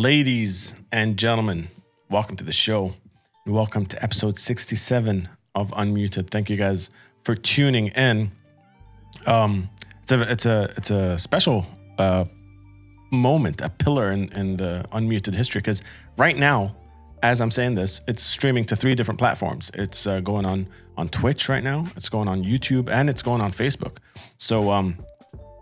Ladies and gentlemen, welcome to the show. And welcome to episode 67 of Unmuted. Thank you guys for tuning in. Um, it's a it's a it's a special uh, moment, a pillar in, in the unmuted history because right now, as I'm saying this, it's streaming to three different platforms. It's uh, going on on Twitch right now. It's going on YouTube and it's going on Facebook. So um,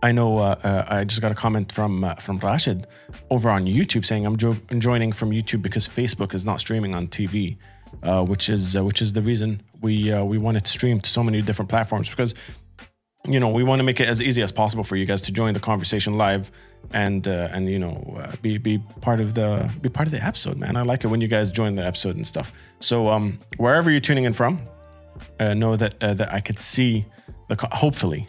I know uh, uh, I just got a comment from uh, from Rashid over on YouTube saying I'm jo- joining from YouTube because Facebook is not streaming on TV, uh, which is uh, which is the reason we uh, we wanted to stream to so many different platforms because you know we want to make it as easy as possible for you guys to join the conversation live and and you know be be part of the be part of the episode, man. I like it when you guys join the episode and stuff. So um, wherever you're tuning in from, know that that I could see the hopefully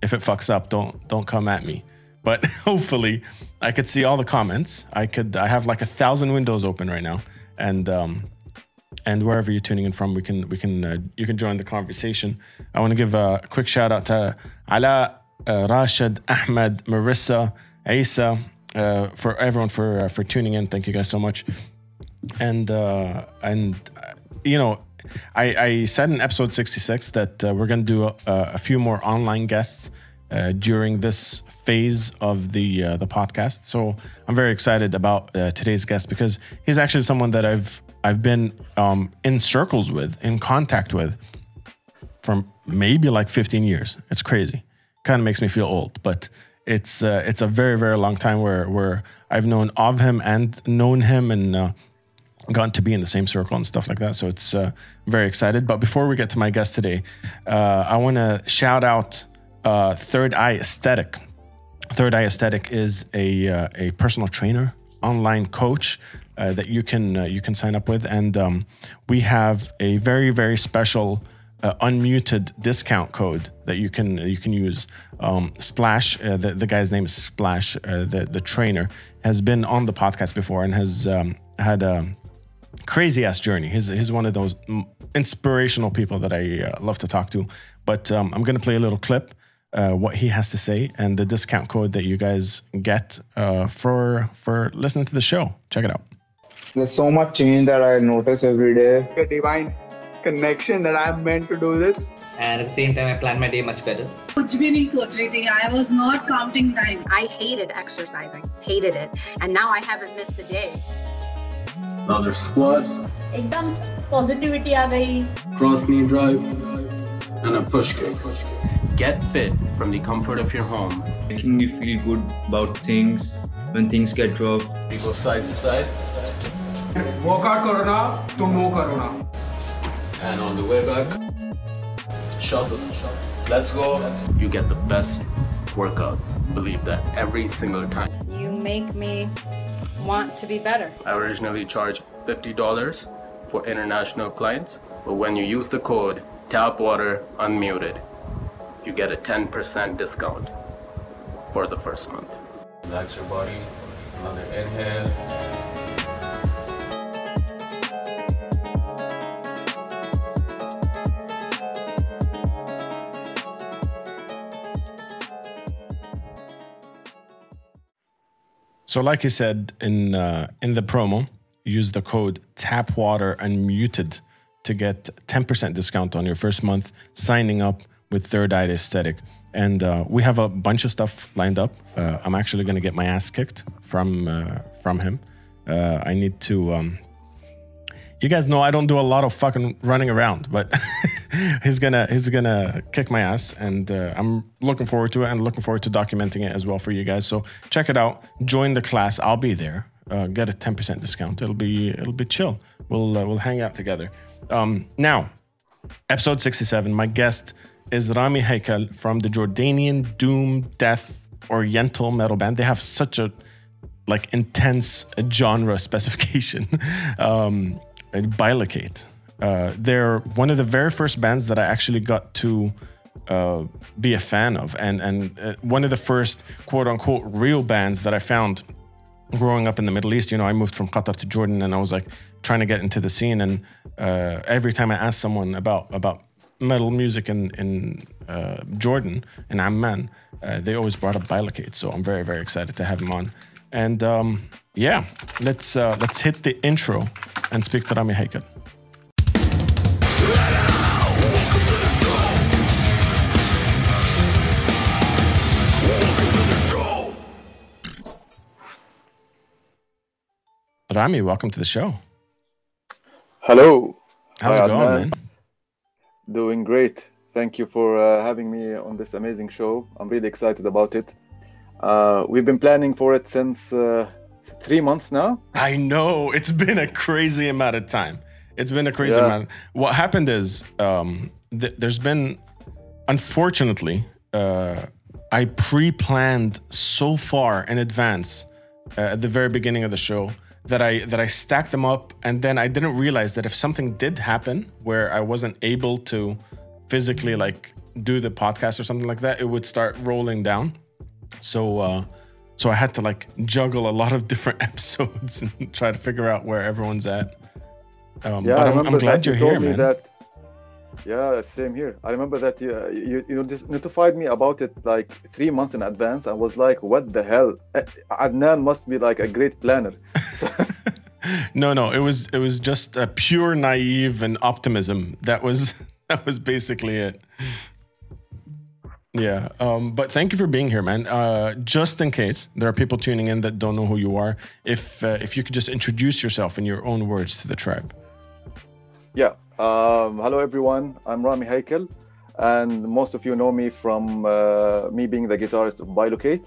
if it fucks up, don't don't come at me. But hopefully, I could see all the comments. I could. I have like a thousand windows open right now, and um, and wherever you're tuning in from, we can we can uh, you can join the conversation. I want to give a quick shout out to Ala, uh, Rashid, Ahmed, Marissa, Isa, uh, for everyone for uh, for tuning in. Thank you guys so much. And uh, and uh, you know, I, I said in episode 66 that uh, we're going to do a, a, few more online guests uh, during this phase of the uh, the podcast. So I'm very excited about uh, today's guest because he's actually someone that I've I've been um, in circles with, in contact with, for maybe like 15 years. It's crazy. Kind of makes me feel old, but it's uh, it's a very very long time where where I've known of him and known him and uh, gotten to be in the same circle and stuff like that. So it's uh, very excited. But before we get to my guest today, uh, I want to shout out uh, Third Eye Aesthetic. Third Eye Aesthetic is a uh, a personal trainer, online coach uh, that you can uh, you can sign up with, and um, we have a very very special. unmuted discount code that you can you can use. Um, Splash, the, the guy's name is Splash. the the trainer has been on the podcast before and has um, had a um, crazy ass journey. He's he's one of those inspirational people that I uh, love to talk to. But um, I'm gonna play a little clip. Uh, what he has to say and the discount code that you guys get uh, for for listening to the show. Check it out. There's so much change that I notice every day. A divine connection that I'm meant to do this. And at the same time, I plan my day much better. कुछ भी नहीं सोच रही थी. I was not counting time. I hated exercising, hated it, and now I haven't missed a day. Another squat. एकदम positivity आ गई. Cross knee drive and a push kick. Get fit from the comfort of your home. Making me feel good about things when things get rough. We go side to side. Workout करना तो move करना. And on the way back, shuffle. Let's go. You get the best workout. Believe that every single time. You make me want to be better. I originally charged $50 for international clients, but when you use the code TAPWATER UNMUTED, you get a 10% discount for the first month. Relax your body. Another inhale. So, like I said in uh, in the promo, use the code TAPWATER UNMUTED to get 10% discount on your first month signing up with Third Eye Aesthetic. And uh, we have a bunch of stuff lined up. Uh, I'm actually going to get my ass kicked from uh, from him. Uh, I need to. Um, you guys know I don't do a lot of fucking running around, but he's gonna he's gonna kick my ass, and uh, I'm looking forward to it, and looking forward to documenting it as well for you guys. So check it out. Join the class. I'll be there. Uh, get a 10% discount. It'll be it'll be chill. We'll we'll hang out together. Um, now, episode 67. My guest is Rami Haikal from the Jordanian Doom Death Oriental metal band. They have such a like intense genre specification. um, Bilocate. Uh, they're one of the very first bands that I actually got to uh, be a fan of, and and uh, one of the first quote unquote real bands that I found growing up in the Middle East. You know, I moved from Qatar to Jordan, and I was like trying to get into the scene. And uh, every time I asked someone about about metal music in in uh, Jordan in Amman, uh, they always brought up Bilocate. So I'm very very excited to have him on. And um, yeah, let's uh, let's hit the intro and speak to Rami Haikal. Rami, welcome to the show. Hello. How's Hi, it going, man? Doing great. Thank you for uh, having me on this amazing show. I'm really excited about it. Uh, we've been planning for it since uh, three months now. I know. It's been a crazy amount of time. It's been a crazy yeah. amount. What happened is um, th- there's been, unfortunately, uh, I pre planned so far in advance uh, at the very beginning of the show that I that I stacked them up, and then I didn't realize that if something did happen where I wasn't able to physically like do the podcast or something like that, it would start rolling down. So uh, so I had to like juggle a lot of different episodes and try to figure out where everyone's at. Um, yeah, but I'm, I'm glad you're you here, man. That, yeah, same here. I remember that you, you you notified me about it like three months in advance. I was like, "What the hell?" Eh, Adnan must be like a great planner. no, no, it was it was just a pure naive and optimism. That was that was basically it. Yeah, um, but thank you for being here, man. Uh, just in case there are people tuning in that don't know who you are, if uh, if you could just introduce yourself in your own words to the tribe. Yeah. Um, hello, everyone. I'm Rami Haikal, and most of you know me from uh, me being the guitarist of Bilocate.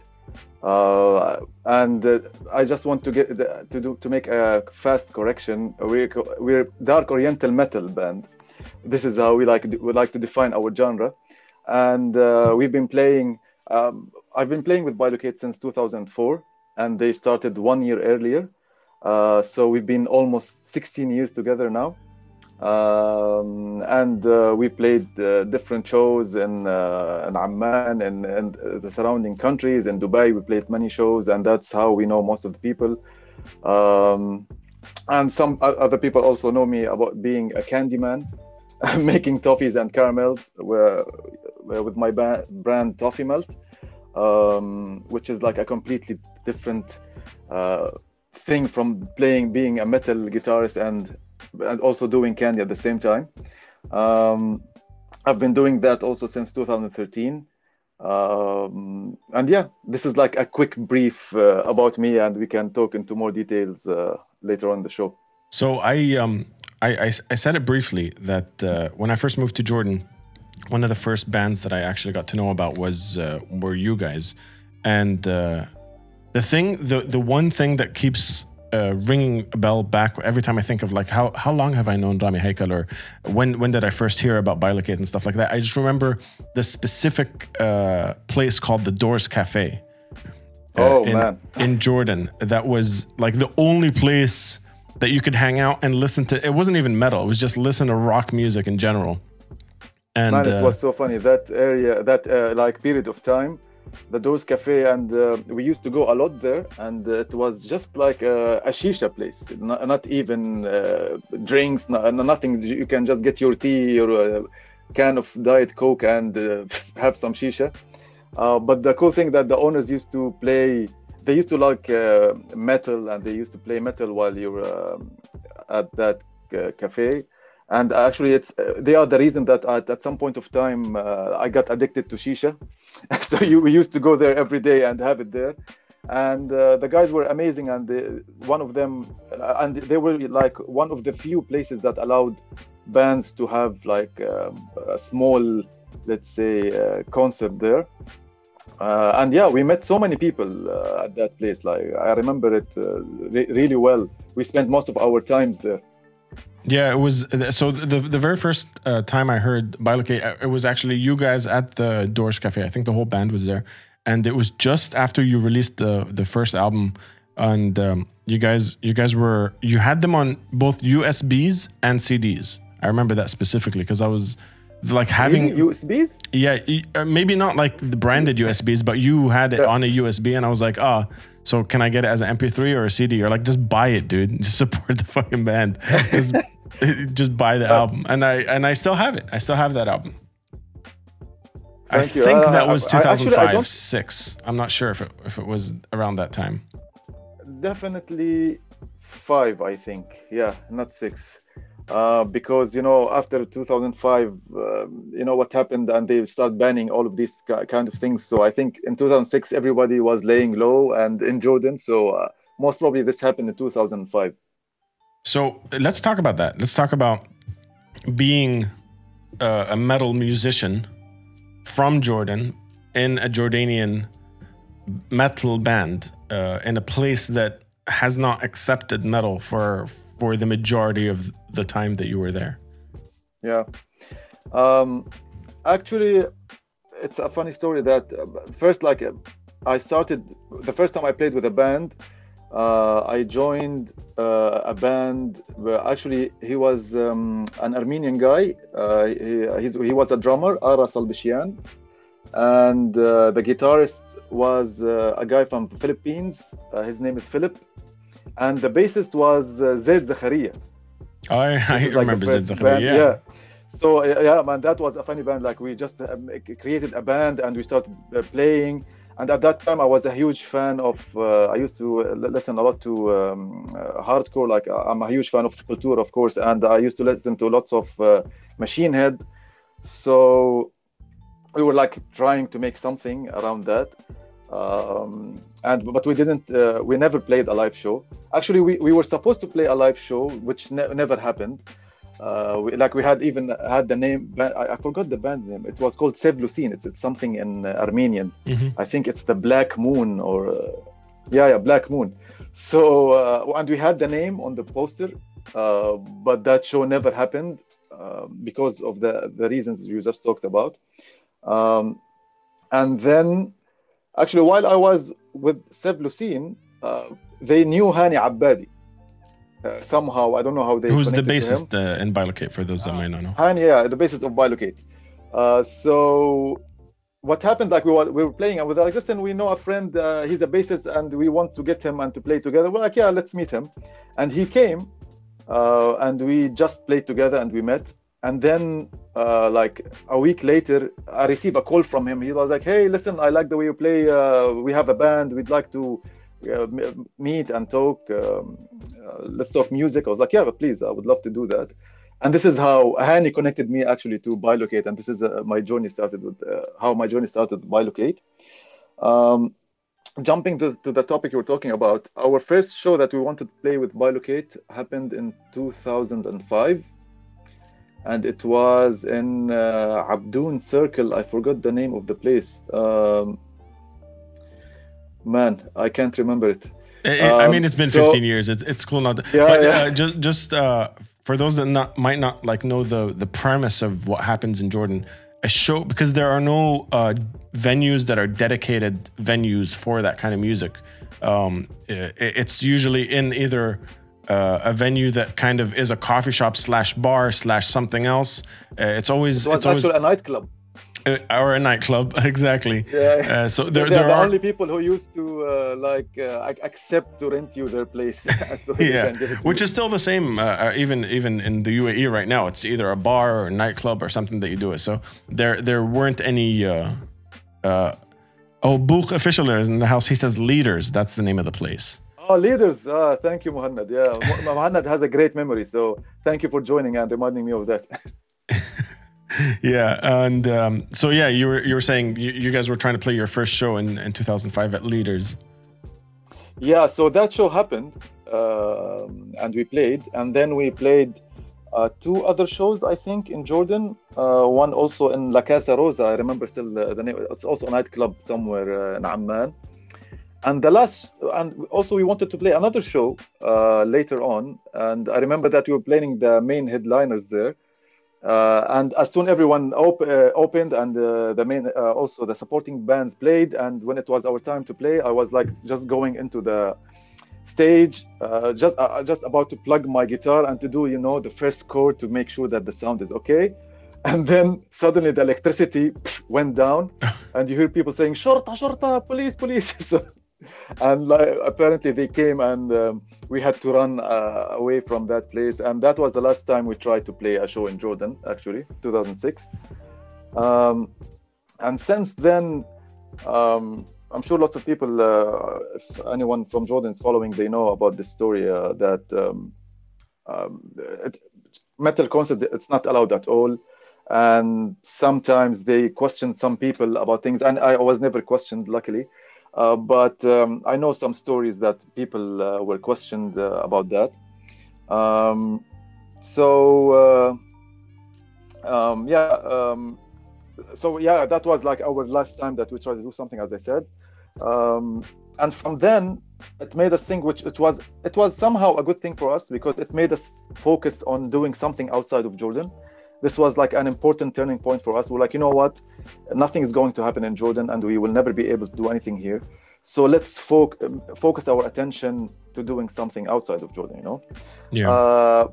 Uh, and uh, I just want to get to do to make a fast correction. We're we're dark Oriental metal band. This is how we like we like to define our genre and uh, we've been playing. Um, I've been playing with Bilocate since 2004, and they started one year earlier. Uh, so we've been almost 16 years together now, um, and uh, we played uh, different shows in, uh, in Amman and, and the surrounding countries. In Dubai, we played many shows, and that's how we know most of the people. Um, and some other people also know me about being a candy man, making toffees and caramels where, where with my ba- brand Toffimelt, um, which is like a completely different uh, thing from playing, being a metal guitarist and and also doing candy at the same time. Um, I've been doing that also since 2013. Um, and yeah, this is like a quick brief uh, about me, and we can talk into more details uh, later on the show. So I um I, I, I said it briefly that uh, when I first moved to Jordan, one of the first bands that I actually got to know about was uh, were you guys, and uh, the thing the the one thing that keeps uh, ringing a bell back every time I think of like how how long have I known Rami Haikal or when when did I first hear about Bilocate and stuff like that. I just remember the specific uh, place called the Doors Cafe. uh, Oh, in, man. in Jordan, that was like the only place that you could hang out and listen to. It wasn't even metal; it was just listen to rock music in general. And Man, it uh, was so funny that area, that uh, like period of time, the Doors Cafe, and uh, we used to go a lot there, and uh, it was just like a, a shisha place, not, not even uh, drinks, no, no- nothing. You can just get your tea or a can of diet coke and uh, have some shisha. Uh, but the cool thing that the owners used to play, they used to like uh, metal, and they used to play metal while you were um, at that uh, cafe and actually it's uh, they are the reason that at, at some point of time uh, i got addicted to shisha. So you, we used to go there every day and have it there. And uh, the guys were amazing. And they, one of them uh, and they were like one of the few places that allowed bands to have like um, a small let's say uh, concert there. Uh, and yeah we met so many people at that place. Like i remember it re- really well. We spent most of our times there Yeah, it was. So the the very first uh, time I heard Bilocate, uh, it was actually you guys at the Doors Cafe. I think the whole band was there, and it was just after you released the the first album, and um, you guys you guys were you had them on both USBs and CDs. I remember that specifically because I was like having? USBs? Yeah, uh, maybe not like the branded USBs, but you had it on a USB, and I was like, ah, so can I get it as an MP3 or a CD? Or like, just buy it, dude. Just support the fucking band. Just, just buy the album, and I and I still have it. I still have that album. I you. think Uh, that was I- actually, I 2005, six. I'm not sure if it if it was around that time. definitely five i think yeah not six uh, because you know after 2005 um, you know what happened and they start banning all of these kind of things. So i think in 2006 everybody was laying low and in jordan. So uh, most probably this happened in 2005 So let's talk about that. Let's talk about being uh, a metal musician from Jordan in a Jordanian metal band uh, in a place that has not accepted metal for for the majority of the time that you were there. Yeah. Um, actually, it's a funny story that uh, first, like, uh, I started the first time I played with a band. Uh, I joined uh, a band where actually he was um, an Armenian guy. Uh, he, he was a drummer, Ara Albishian, and uh, the guitarist was a guy from the Philippines. His name is Philip, and the bassist was uh, Zaid Zakharia. I, I is like remember Zed first Zakharia, yeah. So uh, yeah, man, that was a funny band. Like we just um, created a band and we started uh, playing. And at that time, I was a huge fan of. Uh, I used to listen a lot to um, uh, hardcore. Like I'm a huge fan of Sepultura, of course, and I used to listen to lots of uh, Machine Head. So we were like trying to make something around that. Um, and but we didn't. Uh, we never played a live show. Actually, we, we were supposed to play a live show, which ne- never happened. Uh, we, like we had even had the name. I, I forgot the band name. It was called Sevlusin. It's, it's something in uh, Armenian. Mhm. I think it's the Black Moon or uh, yeah, yeah, Black Moon. So uh, and we had the name on the poster, uh, but that show never happened uh, because of the the reasons you just talked about. Um, and then, actually, while I was with Seb Lucine, uh, they knew Hani Abbadi. Uh, somehow, I don't know how they. Who's the bassist uh, in Bilocate for those that might not know? Hani, yeah, the basis of Bilocate. Uh, so what happened like we were, we were playing and we were like listen we know a friend uh, he's a bassist and we want to get him and to play together we're like yeah let's meet him and he came uh, and we just played together and we met and then uh, like a week later i received a call from him. He was like hey listen i like the way you play. Uh, we have a band. We'd like to uh, meet and talk. Um, uh, let's talk music. I was like yeah please i would love to do that. And this is how Hani connected me actually to Bilocate, and this is uh, my journey started with uh, how my journey started with Bilocate. Um, jumping to, to, the topic you were talking about, our first show that we wanted to play with Bilocate happened in 2005, and it was in uh, Abdoon Circle. I forgot the name of the place. Um, man, I can't remember it. I mean, it's been so, 15 years. It's it's cool now. Yeah, but yeah. Uh, just just uh, for those that not might not like know the the premise of what happens in Jordan, a show because there are no uh, venues that are dedicated venues for that kind of music. Um, it, it's usually in either uh, a venue that kind of is a coffee shop slash bar slash something else. Uh, it's always it was it's always a nightclub. uh, or a nightclub exactly. Yeah. Uh, so there there the are only people who used to uh, like uh, accept to rent you their place. so yeah, can give it to which is still the same. Even even in the UAE right now, it's either a bar or a nightclub or something that you do it. So there there weren't any. Uh, uh, oh, Book official is in the house. He says leaders. That's the name of the place. Oh, leaders! Ah, thank you, Muhammad. Yeah, Mu- Muhammad has a great memory, so thank you for joining and reminding me of that. Yeah, and um, so yeah, you were you were saying you, you guys were trying to play your first show in, in 2005 at Leaders. yeah, so that show happened, um, and we played, and then we played uh, two other shows, I think, in Jordan. Uh, one also in La Casa Rosa. I remember still the, the name. It's also a nightclub somewhere uh, in Amman. And the last, and also we wanted to play another show uh, later on. And I remember that we were playing the main headliners there. Uh, and as soon everyone op- uh, opened and uh, the main uh, also the supporting bands played and when it was our time to play i was like just going into the stage uh, just uh, just about to plug my guitar and to do you know the first chord to make sure that the sound is okay and then suddenly the electricity went down and you hear people saying shorta shorta police police so, and like, apparently they came and um, we had to run uh, away from that place. And that was the last time we tried to play a show in jordan actually 2006 um, and since then um, i'm sure lots of people uh, if anyone from jordan is following they know about this story uh, that um, um, it, metal concert it's not allowed at all. And sometimes they question some people about things. And i was never questioned luckily uh, but um, I know some stories that people uh, were questioned uh, about that. Um, so um, yeah, um, so yeah, that was like our last time that we tried to do something, as I said. Um, and from then, it made us think, which it was, it was somehow a good thing for us because it made us focus on doing something outside of Jordan this was like an important turning point for us. We're like, you know what? Nothing is going to happen in Jordan, and we will never be able to do anything here. So let's fo- focus our attention to doing something outside of Jordan. You know. Yeah. Uh,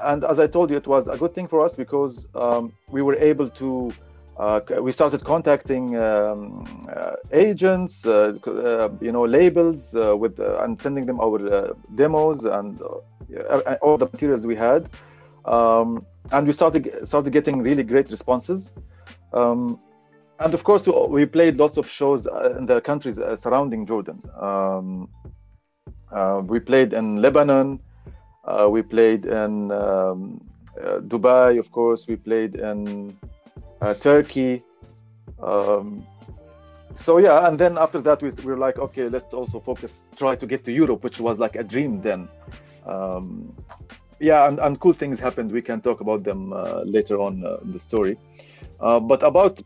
and as I told you, it was a good thing for us because um, we were able to. Uh, we started contacting um, uh, agents, uh, uh, you know, labels uh, with and sending them our demos and all the materials we had. Um, and we started started getting really great responses. Um, and of course, we played lots of shows in the countries surrounding Jordan. Um, uh, we played in Lebanon. Uh, we played in um, uh, Dubai, of course. We played in Turkey. Um, so yeah, and then after that, we, we were like, okay, let's also focus, try to get to Europe, which was like a dream then. Yeah and, and cool things happened. We can talk about them uh, later on uh, in the story. Uh, but about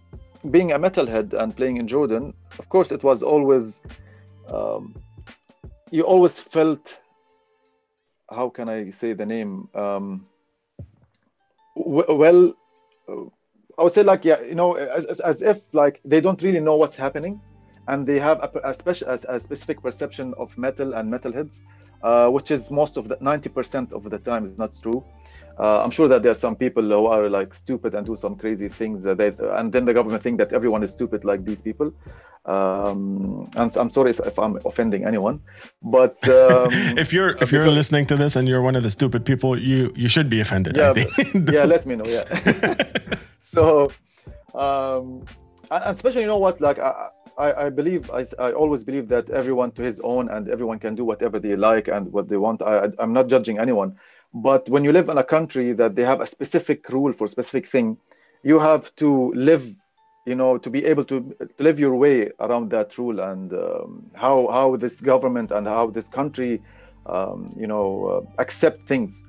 being a metalhead and playing in jordan of course it was always um, you always felt how can i say the name? Um, well i would say like yeah you know as, as, if like they don't really know what's happening and they have a, a, special, a, a specific perception of metal and metalheads uh, which is most of the 90% of the time is not true. Uh, I'm sure that there are some people who are like stupid and do some crazy things, that they, and then the government think that everyone is stupid like these people. Um, and I'm sorry if I'm offending anyone, but um, if you're if you're listening to this and you're one of the stupid people, you you should be offended. Yeah, but, yeah. Let me know. Yeah. so, um, and especially you know what, like I, I, I believe I, I always believe that everyone to his own and everyone can do whatever they like and what they want. I, I'm not judging anyone, but when you live in a country that they have a specific rule for a specific thing, you have to live you know to be able to live your way around that rule and um, how how this government and how this country um, you know uh, accept things.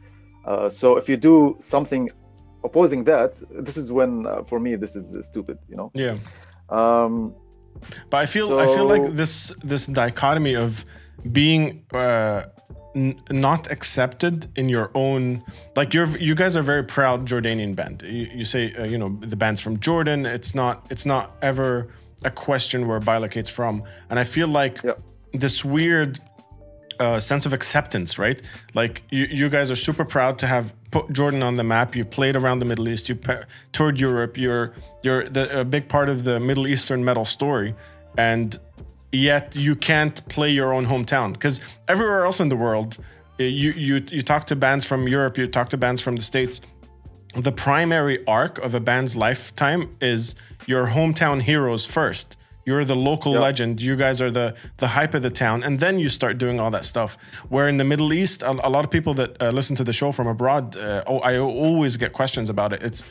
Uh, so if you do something opposing that this is when uh, for me this is stupid you know? Yeah. Um, but i feel so, i feel like this this dichotomy of being uh, n- not accepted in your own like you're you guys are very proud Jordanian band. You, you say uh, you know the band's from Jordan. It's not it's not ever a question where Bilocate's from, and I feel like this weird uh, sense of acceptance, right? Like you, you guys are super proud to have put Jordan on the map. You played around the Middle East. You toured Europe. You're you're the, a big part of the Middle Eastern metal story, and yet you can't play your own hometown because everywhere else in the world, eh, you you you talk to bands from Europe. You talk to bands from the states. The primary arc of a band's lifetime is your hometown heroes first you're the local Yep. legend. You guys are the the hype of the town, and then you start doing all that stuff. Where in the Middle East, a, a lot of people that uh, listen to the show from abroad, uh, oh, I always get questions about it. It's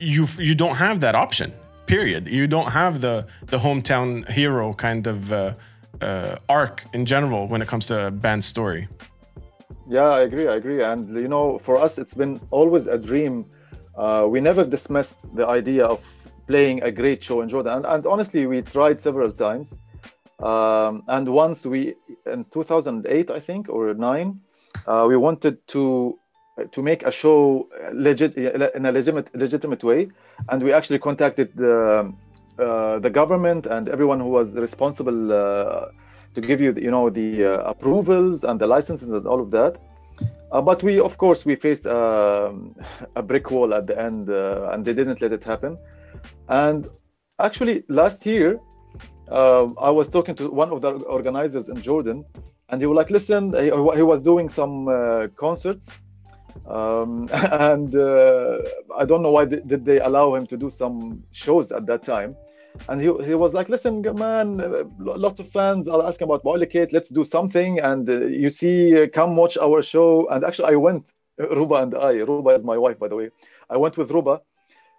you you don't have that option. Period. You don't have the the hometown hero kind of uh, uh, arc in general when it comes to a band story. Yeah, I agree. I agree. And you know, for us, it's been always a dream. Uh, we never dismissed the idea of playing a great show in Jordan. And, and honestly, we tried several times. Um, and once we, in 2008, I think, or nine, uh, we wanted to to make a show legit in a legitimate legitimate way, and we actually contacted the uh, the government and everyone who was responsible uh, to give you, you know, the uh, approvals and the licenses and all of that. Uh, but we, of course, we faced um, a brick wall at the end, uh, and they didn't let it happen. And actually, last year, uh, I was talking to one of the organizers in Jordan, and he was like, "Listen, he, he was doing some uh, concerts, um, and uh, I don't know why did they allow him to do some shows at that time." And he, he was like, "Listen, man, uh, lots of fans are asking about Bilocate. Let's do something. And uh, you see, uh, come watch our show." And actually, I went. Ruba and I. Ruba is my wife, by the way. I went with Ruba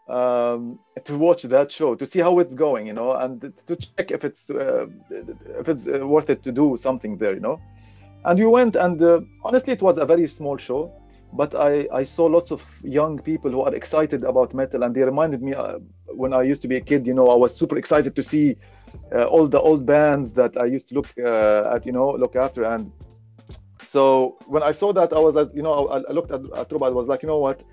um, to watch that show to see how it's going, you know, and to check if it's uh, if it's uh, worth it to do something there, you know. And we went, and uh, honestly, it was a very small show, but I I saw lots of young people who are excited about metal, and they reminded me uh, when I used to be a kid, you know, I was super excited to see uh, all the old bands that I used to look uh, at, you know, look after, and so when I saw that, I was like, you know, I, I looked at, at Ruba, I was like, you know what,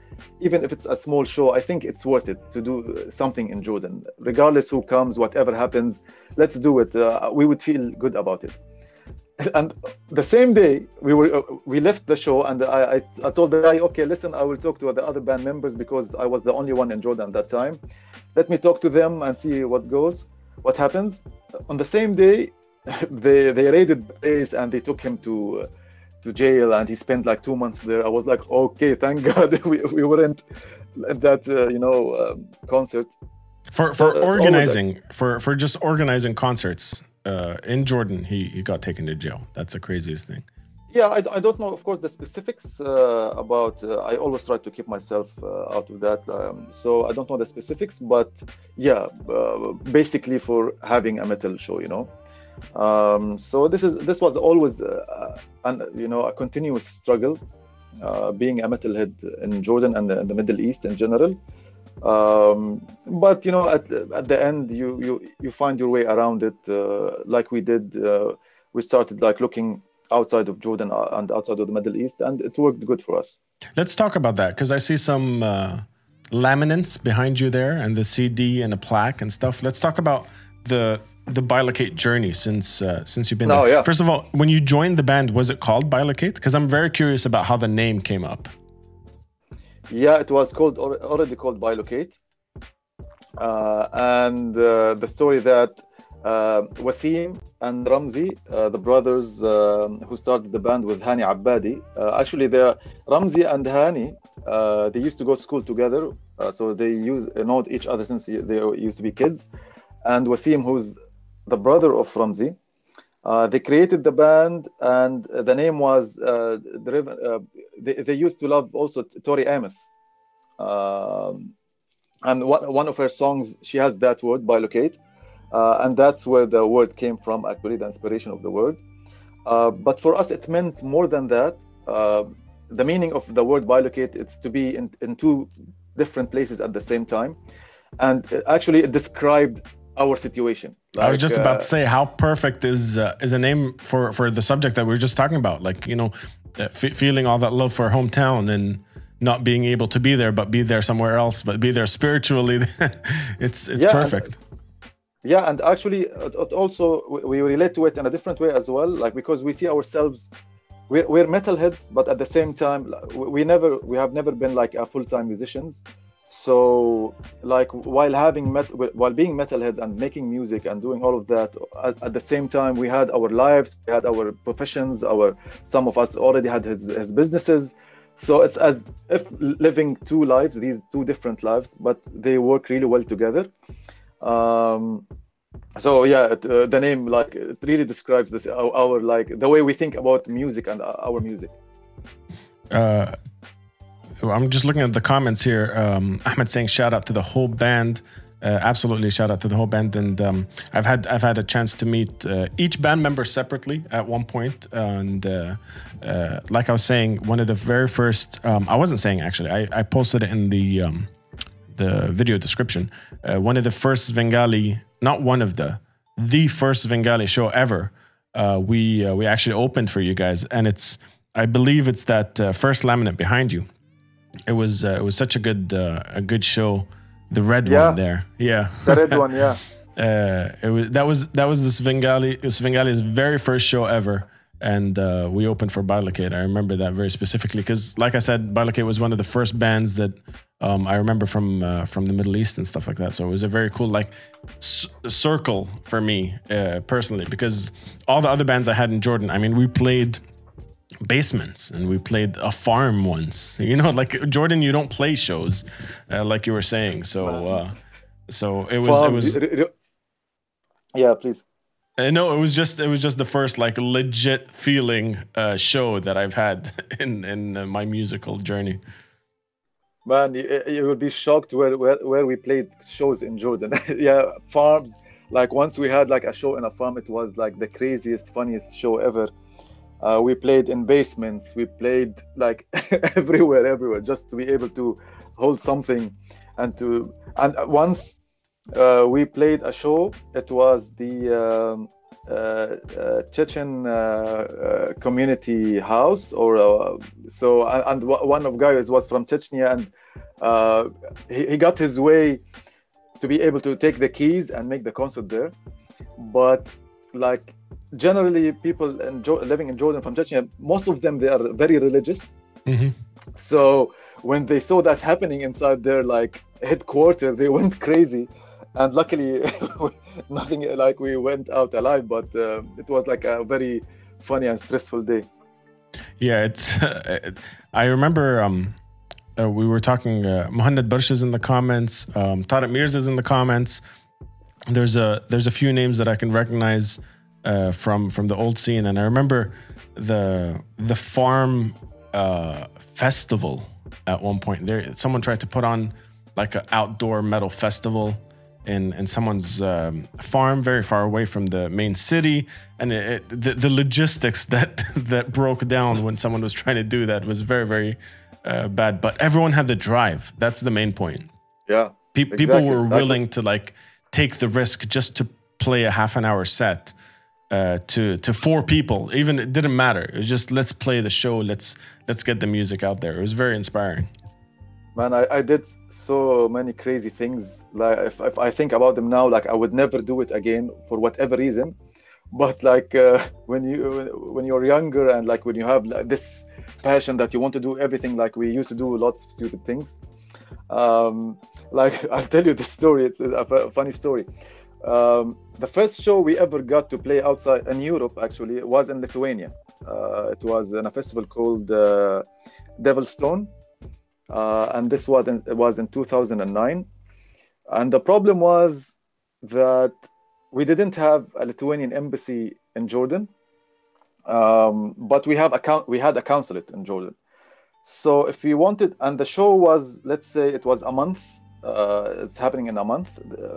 even if it's a small show, I think it's worth it to do something in Jordan, regardless who comes, whatever happens, let's do it. Uh, we would feel good about it. And the same day we were uh, we left the show, and I, I I told the guy, okay, listen, I will talk to the other band members because I was the only one in Jordan at that time. Let me talk to them and see what goes, what happens. On the same day, they they raided place and they took him to. Uh, to jail and he spent like two months there. I was like, okay, thank God we, we weren't at that, uh, you know, um, concert. For for uh, organizing for for just organizing concerts uh, in Jordan, he he got taken to jail. That's the craziest thing. Yeah, I, I don't know, of course, the specifics uh, about. Uh, I always try to keep myself uh, out of that, um, so I don't know the specifics. But yeah, uh, basically for having a metal show, you know. Um, so this is this was always, uh, an, you know, a continuous struggle, uh, being a metalhead in Jordan and the, the Middle East in general. Um, but you know, at at the end, you you you find your way around it, uh, like we did. Uh, we started like looking outside of Jordan uh, and outside of the Middle East, and it worked good for us. Let's talk about that because I see some uh, laminates behind you there, and the CD and a plaque and stuff. Let's talk about the the Bilocate journey since uh, since you've been Oh, there. yeah. First of all, when you joined the band, was it called Bilocate? Because I'm very curious about how the name came up. Yeah, it was called already called Bilocate. Uh, and uh, the story that uh, Wasim and Ramzi, uh, the brothers um, who started the band with Hani Abbadi, uh, actually, they Ramzi and Hani, uh, they used to go to school together, so they use know each other since they used to be kids. And Wasim, who's the brother of Ramzi, they created the band, and the name was driven. They, they, used to love also Tori Amos. Um, and one, one of her songs she has that word bilocate uh, and that's where the word came from actually the inspiration of the word uh, but for us it meant more than that uh, the meaning of the word bilocate it's to be in, in two different places at the same time and actually it described our situation like, I was just about to uh, say how perfect is uh, is a name for for the subject that we were just talking about like you know uh, feeling all that love for hometown and not being able to be there, but be there somewhere else, but be there spiritually. it's it's yeah, perfect. And, yeah, and actually, it also we relate to it in a different way as well, like because we see ourselves. We're, we're metalheads, but at the same time, we never we have never been like a full time musicians. So, like while having met while being metalheads and making music and doing all of that, at, at, the same time, we had our lives, we had our professions. Our some of us already had his, his businesses so it's as if living two lives, these two different lives, but they work really well together. Um, so yeah, uh, the name like it really describes this our, our, like the way we think about music and our music. Uh, I'm just looking at the comments here. Um, Ahmed saying shout out to the whole band. Uh, absolutely shout out to the whole band. And um, i've had i've had a chance to meet uh, each band member separately at one point. and uh, uh like i was saying one of the very first um, i wasn't saying actually i, I posted it in the um, the video description. Uh, one of the first Svengali, not one of the the first Svengali show ever uh, we we actually opened for you guys. And it's i believe it's that first laminate behind you it was it was such a good a good show the red yeah. one there. Yeah. The red one, yeah. Uh, it was that was that was the Svengali Svengali's very first show ever, and uh, we opened for Bilocate. I remember that very specifically because, like I said, Bilocate was one of the first bands that um, I remember from uh, from the Middle East and stuff like that. So it was a very cool like circle for me uh, personally because all the other bands I had in Jordan. I mean, we played basements and we played a farm once. You know like jordan you don't play shows uh, like you were saying. So uh, so it was it was yeah please. Uh, no it was just it was just the first like legit feeling uh, show that i've had in in uh, my musical journey. Man you, you would be shocked where, where where we played shows in jordan. Yeah farms like once we had like a show in a farm it was like the craziest funniest show ever uh, we played in basements. We played like everywhere, everywhere, just to be able to hold something and to. And once uh, we played a show, it was the um, uh, uh Chechen uh, community house, or so. And, and one of guys was from Chechnya, and he, he got his way to be able to take the keys and make the concert there. But like generally people in jo- living in Jordan from Chechnya, most of them they are very religious. Mm-hmm. So when they saw that happening inside their like headquarters, they went crazy. And luckily, nothing like we went out alive, but uh, it was like a very funny and stressful day. Yeah, it's. Uh, I remember um, uh, we were talking. Uh, Mohammed Barsh is in the comments. Um, Tariq Mears is in the comments. There's a there's a few names that I can recognize uh, from from the old scene, and I remember the the farm uh, festival at one point. There, someone tried to put on like an outdoor metal festival in in someone's um, farm, very far away from the main city, and it, it, the the logistics that that broke down when someone was trying to do that was very very uh, bad. But everyone had the drive. That's the main point. Yeah, Pe- exactly. people were willing to like take the risk just to play a half an hour set uh, to to four people. Even it didn't matter. It was just let's play the show. Let's let's get the music out there. It was very inspiring. Man, I, I did so many crazy things. Like if, if I think about them now, like I would never do it again for whatever reason. but like uh, when you when you're younger and like when you have like, this passion that you want to do everything like we used to do lots of stupid things um, like i'll tell you the story it's a, a funny story um, the first show we ever got to play outside in europe actually was in lithuania uh, it was in a festival called uh, Devilstone uh, and this was in, it was in 2009 and the problem was that we didn't have a Lithuanian embassy in Jordan, um, but we have we had a consulate in Jordan. So if we wanted, and the show was, let's say, it was a month. Uh, it's happening in a month.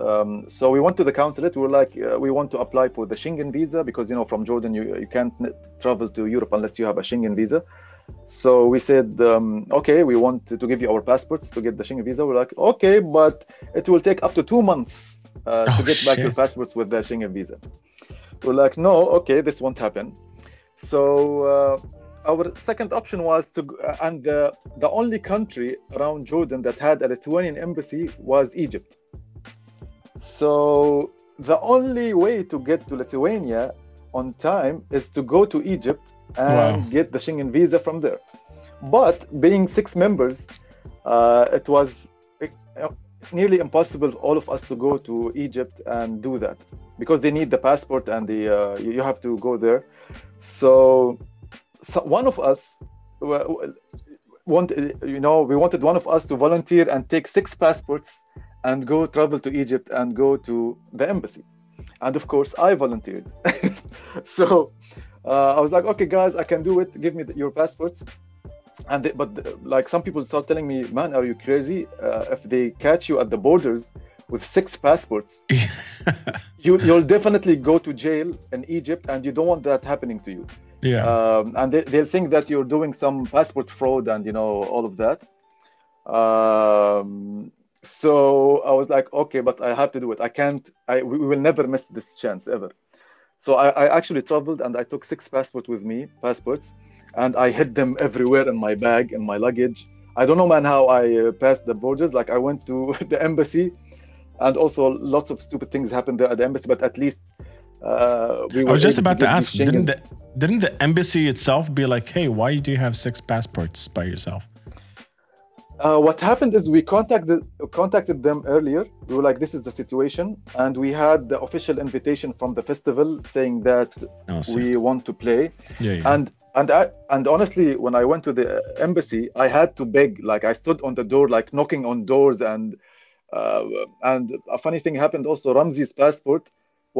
Um, so we went to the consulate. We were like, uh, we want to apply for the Schengen visa because you know from Jordan you you can't travel to Europe unless you have a Schengen visa. So we said, um, okay, we want to give you our passports to get the Schengen visa. We're like, okay, but it will take up to two months uh, to Oh, get back your passports with the Schengen visa. We're like, no, okay, this won't happen. So uh, our second option was to, uh, and the, the only country around Jordan that had a Lithuanian embassy was Egypt. So the only way to get to Lithuania on time is to go to Egypt and Wow. get the Schengen visa from there. But being six members, uh, it was uh, nearly impossible for all of us to go to Egypt and do that because they need the passport and the uh, you have to go there. So, so one of us wa- wa- wanted, you know, we wanted one of us to volunteer and take six passports and go travel to Egypt and go to the embassy. And of course, I volunteered. so uh, I was like, okay, guys, I can do it. Give me your passports. And they, but like some people start telling me, man, are you crazy? Uh, if they catch you at the borders with six passports, you you'll definitely go to jail in Egypt, and you don't want that happening to you. Yeah. Um, and they, they'll think that you're doing some passport fraud and you know all of that. Um, so I was like, okay, but I have to do it. I can't. I we will never miss this chance ever. So I, I actually traveled and I took six passports with me, passports, and I hid them everywhere in my bag in my luggage. I don't know, man, how I uh, passed the borders. Like I went to the embassy, and also lots of stupid things happened there at the embassy. But at least uh, we I was just about to ask, didn't the didn't the embassy itself be like, hey, why do you have six passports by yourself? Uh, what happened is we contacted contacted them earlier. We were like, "This is the situation," and we had the official invitation from the festival saying that Oh, we want to play. Yeah, yeah. And and I and honestly, when I went to the embassy, I had to beg. Like I stood on the door, like knocking on doors, and uh, and a funny thing happened. Also, Ramzi's passport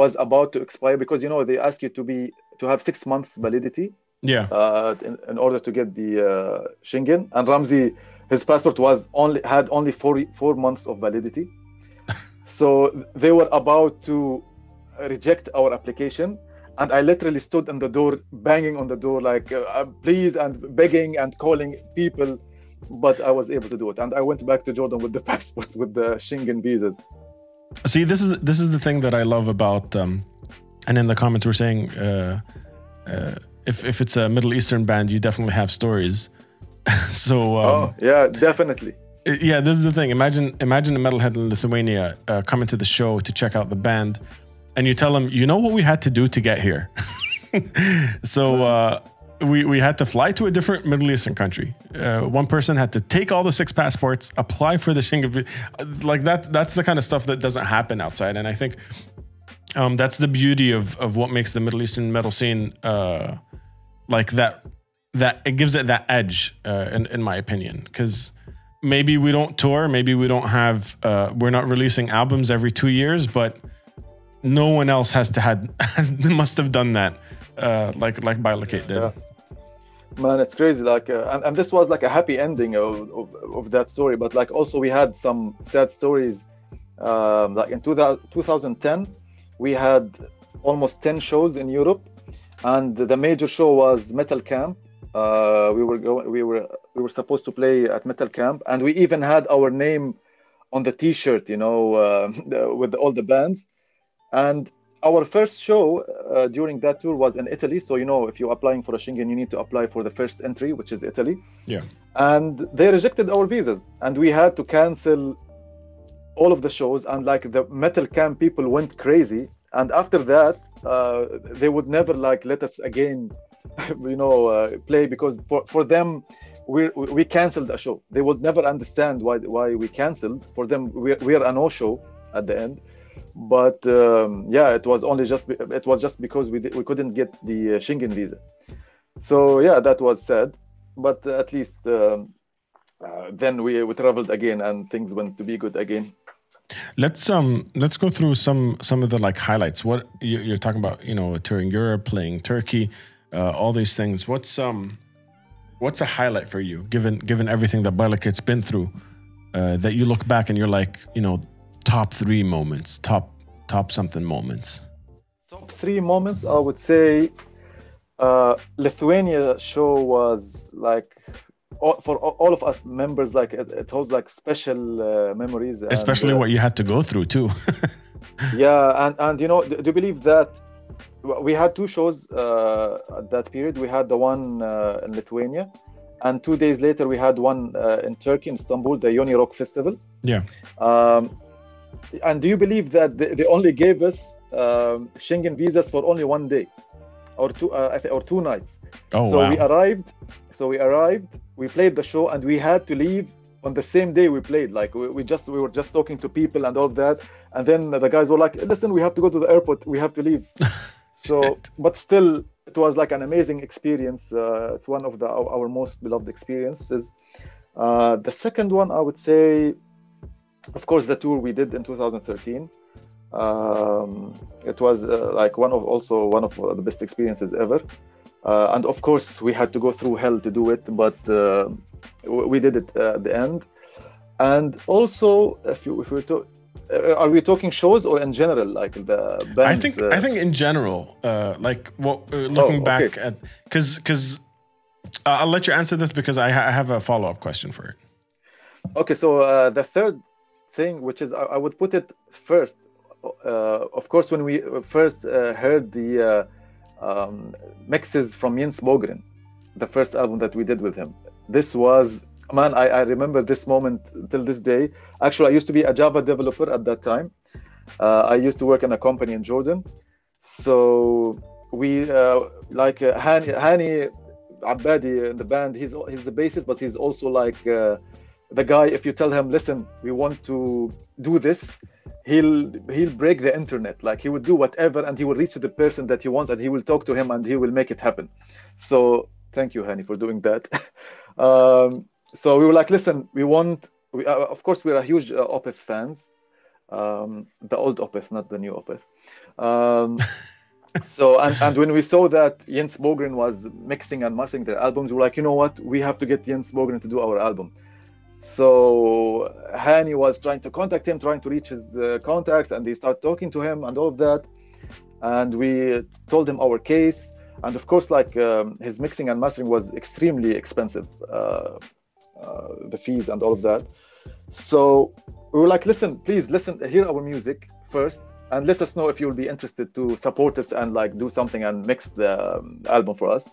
was about to expire because you know they ask you to be to have six months validity Yeah. uh, in, in order to get the uh, Schengen. And Ramzi his passport was only had only four four months of validity. so they were about to reject our application, and I literally stood in the door, banging on the door, like uh, uh, please, and begging and calling people. But I was able to do it, and I went back to Jordan with the passports, with the Schengen visas. See, this is this is the thing that I love about, um, and in the comments we're saying, uh, uh, if if it's a Middle Eastern band, you definitely have stories. so um, oh yeah, definitely. yeah, this is the thing. Imagine imagine a metalhead in Lithuania uh, coming to the show to check out the band, and you tell them, you know what we had to do to get here. so uh, we we had to fly to a different Middle Eastern country. Uh, one person had to take all the six passports, apply for the Schengen. Like that. That's the kind of stuff that doesn't happen outside. And I think um, that's the beauty of of what makes the Middle Eastern metal scene uh, like that. That it gives it that edge, uh, in in my opinion, because maybe we don't tour, maybe we don't have, uh, we're not releasing albums every two years, but no one else has to had must have done that, uh, like like Bilocate did. Yeah. Man, it's crazy. Like, uh, and, and this was like a happy ending of, of, of that story. But like, also we had some sad stories. Um, like in 2000, 2010, we had almost 10 shows in Europe, and the major show was Metal Camp. Uh, we were going, we were we were supposed to play at Metal Camp, and we even had our name on the T-shirt, you know, uh, with all the bands. And our first show uh, during that tour was in Italy. So you know, if you're applying for a Schengen, you need to apply for the first entry, which is Italy. Yeah. And they rejected our visas, and we had to cancel all of the shows. And like the metal camp people went crazy and after that, uh, they would never like let us again, you know, uh, play because for, for them, we we canceled a show. They would never understand why why we canceled. For them, we we are a no show at the end. But um, yeah, it was only just it was just because we we couldn't get the uh, Schengen visa. So yeah, that was sad. But at least um, uh, then we we traveled again and things went to be good again. Let's um let's go through some some of the like highlights. What you- you're talking about, you know, touring Europe, playing Turkey, uh, all these things. What's um what's a highlight for you, given given everything that Bilocate's been through, uh, that you look back and you're like, you know, top three moments, top top something moments. Top three moments, I would say, uh, Lithuania show was like all, for all of us members, like it, it holds like special uh, memories. and, Especially uh, what you had to go through too. yeah and and you know do you believe that we had two shows uh, at that period we had the one uh, in lithuania and two days later we had one uh, in turkey in istanbul the yoni rock festival yeah. um, and do you believe that they, they only gave us um, schengen visas for only one day? Or two uh, or two nights. Oh so wow. we arrived so we arrived we played the show and we had to leave on the same day we played. Like we, we just we were just talking to people and all that. And then the guys were like listen we have to go to the airport. We have to leave. So but still it was like an amazing experience uh, it's one of the our, our most beloved experiences. Uh, the second one i would say of course the tour we did in 2013 um, it was uh, like one of also one of the best experiences ever. Uh, and of course we had to go through hell to do it but uh, we did it uh, at the end. And also if you if we talk uh, are we talking shows or in general like the bands, I think uh, I think in general, uh, like what uh, looking Oh, back at because because uh, I'll let you answer this because I, ha- I have a follow up question for it. Okay, so uh, the third thing, which is I, I would put it first. Uh, of course, when we first uh, heard the uh, um, mixes from Jens Bogren, the first album that we did with him, this was man. I, I remember this moment till this day. Actually, I used to be a Java developer at that time. Uh, I used to work in a company in Jordan, so we uh, like uh, Hani, Hani Abadi in the band. He's he's the bassist, but he's also like. The guy if you tell him listen we want to do this he'll he'll break the internet. Like he would do whatever and he will reach to the person that he wants and he will talk to him and he will make it happen. So thank you hani for doing that. Um, so we were like listen we want we, uh, of course we're a huge uh, opeth fans. Um, the old opeth not the new opeth. Um, so and, and when we saw that Jens Bogren was mixing and mastering their albums, we were like, you know what, we have to get Jens Bogren to do our album. So Hani was trying to contact him, trying to reach his uh, contacts, and they start talking to him and all of that. And we told him our case, and of course, like um, his mixing and mastering was extremely expensive, uh, uh, the fees and all of that. So we were like, listen, please listen, hear our music first, and let us know if you'll be interested to support us and like do something and mix the um, album for us.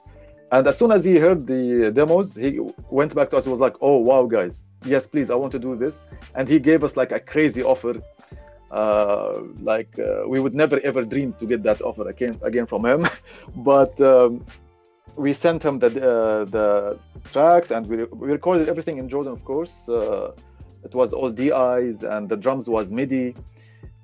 And as soon as he heard the demos, he went back to us. He was like, "Oh wow, guys, yes, please, I want to do this." And he gave us like a crazy offer. Uh, like uh, we would never ever dream to get that offer again again from him, but um, we sent him the uh, the tracks and we, we recorded everything in Jordan, of course. Uh, it was all DIs and the drums was MIDI.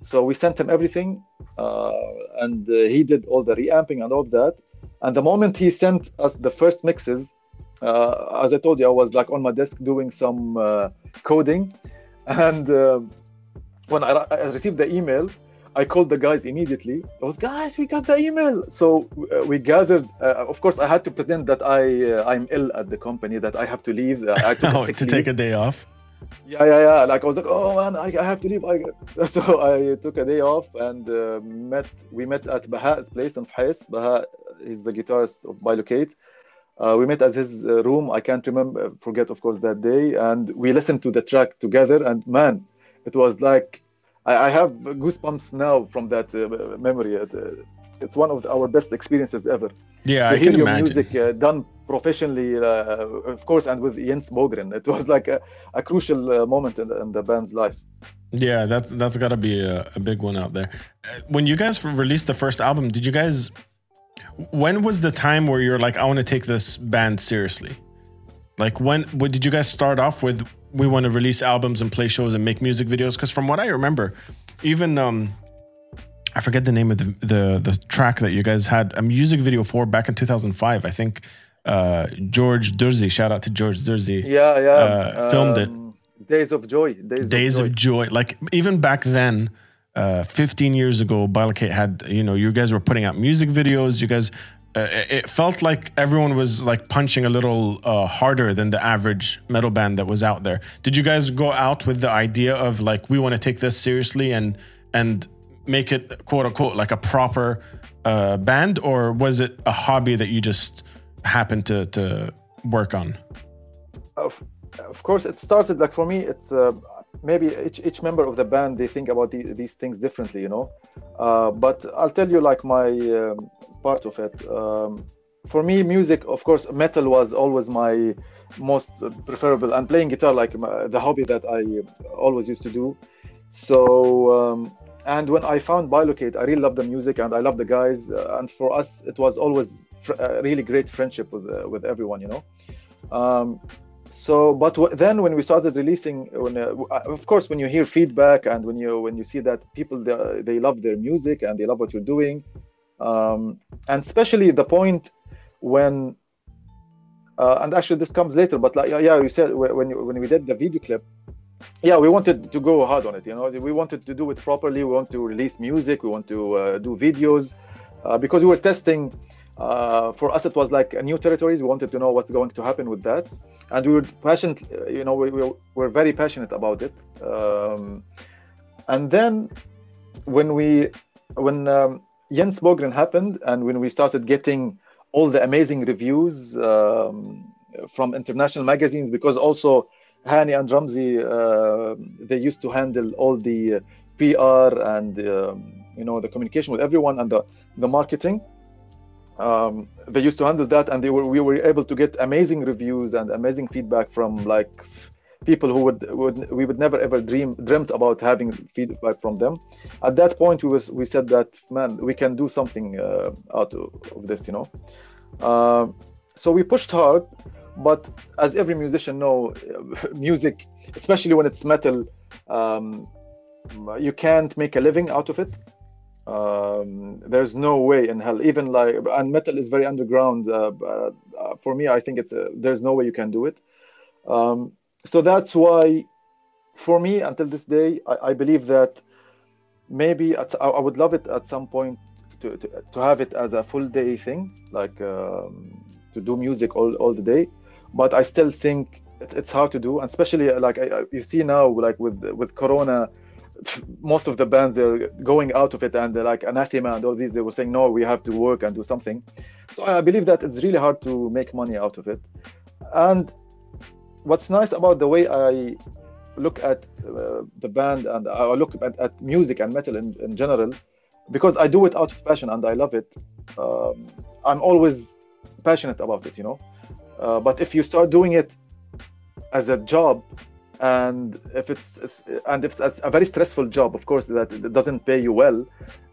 So we sent him everything, uh, and uh, he did all the reamping and all that. And the moment he sent us the first mixes, uh, as I told you, I was like on my desk doing some uh, coding, and uh, when I, I received the email, I called the guys immediately. I was, guys, we got the email. So uh, we gathered. Uh, of course, I had to pretend that I uh, I'm ill at the company, that I have to leave. I had to, Oh, to take a day off. yeah, yeah, yeah. Like I was like, oh man, I, I have to leave. I, so I took a day off and uh, met. We met at Baha's place in Fuheis. Baha is the guitarist of Bilocate. Uh, we met at his uh, room. I can't remember, forget of course that day, and we listened to the track together. And man, it was like I, I have goosebumps now from that uh, memory. Uh, it's one of our best experiences ever. Yeah, to I hear can your imagine. music uh, done professionally, uh, of course, and with Jens Bogren. It was like a, a crucial uh, moment in the, in the band's life. Yeah, that's that's got to be a, a big one out there. Uh, When you guys released the first album, did you guys? When was the time where you're like, I want to take this band seriously? Like when? What, did you guys start off with? We want to release albums and play shows and make music videos? Because from what I remember, even um, I forget the name of the, the the track that you guys had a music video for back in 2005. I think uh, George Dursey. Shout out to George Dursey. Yeah, yeah. Uh, filmed it. um, Days of Joy. Days, Days of of Joy. Joy. Like even back then, uh, 15 years ago, Bilocate had, you know, you guys were putting out music videos. You guys, uh, it felt like everyone was like punching a little uh, harder than the average metal band that was out there. Did you guys go out with the idea of like, we want to take this seriously and, and make it quote unquote like a proper uh, band? Or was it a hobby that you just happened to, to work on? of, of course it started like for me it's uh, maybe each, each member of the band they think about the, these things differently you know? Uh, but i'll tell you like my um, part of it. Um, for me music of course metal was always my most preferable and playing guitar like my, the hobby that i always used to do. So um, and when i found bilocate i really love the music and i love the guys. Uh, and for us it was always fr- a really great friendship with uh, with everyone you know? Um, so but then when we started releasing when uh, uh, of course when you hear feedback and when you when you see that people they, they love their music and they love what you're doing um, and especially the point when uh, and actually this comes later but like yeah, yeah you said when you, when we did the video clip yeah we wanted to go hard on it you know we wanted to do it properly we want to release music we want to uh, do videos uh, because we were testing uh, for us it was like a new territories we wanted to know what's going to happen with that. And we were passionate you know we, we were very passionate about it. Um, and then when we when um, Jens Bogren happened and when we started getting all the amazing reviews um, from international magazines because also Hani and Ramzi uh, they used to handle all the PR and um, you know the communication with everyone and the the marketing um, they used to handle that and they were we were able to get amazing reviews and amazing feedback from like people who would, would we would never ever dream dreamt about having feedback from them. At that point we was we said that man we can do something uh, out of, this you know? Uh, so we pushed hard but as every musician know music especially when it's metal um, you can't make a living out of it um, there's no way in hell. Even like and metal is very underground uh, uh, for me i think it's uh, there's no way you can do it. Um, so that's why for me until this day i, I believe that maybe at, I, I would love it at some point to, to, to have it as a full day thing like um, to do music all, all the day. But i still think it, it's hard to do and especially like I, you see now like with with corona most of the bands they're going out of it and they're like anathema and all these they were saying no we have to work and do something. So i believe that it's really hard to make money out of it. And what's nice about the way i look at uh, the band and i look at, at music and metal in, in, general because i do it out of passion and i love it um, i'm always passionate about it you know? Uh, but if you start doing it as a job and if it's and if it's a very stressful job of course that it doesn't pay you well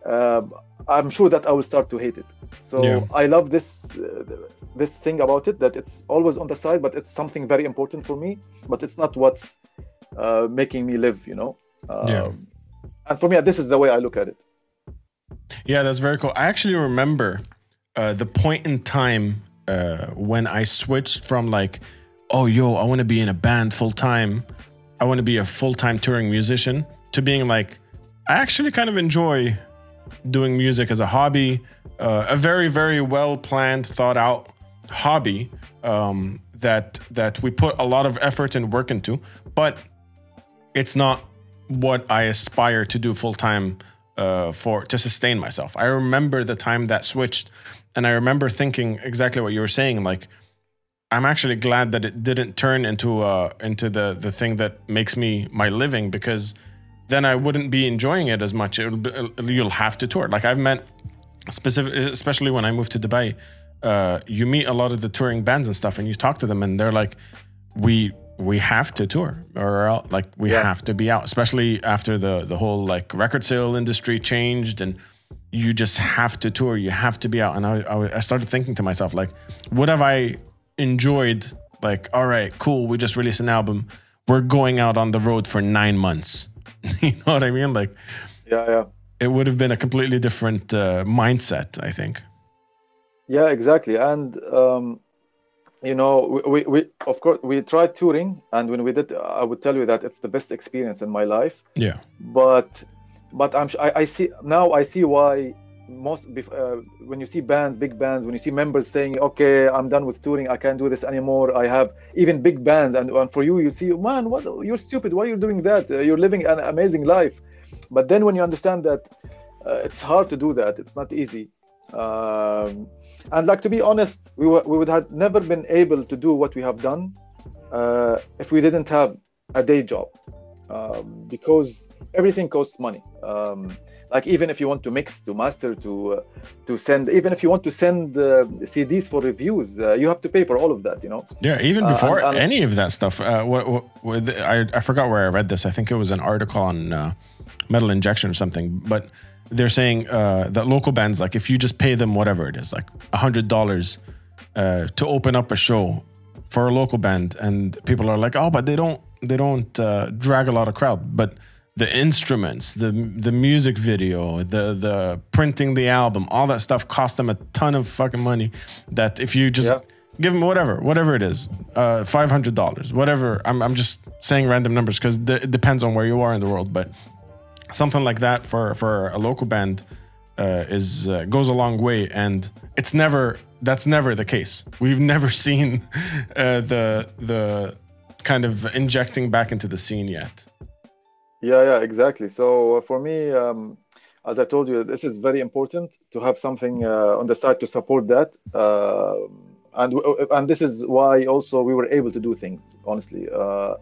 uh, i'm sure that i will start to hate it so yeah. i love this uh, this thing about it that it's always on the side but it's something very important for me but it's not what's uh, making me live you know um, yeah. and for me this is the way i look at it yeah that's very cool i actually remember uh, the point in time uh, when i switched from like oh yo i want to be in a band full time i want to be a full-time touring musician to being like i actually kind of enjoy doing music as a hobby uh, a very very well planned thought out hobby um, that that we put a lot of effort and work into but it's not what i aspire to do full-time uh, for to sustain myself. I remember the time that switched and i remember thinking exactly what you were saying like I'm actually glad that it didn't turn into uh into the the thing that makes me my living because then I wouldn't be enjoying it as much. Be, you'll have to tour. Like I've met specific, especially when I moved to Dubai. Uh, you meet a lot of the touring bands and stuff, and you talk to them, and they're like, "We we have to tour or like we Yeah. have to be out, especially after the the whole like record sale industry changed and you just have to tour. You have to be out. And I, I, I started thinking to myself, like, what have I enjoyed? Like, all right, cool. We just released an album. We're going out on the road for nine months. you know what I mean? Like, Yeah, yeah. it would have been a completely different uh, mindset, I think. Yeah, exactly. And um, you know, we, we, we of course we tried touring, and when we did, I would tell you that it's the best experience in my life. Yeah. But but I'm I, I see now I see why most uh, when you see bands, big bands, when you see members saying, "Okay, I'm done with touring. I can't do this anymore. I have even big bands." And, and for you, you see, man, what you're stupid. Why are you doing that? Uh, you're living an amazing life. But then when you understand that uh, it's hard to do that, it's not easy. Um, and like to be honest, we, w- we would have never been able to do what we have done uh, if we didn't have a day job, um, because everything costs money. Um, like even if you want to mix, to master, to uh, to send, even if you want to send uh, CDs for reviews, uh, you have to pay for all of that. You know. Yeah, even Uh, before and- and- any of that stuff. Uh, what, what, what I, I forgot where I read this. I think it was an article on uh, metal injection or something. But they're saying uh, that local bands, like if you just pay them whatever it is, like a hundred dollars uh, to open up a show for a local band, and people are like, oh, but they don't they don't uh, drag a lot of crowd, but the instruments, the the music video, the the printing the album, all that stuff cost them a ton of fucking money. That if you just Yeah. give them whatever, whatever it is, uh, five hundred dollars, whatever. I'm I'm just saying random numbers because it depends on where you are in the world, but something like that for for a local band uh, is uh, goes a long way, and it's never that's never the case. We've never seen uh, the the kind of injecting back into the scene yet. Yeah, yeah, exactly. So uh, for me, um, as I told you, this is very important to have something uh, on the side to support that. Uh, and and this is why also we were able to do things honestly, uh,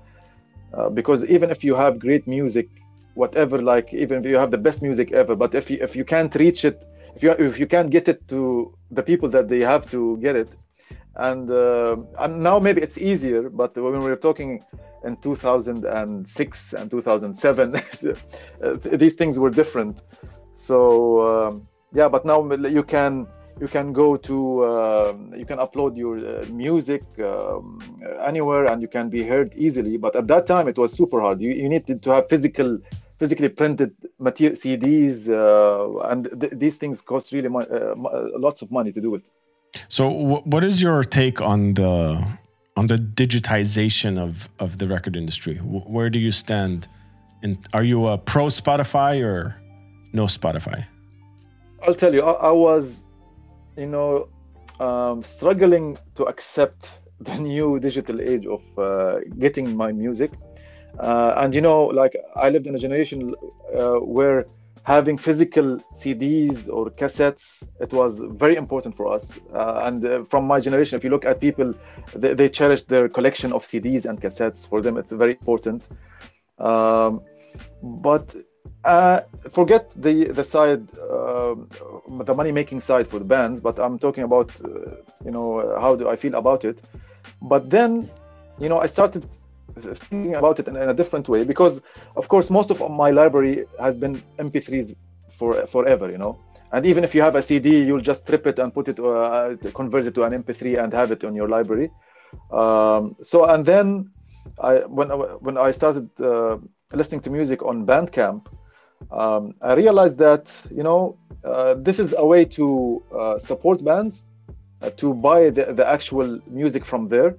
uh, because even if you have great music, whatever, like even if you have the best music ever, but if you if you can't reach it, if you if you can't get it to the people that they have to get it, and uh, and now maybe it's easier, but when we were talking in 2006 and 2007 uh, these things were different. So um, yeah but now you can you can go to um you can upload your uh, music um, anywhere and you can be heard easily. But at that time it was super hard. You, you needed to have physical physically printed material cds uh, and th- these things cost really uh, lots of money to do it. So, wh- what is your take on the on the digitization of of the record industry? Wh- Where do you stand? And are you a pro Spotify or no Spotify? I'll tell you, I, I was, you know, um, struggling to accept the new digital age of uh, getting my music. Uh, and, you know, like I lived in a generation uh, where having physical CDs or cassettes, it was very important for us. Uh, and uh, from my generation, if you look at people, they, they cherish their collection of CDs and cassettes. For them, it's very important. Um, but uh, forget the the side, uh, the money making side for the bands. But I'm talking about, uh, you know, uh, how do I feel about it? But then, you know, I started thinking about it in, in a different way because, of course, most of my library has been MP3s for forever. You know, and even if you have a CD, you'll just strip it and put it, uh, convert it to an MP3 and have it on your library. Um, so and then, I when I, when I started uh, listening to music on Bandcamp, um, I realized that you know uh, this is a way to uh, support bands uh, to buy the, the actual music from there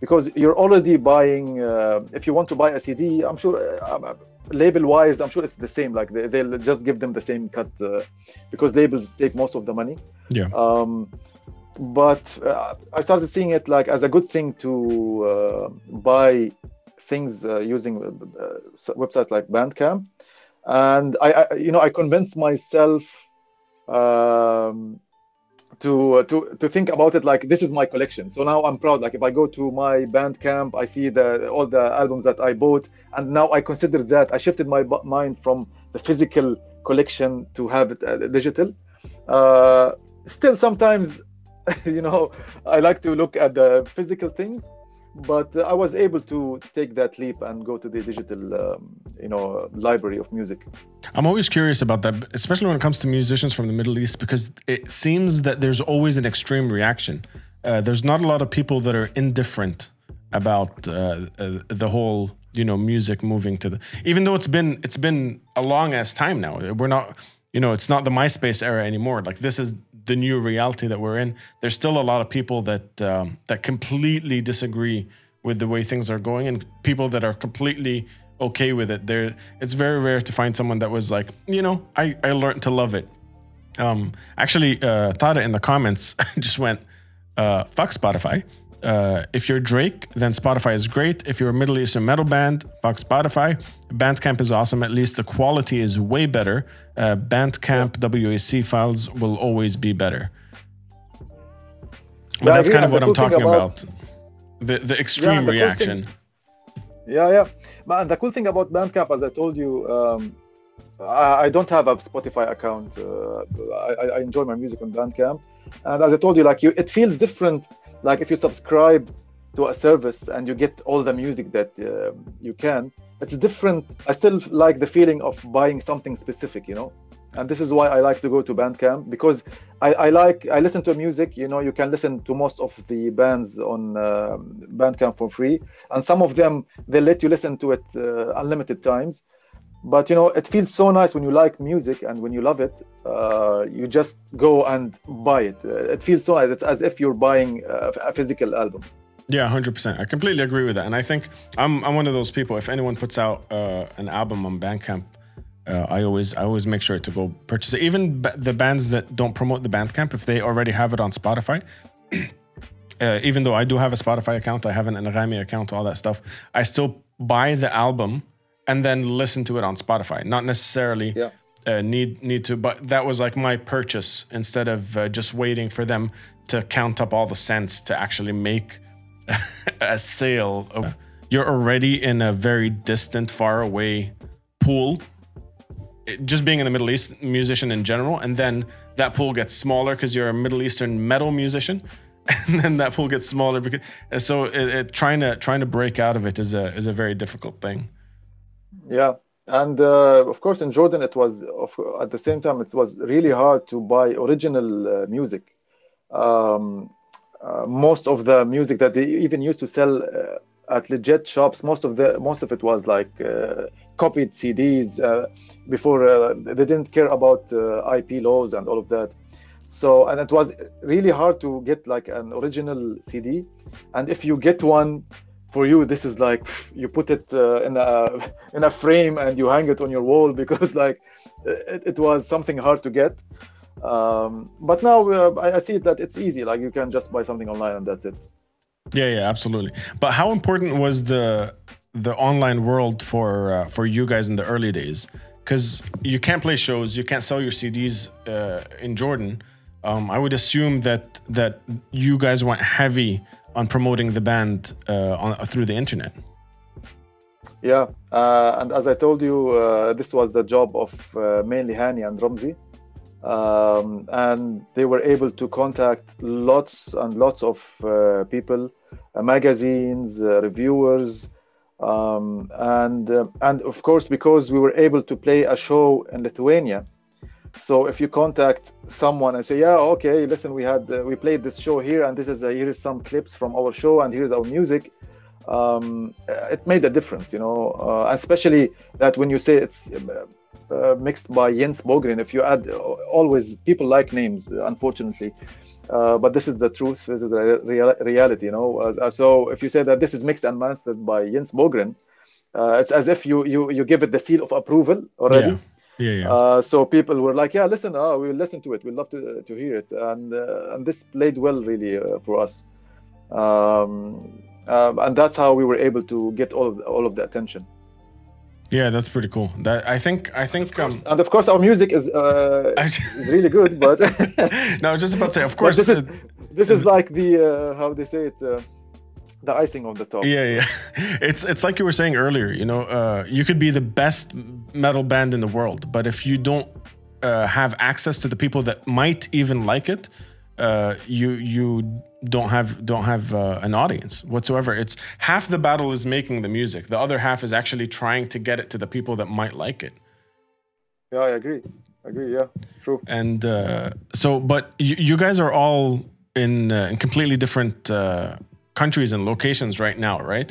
because you're already buying uh, if you want to buy a cd i'm sure uh, label wise i'm sure it's the same. Like they, they'll just give them the same cut uh, because labels take most of the money. Yeah. um, but uh, i started seeing it like as a good thing to uh, buy things uh, using uh, websites like bandcamp. And I, I you know i convinced myself um, to uh, to to think about it like this is my collection. So now i'm proud. Like if i go to my bandcamp i see the all the albums that i bought and now i consider that i shifted my mind from the physical collection to have it uh, digital. Uh, still sometimes you know i like to look at the physical things but uh, I was able to take that leap and go to the digital, um, you know, library of music. I'm always curious about that, especially when it comes to musicians from the Middle East, because it seems that there's always an extreme reaction. Uh, there's not a lot of people that are indifferent about uh, uh, the whole, you know, music moving to the. Even though it's been it's been a long ass time now. We're not, you know, it's not the MySpace era anymore. Like this is the new reality that we're in. There's still a lot of people that um, that completely disagree with the way things are going, and people that are completely okay with it. There, it's very rare to find someone that was like, you know, I I learned to love it. Um, actually, uh, Tada in the comments just went, uh, "Fuck Spotify." Uh, if you're Drake, then Spotify is great. If you're a Middle Eastern metal band, fuck Spotify. Bandcamp is awesome. At least the quality is way better. Uh, Bandcamp WAC files will always be better. But Yeah, that's kind of what I'm cool talking about- about. The the extreme the cool reaction. Yeah, yeah. But the cool thing about Bandcamp, as I told you, um, I, I don't have a Spotify account. Uh, I, I- I enjoy my music on Bandcamp, and as I told you, like you, it feels different. Like if you subscribe to a service and you get all the music that uh, you can, it's different. I still like the feeling of buying something specific, you know. And this is why I like to go to Bandcamp because I, I like I listen to music. You know, you can listen to most of the bands on um Bandcamp for free, and some of them they let you listen to it uh, unlimited times. But you know, it feels so nice when you like music and when you love it, uh, you just go and buy it. Uh, it feels so nice. It's as if you're buying a, a physical album. Yeah, hundred percent. I completely agree with that, and I think I'm I'm one of those people. If anyone puts out uh, an album on Bandcamp, uh, I always I always make sure to go purchase it. Even the bands that don't promote the Bandcamp, if they already have it on Spotify, uh, even though I do have a Spotify account, I have an Anghami account, all that stuff. I still buy the album and then listen to it on Spotify. Not necessarily Yeah. uh, need need to, but that was like my purchase instead of uh, just waiting for them to count up all the cents to actually make a sale. Of, you're already in a very distant, far away pool. It- just being in the Middle East, musician in general, and then that pool gets smaller because you're a Middle Eastern metal musician, and then that pool gets smaller because so it, it, trying to trying to break out of it is a is a very difficult thing. Yeah, and uh, of course in Jordan it was at the same time it was really hard to buy original uh, music. Um, uh, most of the music that they even used to sell uh, at legit shops, most of the most of it was like uh, copied CDs. Uh, before uh, they didn't care about IP laws and all of that. So and it was really hard to get like an original CD. And if you get one, for you this is like you put it uh, in a in a frame and you hang it on your wall because like it, it was something hard to get um, but now uh, I, see that it's easy like you can just buy something online and that's it Yeah, yeah, absolutely. But how important was the the online world for uh, for you guys in the early days? Because you can't play shows, you can't sell your CDs uh, in Jordan. Um, I would assume that that you guys went heavy on promoting the band uh, on, through the internet. yeah uh, and as i told you uh, this was the job of uh, mainly hani and ramzi um, and they were able to contact lots and lots of uh, people, uh, magazines, reviewers, um, and and of course because we were able to play a show in Lithuania. So if you contact someone and say, yeah, okay, listen, we had uh, we played this show here, and this is uh, here is some clips from our show, and here's our music. Um, it made a difference, you know, uh, especially that when you say it's uh, uh, mixed by Jens Bogren. If you add, uh, always people like names, unfortunately, uh, but this is the truth. This is the real, reality, you know. Uh, so if you say that this is mixed and mastered by Jens Bogren, uh, it's as if you you you give it the seal of approval already. Yeah, yeah. Uh, so people were like, "Yeah, listen, oh, we'll listen to it. We'd love to to hear it," and uh, and this played well really uh, for us, um, um, and that's how we were able to get all of the, all of the attention. Yeah, that's pretty cool. That I think I think um, And of course, our music is uh, is really good, but no, I was just about to say, of course. this is uh, this is like the uh, how they say it, uh, the icing on the top. Yeah, yeah. It's it's like you were saying earlier. You know, uh, you could be the best metal band in the world, but if you don't uh, have access to the people that might even like it, uh, you you don't have don't have uh, an audience whatsoever. It's half the battle is making the music. The other half is actually trying to get it to the people that might like it. Yeah, I agree. I agree. Yeah, true. And uh, so, but you, you guys are all in uh, in completely different uh, countries and locations right now, right?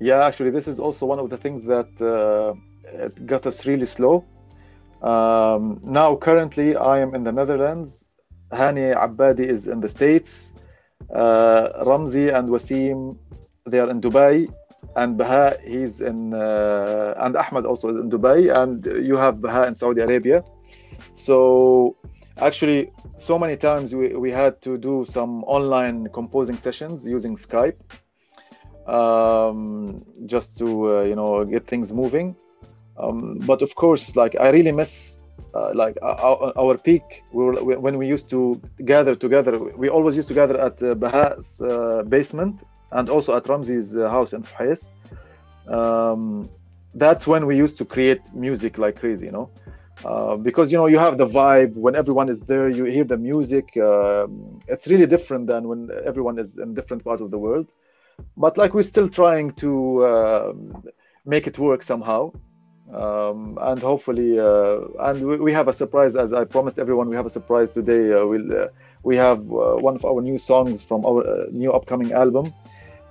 Yeah, actually, this is also one of the things that uh, got us really slow. Um, now, currently, I am in the Netherlands. Hani Abadi is in the States. Uh, Ramzi and Wasim, they are in Dubai. And Baha, he's in, uh, and Ahmed also is in Dubai. And you have Baha in Saudi Arabia. So, actually, so many times we, we had to do some online composing sessions using Skype um, just to, uh, you know, get things moving. Um, but of course, like I really miss uh, like our, our peak we were, when we used to gather together. We always used to gather at uh, Baha's uh, basement and also at Ramzi's uh, house in Fuheis. Um, that's when we used to create music like crazy, you know. Uh, because you know you have the vibe when everyone is there you hear the music uh, it's really different than when everyone is in different parts of the world. But like we're still trying to uh, make it work somehow. Um, and hopefully uh, and we, we, have a surprise as i promised everyone we have a surprise today. Uh, we'll we have one of our new songs from our new upcoming album.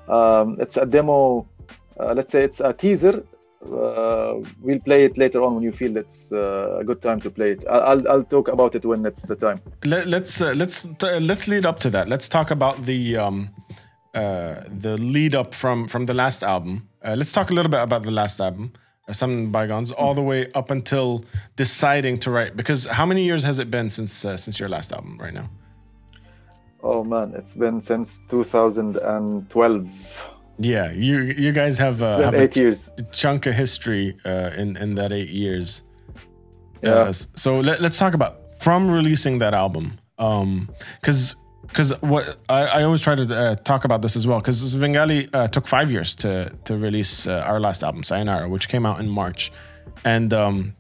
Um, it's a demo let's say it's a teaser Uh, we'll play it later on when you feel it's uh, a good time to play it. I'll, I'll talk about it when it's the time. Let, us let's uh, let's lead up to that. Let's talk about the um, the lead up from from the last album. Let's talk a little bit about the last album some bygones all the way up until deciding to write. Because how many years has it been since uh, since your last album right now? Oh man it's been since 2012 yeah you you guys have, uh, have eight a years. chunk of history uh, in in that eight years. Yeah. Uh, so let, let's talk about from releasing that album um because because what I, I, always try to uh, talk about this as well because Svengali uh, took five years to to release uh, our last album Sayonara which came out in March. And um,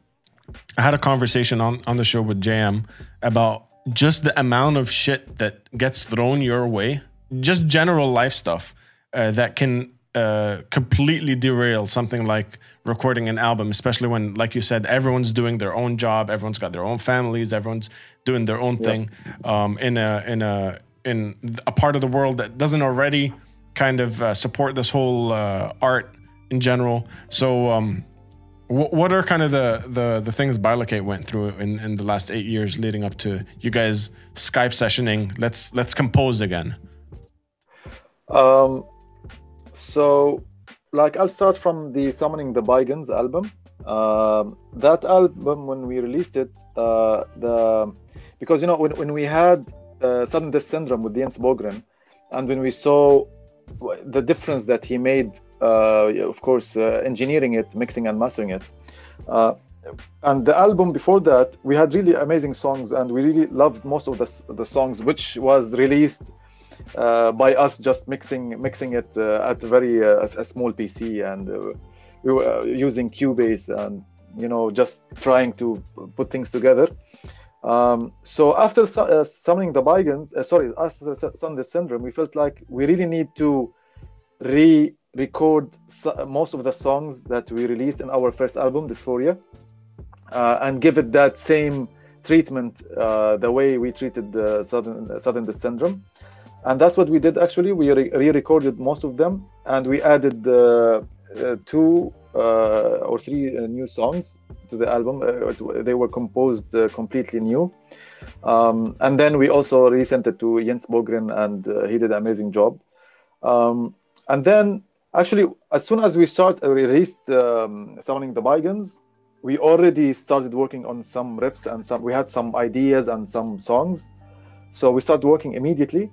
I had a conversation on on the show with JM about just the amount of shit that gets thrown your way just general life stuff uh, that can uh, completely derail something like recording an album, especially when, like you said, everyone's doing their own job, everyone's got their own families, everyone's doing their own thing um, in a in a in a part of the world that doesn't already kind of uh, support this whole uh, art in general. So, um, what are kind of the the the things Bilocate went through in in the last eight years leading up to you guys Skype sessioning? Let's let's compose again. Um so like i'll start from the summoning the bygones album. Um, that album when we released it uh, the because you know when, when we had uh, sudden death syndrome with Jens Bogren and when we saw the difference that he made uh, of course uh, engineering it mixing and mastering it uh, and the album before that we had really amazing songs and we really loved most of the, the songs which was released uh, by us just mixing mixing it uh, at a very uh, a small PC and uh, we were uh, using Cubase and you know just trying to put things together. Um, so after su- summoning the bygones, sorry, after Sunday Syndrome, we felt like we really need to re-record most of the songs that we released in our first album, Dysphoria, and give it that same treatment the way we treated the sudden sudden syndrome and that's what we did actually. We re-recorded most of them and we added uh, uh, two uh, or three uh, new songs to the album. Uh, they were composed uh, completely new. Um, and then we also resent it to Jens Bogren and he did an amazing job. Um, and then actually as soon as we start we released um, summoning the bygones we already started working on some riffs and some we had some ideas and some songs. So we started working immediately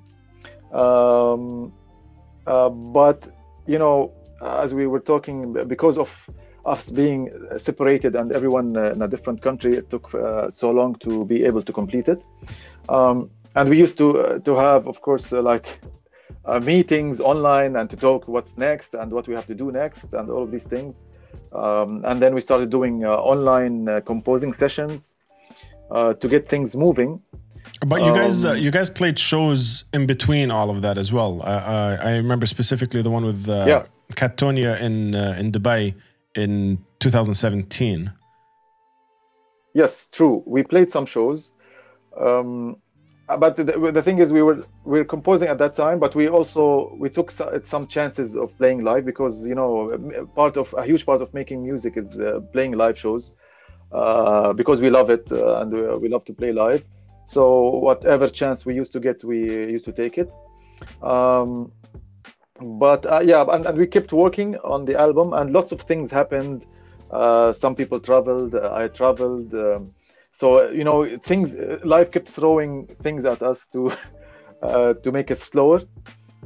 um, uh, but you know, as we were talking, because of us being separated and everyone in a different country, it took uh, so long to be able to complete it. Um, and we used to uh, to have, of course, uh, like uh, meetings online and to talk what's next and what we have to do next and all of these things. Um, and then we started doing uh, online composing sessions to get things moving. But you guys, uh, Um, you guys played shows in between all of that as well. Uh, uh, I remember specifically the one with uh, Yeah. Katatonia in uh, in Dubai in 2017. Yes, true. We played some shows, um, but the, the thing is, we were we were composing at that time, but we also we took some chances of playing live because you know part of a huge part of making music is uh, playing live shows uh, because we love it uh, and we love to play live. So whatever chance we used to get, we used to take it. Um, but uh, yeah, and, and we kept working on the album, and lots of things happened. Uh, some people traveled. I traveled. Um, so you know, things life kept throwing things at us to uh, to make us slower.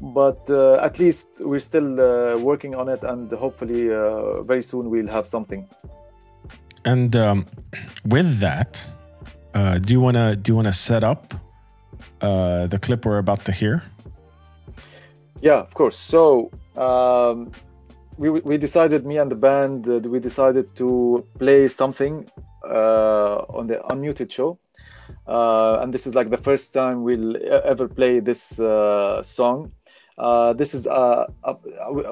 But uh, at least we're still uh, working on it, and hopefully uh, very soon we'll have something. And um, with that, uh, do you wanna do you wanna set up uh, the clip we're about to hear? Yeah, of course. So um, we we decided, me and the band, uh, we decided to play something uh, on the unmuted show, uh, and this is like the first time we'll ever play this uh, song. This is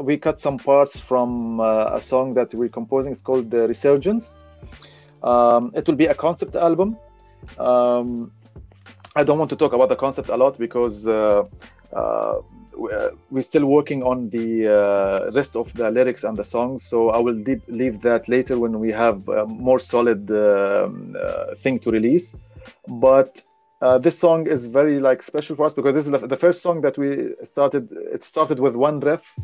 we cut some parts from a song that we're composing. It's called "The Resurgence." Um, it will be a concept album. Um, I don't want to talk about the concept a lot because uh, uh, uh, we're still working on the uh, rest of the lyrics and the songs. So I will leave, leave that later when we have a more solid um, uh, thing to release. But uh, this song is very like special for us because this is the, first song that we started. It started with one riff.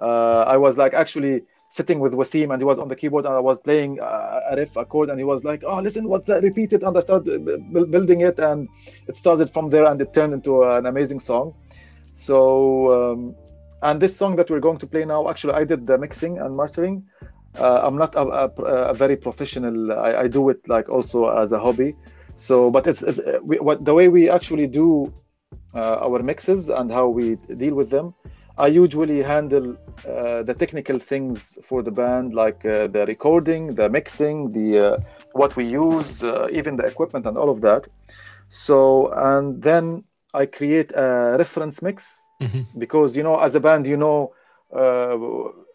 Uh, I was like actually sitting with Wasim and he was on the keyboard and I was playing uh, a riff, a chord, and he was like, "Oh, listen, what that repeated?" And I started bu- building it, and it started from there, and it turned into an amazing song. So, um, and this song that we're going to play now, actually, I did the mixing and mastering. Uh, I'm not a, a, a very professional. I, I do it like also as a hobby. So, but it's, it's uh, we, what the way we actually do uh, our mixes and how we deal with them. I usually handle uh, the technical things for the band, like uh, the recording, the mixing, the uh, what we use, uh, even the equipment and all of that. So, and then I create a reference mix because you know, as a band, you know uh,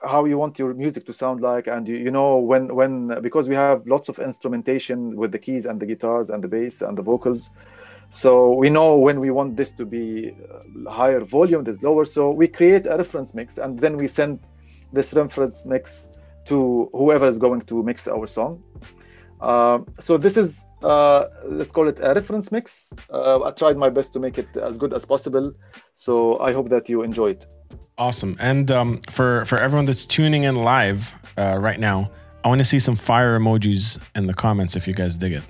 how you want your music to sound like, and you, you know when when because we have lots of instrumentation with the keys and the guitars and the bass and the vocals. So we know when we want this to be uh, higher volume, this lower. So we create a reference mix and then we send this reference mix to whoever is going to mix our song. Um, so this is uh, let's call it a reference mix. Uh, I tried my best to make it as good as possible. So I hope that you enjoy it. Awesome. And um, for for everyone that's tuning in live uh, right now, I want to see some fire emojis in the comments if you guys dig it.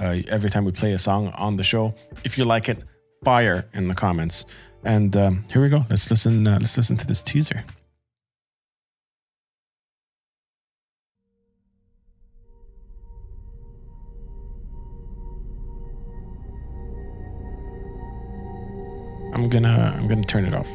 Uh, every time we play a song on the show, if you like it, fire in the comments. And um, here we go. Let's listen. Uh, let's listen to this teaser. I'm gonna I'm gonna turn it off.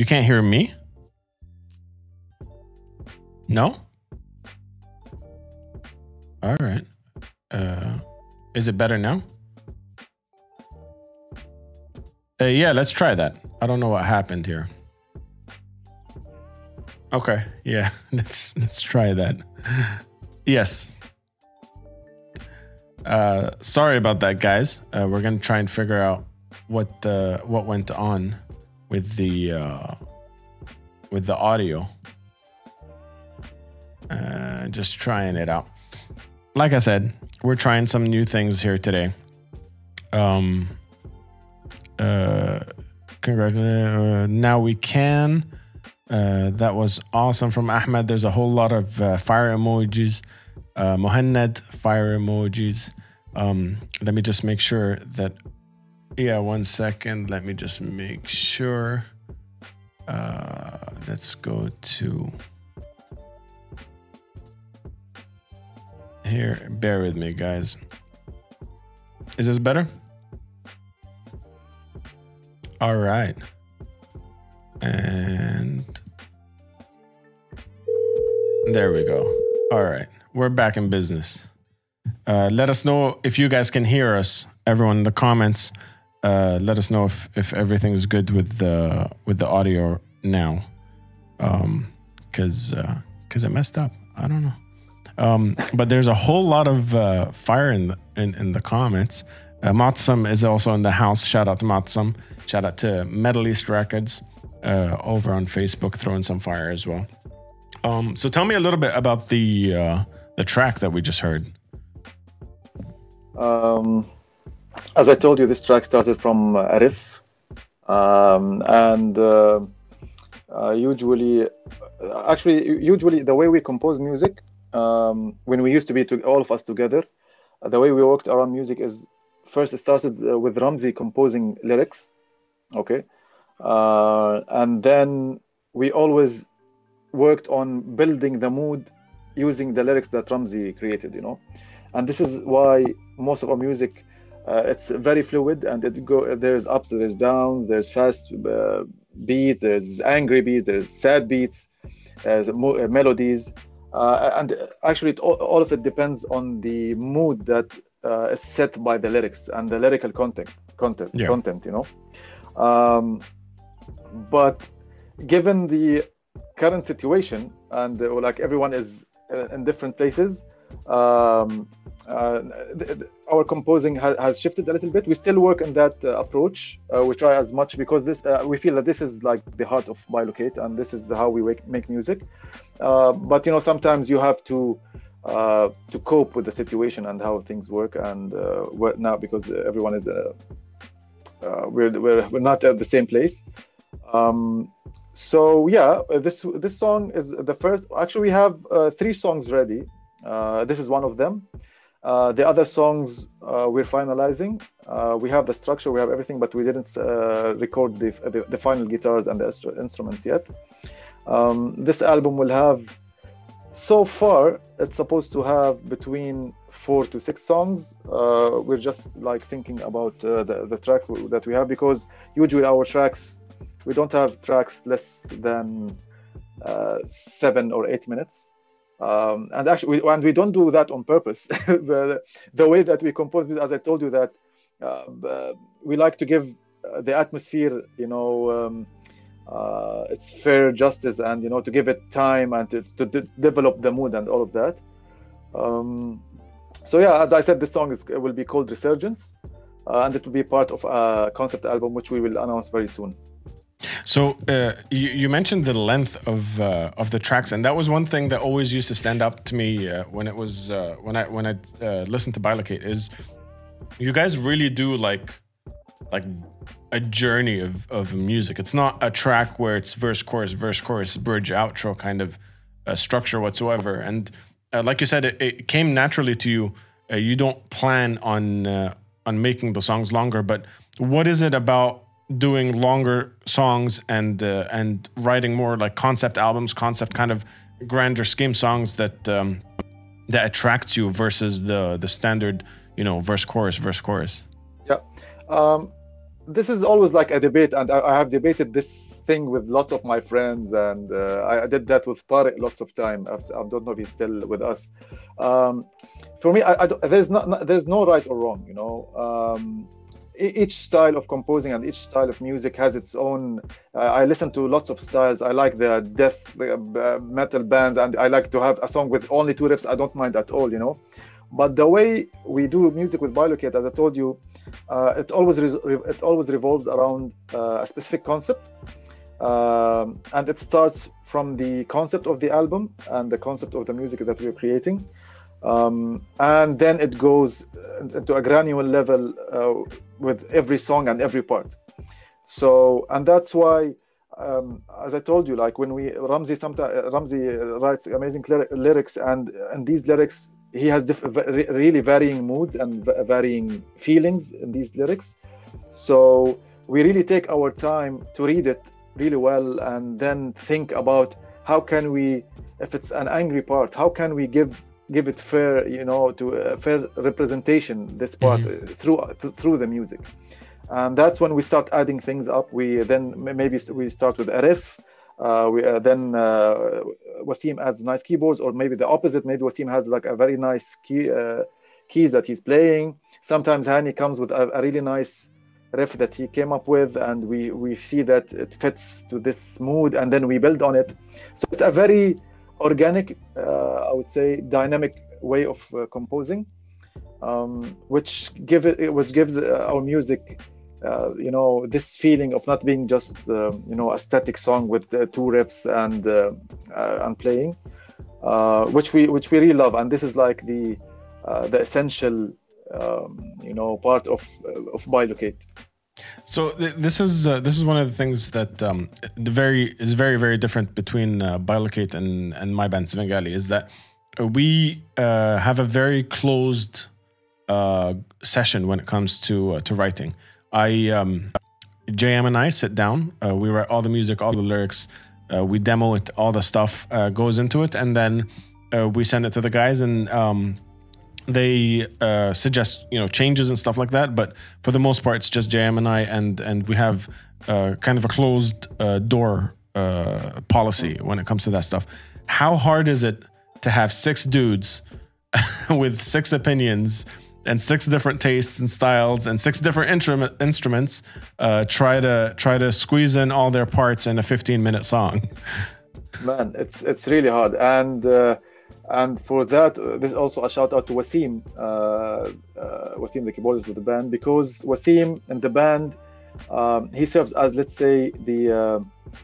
You can't hear me? No? All right. Uh, is it better now? Uh, yeah, let's try that. I don't know what happened here. Okay, yeah, let's let's try that. Yes. Uh, sorry about that, guys. Uh, we're gonna try and figure out what the what went on with the uh, with the audio. Uh, just trying it out. Like I said, we're trying some new things here today. Um. Uh, congratulations. Uh, now we can. Uh, that was awesome from Ahmed. There's a whole lot of uh, fire emojis. Uh, Mohannad, fire emojis. Um, let me just make sure that. Yeah, one second. Let me just make sure. Uh, let's go to. Here, bear with me, guys. Is this better? All right. And there we go. All right. We're back in business. Uh, let us know if you guys can hear us. Everyone in the comments, uh, let us know if, if everything is good with the with the audio now. Um, cause uh, it messed up. I don't know. Um, but there's a whole lot of uh, fire in the, in, in the comments. Uh, Matsum is also in the house. Shout out to Matsum. Shout out to Metal East Records uh, over on Facebook, throwing some fire as well. Um, so tell me a little bit about the uh, the track that we just heard. Um, as I told you, this track started from a riff, um, and uh, uh, usually, actually, usually the way we compose music, um, when we used to be to, all of us together, the way we worked around music is first it started uh, with Ramzi composing lyrics, okay, uh, and then we always worked on building the mood using the lyrics that Ramzi created, you know, and this is why most of our music uh, it's very fluid and it go there's ups, there's downs, there's fast uh, beat, there's angry beat, there's sad beats, there's mo- melodies, uh, and actually it, all, all of it depends on the mood that uh, is set by the lyrics and the lyrical content content Yeah. content you know um, but given the current situation and uh, like everyone is uh, in different places um, uh, our composing ha- has shifted a little bit. We still work in that uh, approach uh, we try as much because this uh, we feel that this is like the heart of bilocate and this is how we make, music. Uh, but you know sometimes you have to uh, to cope with the situation and how things work and now because everyone is we're, we're we're not at the same place. Um, so yeah this this song is the first actually we have three songs ready this is one of them. Uh, the other songs uh, we're finalizing. Uh, we have the structure we have everything but we didn't uh, record the, the, the final guitars and the instruments yet. Um, this album will have so far it's supposed to have between four to six songs. Uh, we're just like thinking about uh, the, the tracks that we have because usually our tracks we don't have tracks less than uh, seven or eight minutes um, and actually we, and we don't do that on purpose. The, the way that we compose as i told you that uh, we like to give uh, the atmosphere you know um, uh, it's fair justice and you know to give it time and to, to de- develop the mood and all of that. Um, so yeah as i said this song is will be called resurgence uh, and it will be part of a concept album which we will announce very soon So uh, you, you mentioned the length of uh, of the tracks, and that was one thing that always used to stand up to me uh, when it was uh, when I when I uh, listened to Bilocate is you guys really do like like a journey of of music. It's not a track where it's verse chorus verse chorus bridge outro kind of uh, structure whatsoever. And like you said, it, it came naturally to you. You don't plan on on making the songs longer, but what is it about doing longer songs and uh, and writing more like concept albums, concept kind of grander scheme songs that um, that attracts you versus the the standard you know verse chorus verse chorus. Yeah. Um, this is always like a debate, and I, I have debated this thing with lots of my friends, and uh, I, did that with Tariq lots of time. I, don't know if he's still with us. Um, for me, I, I there's not, not there's no right or wrong. You know, um, each style of composing and each style of music has its own. Uh, I listen to lots of styles. I like the death uh, metal bands, and I like to have a song with only two riffs. I don't mind at all. You know, but the way we do music with Bilocate, as I told you, uh, it always it always revolves around uh, a specific concept, um, and it starts from the concept of the album and the concept of the music that we're creating, um, and then it goes into a granular level uh, with every song and every part. So, and that's why. Um, as I told you, like when we Ramzi sometimes Ramzi writes amazing lyrics, and and these lyrics he has diff- really varying moods and varying feelings in these lyrics. So we really take our time to read it really well and then think about how can we, if it's an angry part, how can we give give it fair, you know, to uh, fair representation this part uh, through th- through the music. And that's when we start adding things up. We then maybe we start with a riff. Uh, we uh, then uh, Wasim adds nice keyboards, or maybe the opposite. Maybe Wasim has like a very nice key uh, keys that he's playing. Sometimes Hani comes with a, a really nice riff that he came up with, and we we see that it fits to this mood, and then we build on it. So it's a very organic, uh, I would say, dynamic way of uh, composing, um, which give it which gives uh, our music. Uh, you know this feeling of not being just um, you know a static song with uh, two riffs and uh, uh, and playing, uh, which we which we really love, and this is like the uh, the essential um, you know part of uh, of Bilocate. So th- this is uh, this is one of the things that um, the very is very very different between uh, Bilocate and and my band Svengali is that uh, we uh, have a very closed uh, session when it comes to uh, to writing. I um, JM and I sit down. Uh, we write all the music, all the lyrics. We demo it. All the stuff goes into it, and then we send it to the guys, and um, they uh, suggest you know changes and stuff like that. But for the most part, it's just JM and I, and and we have uh, kind of a closed uh, door uh, policy when it comes to that stuff. How hard is it to have six dudes with six opinions? and six different tastes and styles and six different instrument, instruments uh, try to try to squeeze in all their parts in a 15 minute song Man, it's it's really hard, and uh, and for that, uh, there's also a shout out to Wasim, uh, uh, Wasim, the keyboardist of the band, because Wasim in the band, um, he serves as let's say the uh,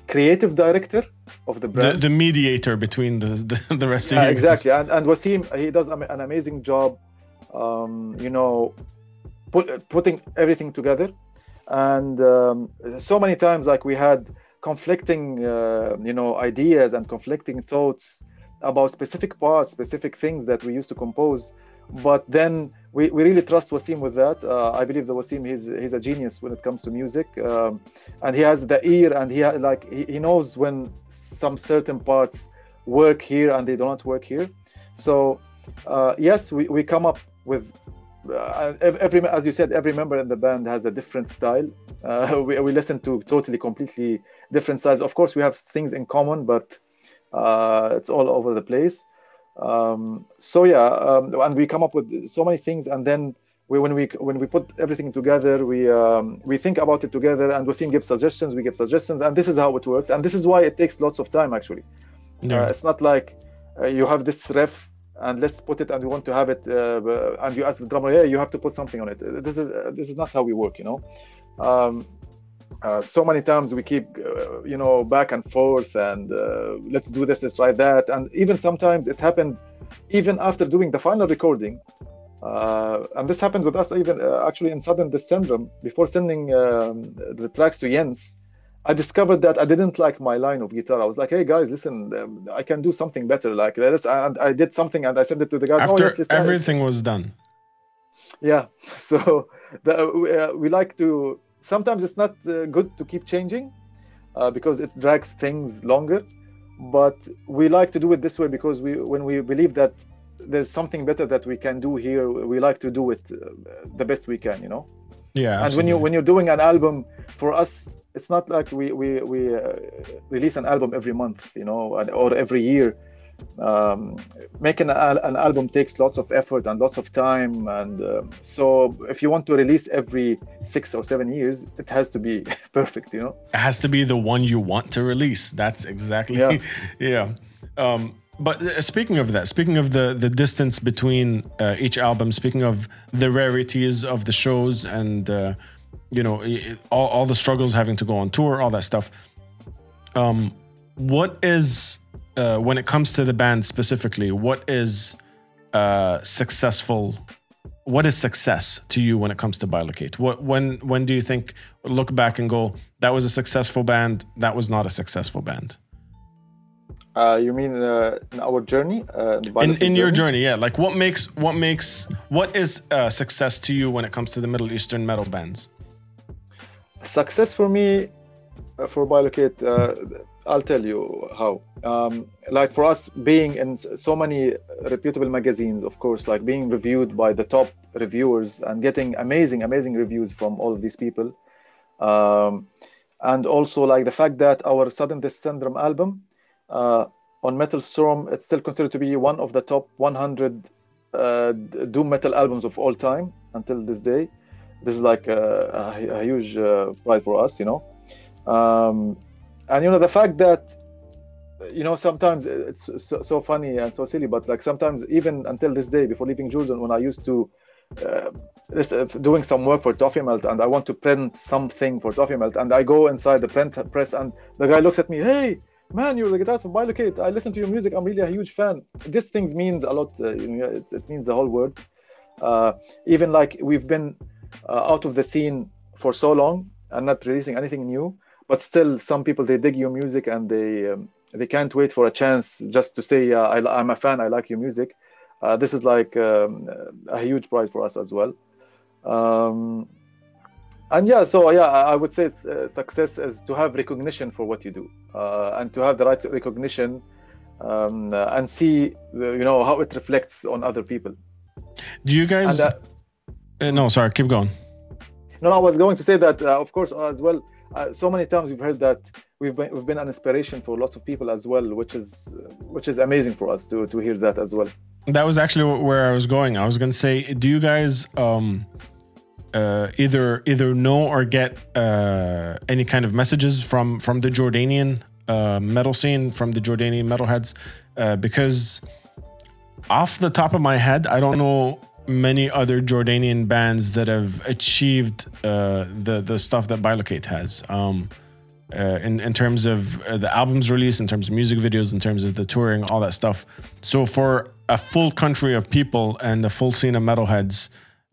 creative director of the the, band. the mediator between the the, the rest yeah, of you. exactly, and and Wasim, he does an amazing job, um, you know, put, putting everything together, and um, so many times like we had conflicting uh, you know ideas and conflicting thoughts about specific parts specific things that we used to compose. But then we, we really trust Wasim with that. Uh, I believe that Wasim he's he's a genius when it comes to music. Um, and he has the ear and he like he, he knows when some certain parts work here and they do not work here. So uh, yes we, we come up with uh, every as you said every member in the band has a different style. Uh, we, we listen to totally completely different styles. Of course we have things in common but uh, it's all over the place. Um, so yeah um, and we come up with so many things and then we, when we when we put everything together we um, we think about it together and Wasim gives suggestions we give suggestions and this is how it works and this is why it takes lots of time actually. Yeah. uh, it's not like uh, you have this riff and let's put it and we want to have it uh, and you ask the drummer yeah you have to put something on it. This is uh, this is not how we work you know? Um, uh, so many times we keep uh, you know back and forth and uh, let's do this let's try that and even sometimes it happened even after doing the final recording uh, and this happened with us even uh, actually in Sudden December before sending um, the tracks to Jens I discovered that I didn't like my line of guitar. I was like, "Hey guys, listen, um, I can do something better." Like, let's, and I did something, and I sent it to the guys. after oh, yes, everything was done yeah so the, we, uh, we like to sometimes it's not uh, good to keep changing uh, because it drags things longer but we like to do it this way because we when we believe that there's something better that we can do here we like to do it uh, the best we can you know? Yeah, and when you when you're doing an album for us it's not like we we, we uh, release an album every month you know or every year um, making an, an album takes lots of effort and lots of time and um, so if you want to release every six or seven years it has to be perfect you know It has to be the one you want to release. That's exactly Yeah. yeah. Um, but uh, speaking of that, speaking of the the distance between uh, each album, speaking of the rarities of the shows and uh, you know all, all the struggles having to go on tour, all that stuff. Um, what is uh, when it comes to the band specifically? What is uh, successful? What is success to you when it comes to Bilocate? What when when do you think look back and go that was a successful band, that was not a successful band? uh, you mean uh, in our journey uh, in in your journey yeah like what makes what makes what is uh, success to you when it comes to the middle eastern metal bands success for me uh, for Bilocate, uh, I'll tell you how. Um, like for us, being in so many reputable magazines, of course, like being reviewed by the top reviewers and getting amazing, amazing reviews from all of these people. Um, and also like the fact that our Sudden Death Syndrome album uh, on Metal Storm, it's still considered to be one of the top 100 uh, doom metal albums of all time until this day this is like a, a, a huge uh, for us, you know. Um, and you know the fact that you know sometimes it's so, so funny and so silly, but like sometimes even until this day, before leaving Jordan, when I used to uh, uh, doing some work for Toffimelt and I want to print something for Toffimelt, and I go inside the print press, and the guy looks at me, hey. Man, you're the guitarist from Bilocate. I listen to your music. I'm really a huge fan. This things means a lot. Uh, you know, it, it means the whole world. Uh, even like we've been uh, out of the scene for so long and not releasing anything new but still some people they dig your music and they um, they can't wait for a chance just to say uh, I, i'm a fan i like your music. Uh, this is like um, a huge pride for us as well. Um, and yeah so yeah i would say it's, uh, success is to have recognition for what you do uh, and to have the right recognition um, uh, and see uh, you know how it reflects on other people. Do you guys And, uh, no sorry keep going. No, no, I was going to say that, uh, of course, as well. Uh, so many times we've heard that we've been we've been an inspiration for lots of people as well, which is which is amazing for us to to hear that as well. that was actually where i was going i was going to say do you guys um uh, either either know or get uh, any kind of messages from from the Jordanian uh, metal scene, from the Jordanian metalheads, uh, because off the top of my head, I don't know many other Jordanian bands that have achieved uh, the the stuff that Bilocate has. Um, uh, in in terms of uh, the albums released, in terms of music videos, in terms of the touring, all that stuff. So for a full country of people and a full scene of metalheads,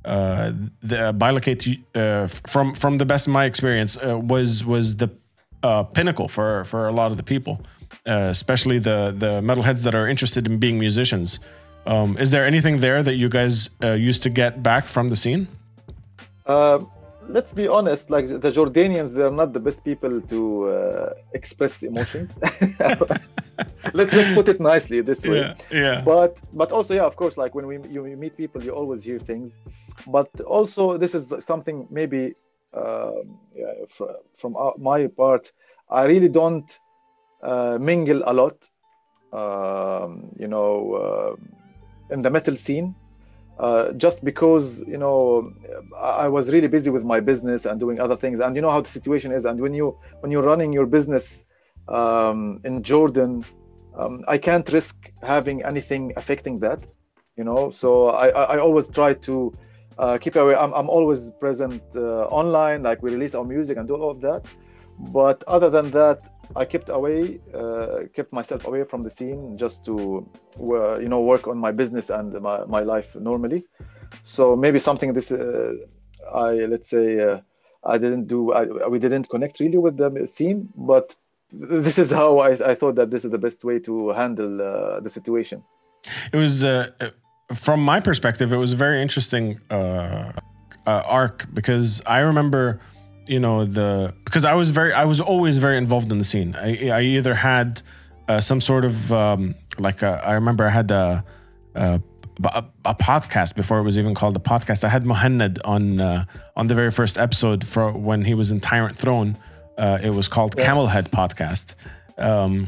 uh, the Bilocate, uh, from from the best of my experience, uh, was was the uh, pinnacle for for a lot of the people, uh, especially the the metalheads that are interested in being musicians. Um, is there anything there that you guys uh, used to get back from the scene? Uh, let's be honest, like the Jordanians, they're not the best people to uh, express emotions. let's let's put it nicely this way. Yeah, yeah. But but also yeah, of course, like when we you, you meet people, you always hear things. But also this is something maybe um, yeah, fr- from my part, I really don't uh, mingle a lot. Um, you know, uh, in the metal scene. Uh, just because you know I was really busy with my business and doing other things, and you know how the situation is. And when you when you're running your business um, in Jordan, um, I can't risk having anything affecting that. You know, so I I, I always try to uh, keep away. I'm I'm always present uh, online, like we release our music and do all of that. But other than that, I kept away, uh, kept myself away from the scene just to, uh, you know, work on my business and my, my life normally. So maybe something this, uh, I let's say, uh, I didn't do, I, we didn't connect really with the scene, but this is how I, I thought that this is the best way to handle uh, the situation. It was, uh, from my perspective, it was a very interesting arc because I remember, you know, the because I was very, I was always very involved in the scene. I, I either had uh, some sort of um, like a, I remember I had a, a a, a podcast before it was even called a podcast. I had Mohanad on uh, on the very first episode for when he was in Tyrant Throne. Uh, it was called Camelhead Podcast. Um,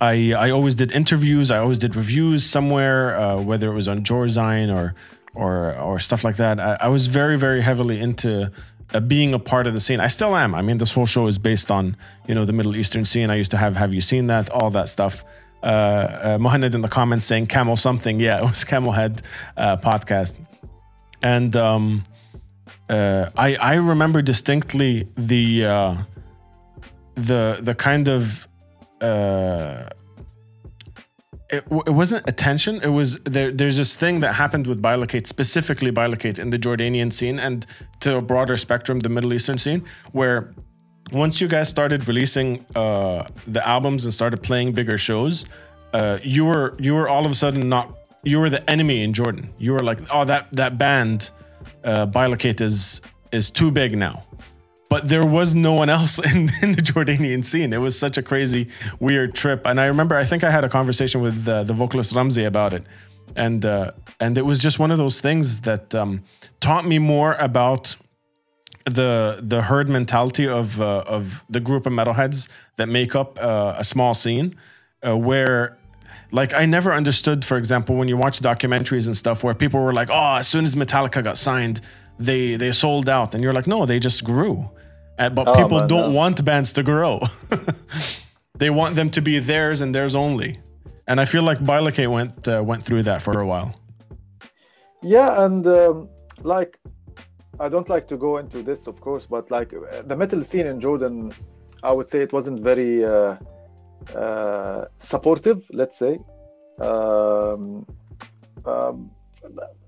I I always did interviews. I always did reviews somewhere, uh, whether it was on Jorzine or or or stuff like that. I, I was very very heavily into uh, being a part of the scene. I still am. I mean, this whole show is based on you know the Middle Eastern scene. I used to have Have you seen that? All that stuff. Uh, uh, Mohanad in the comments saying Camel something. Yeah, it was Camel Head uh, podcast, and um, uh, I I remember distinctly the uh, the the kind of uh, it, it wasn't attention. It was there. There's this thing that happened with Bilocate, specifically Bilocate in the Jordanian scene and to a broader spectrum, the Middle Eastern scene, where once you guys started releasing uh, the albums and started playing bigger shows, uh, you were you were all of a sudden not you were the enemy in Jordan. You were like, oh that that band, uh, Bilocate is is too big now. But there was no one else in, in the Jordanian scene. It was such a crazy, weird trip. And I remember, I think I had a conversation with uh, the vocalist Ramzi about it, and uh, and it was just one of those things that um, taught me more about the the herd mentality of uh, of the group of metalheads that make up uh, a small scene, uh, where like I never understood, for example, when you watch documentaries and stuff where people were like, "Oh, as soon as Metallica got signed, they they sold out," and you're like, "No, they just grew." Uh, but Oh, people man, don't no. want bands to grow; they want them to be theirs and theirs only. And I feel like Bilocate went uh, went through that for a while. Yeah, and um, like I don't like to go into this, of course, but like the metal scene in Jordan, I would say it wasn't very uh, uh, supportive. Let's say. Um, um,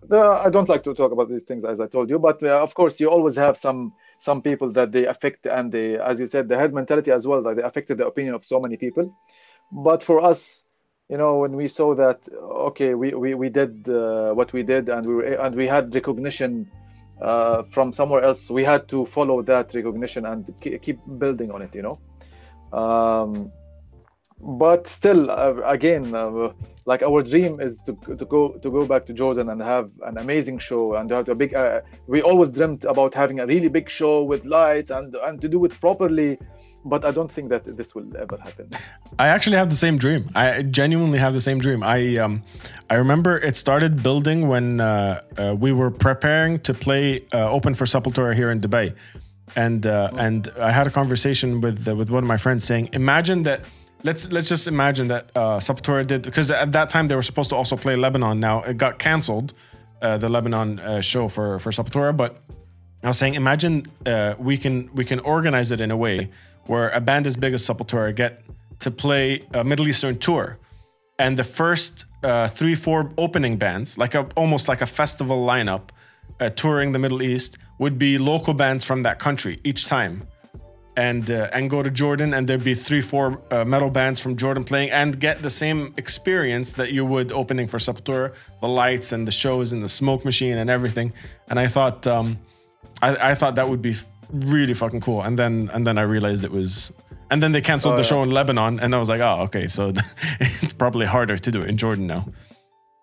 the, I don't like to talk about these things, as I told you, but uh, of course, you always have some some people that they affect, and they, as you said, the herd mentality as well. That they affected the opinion of so many people. But for us, you know when we saw that okay we we, we did uh, what we did and we were and we had recognition uh, from somewhere else we had to follow that recognition and ke- keep building on it you know um, but still uh, again uh, like our dream is to, to go to go back to jordan and have an amazing show and have a big uh, we always dreamt about having a really big show with lights and and to do it properly but i don't think that this will ever happen I actually have the same dream. I genuinely have the same dream. I um, I remember it started building when uh, uh, we were preparing to play uh, Open for Sepultura here in Dubai, and uh, and I had a conversation with with one of my friends saying, imagine that. Let's let's just imagine that uh, Sepultura did because at that time they were supposed to also play Lebanon. Now it got canceled, uh, the Lebanon uh, show for for Sepultura. But I was saying, imagine uh, we can we can organize it in a way where a band as big as Sepultura get to play a Middle Eastern tour, and the first uh, three four opening bands, like a almost like a festival lineup, uh, touring the Middle East, would be local bands from that country each time, and uh, and go to Jordan, and there'd be three four uh, metal bands from Jordan playing, and get the same experience that you would opening for Sepultura, the lights and the shows and the smoke machine and everything. And I thought. Um, I, I thought that would be really fucking cool. And then and then I realized it was and then they canceled Oh, the yeah. show in Lebanon and I was like, oh, okay, so it's probably harder to do it in Jordan now.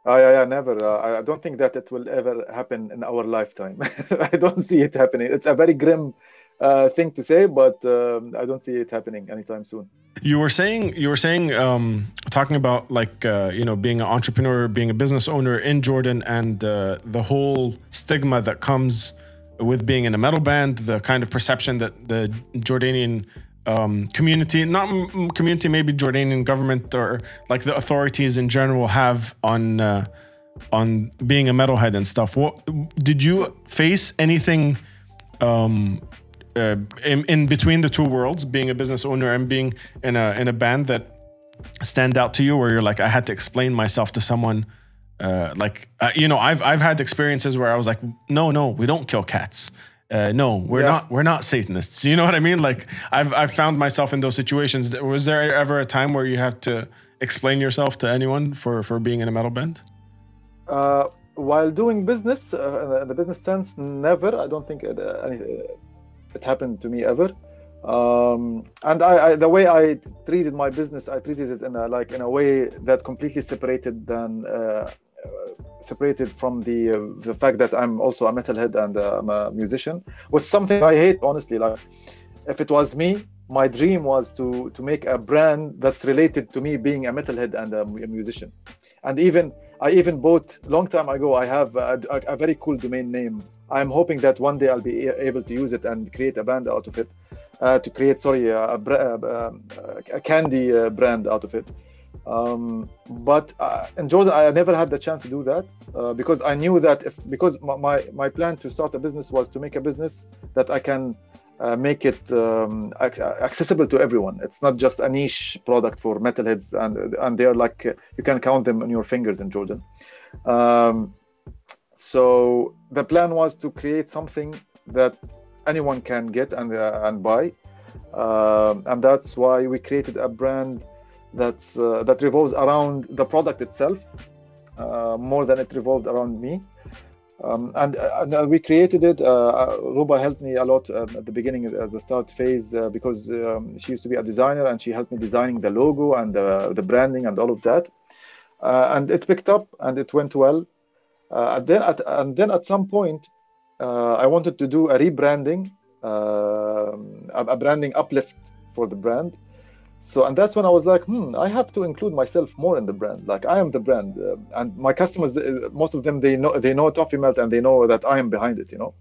Oh yeah, yeah, never. Uh, I- I don't think that it will ever happen in our lifetime. I don't see it happening. It's a very grim uh, thing to say, but um, I don't see it happening anytime soon. You were saying you were saying um, talking about like uh, you know being an entrepreneur, being a business owner in Jordan, and uh, the whole stigma that comes with being in a metal band, the kind of perception that the Jordanian um, community, not community, maybe Jordanian government or like the authorities in general have on uh, on being a metalhead and stuff. What did you face anything? Um, uh, in, in between the two worlds, being a business owner and being in a in a band that stand out to you, where you're like, I had to explain myself to someone. Uh, like uh, you know, I've I've had experiences where I was like, no, no, we don't kill cats. Uh, no, we're Yeah. not we're not Satanists. You know what I mean? Like I've I've found myself in those situations. Was there ever a time where you have to explain yourself to anyone for for being in a metal band? Uh, while doing business, uh, in the business sense, never. I don't think it, uh, any, uh, it happened to me ever. Um, and I, I, the way I treated my business, I treated it in a like in a way that completely separated than uh, separated from the uh, the fact that I'm also a metalhead and uh, I'm a musician, which is something I hate honestly. Like, if it was me, my dream was to to make a brand that's related to me being a metalhead and a, a musician, and even I even bought long time ago. I have a, a, a, very cool domain name. I'm hoping that one day I'll be able to use it and create a brand out of it. Uh, to create, sorry, a, a, a candy uh, brand out of it. Um, but uh, in Jordan, I never had the chance to do that uh, because I knew that if because my, my plan to start a business was to make a business that I can uh, make it um, accessible to everyone. It's not just a niche product for metalheads, and and they're like you can count them on your fingers in Jordan. Um, so the plan was to create something that anyone can get and uh, and buy, um, and that's why we created a brand that's uh, that revolves around the product itself uh, more than it revolved around me. Um, and, uh, and we created it. Uh, Ruba helped me a lot um, at the beginning, at the start phase, because um, she used to be a designer and she helped me designing the logo and the branding and all of that. and it picked up and it went well. And then, at, and then at some point, I wanted to do a rebranding, um, a, a branding uplift for the brand. So and that's when i was like hmm i have to include myself more in the brand. Like i am the brand uh, and my customers uh, most of them they know they know Toffimelt and they know that i am behind it you know?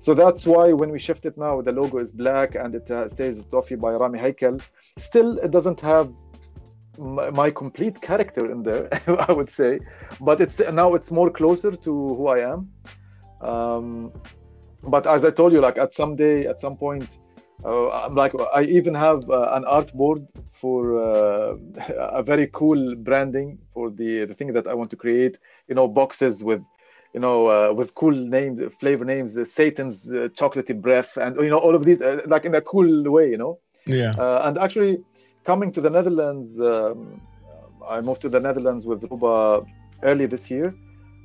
So that's why when we shift it now the logo is black and it uh, says toffee by rami Haikal still it doesn't have my, my complete character in there i would say but it's now it's more closer to who i am um, but as i told you like at some day at some point uh, I'm like I even have uh, an art board for uh, a very cool branding for the the thing that I want to create. You know, boxes with you know uh, with cool names, flavor names, uh, Satan's uh, chocolatey breath, and you know all of these like in a cool way. You know. Yeah. and actually, coming to the Netherlands, um, I moved to the Netherlands with Ruba early this year.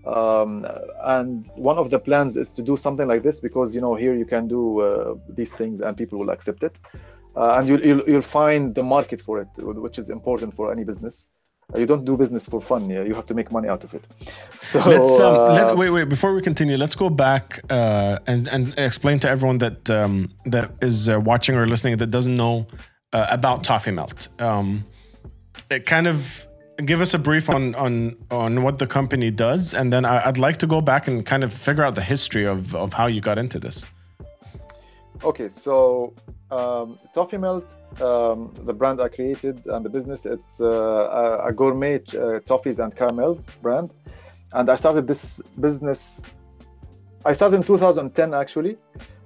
Um, and one of the plans is to do something like this because you know here you can do uh, these things and people will accept it. Uh, and you'll, you'll, you'll find the market for it which is important for any business. Uh, you don't do business for fun yeah. You have to make money out of it. So let's um, let, uh, wait wait before we continue let's go back uh, and and explain to everyone that um, that is uh, watching or listening that doesn't know about Toffimelt um, kind of give us a brief on on on what the company does, and then I, would like to go back and kind of figure out the history of of how you got into this. Okay, so um, Toffimelt, um, the brand I created and the business, it's uh, a, a, gourmet uh, toffees and caramels brand, and I started this business. I started in 2010 actually.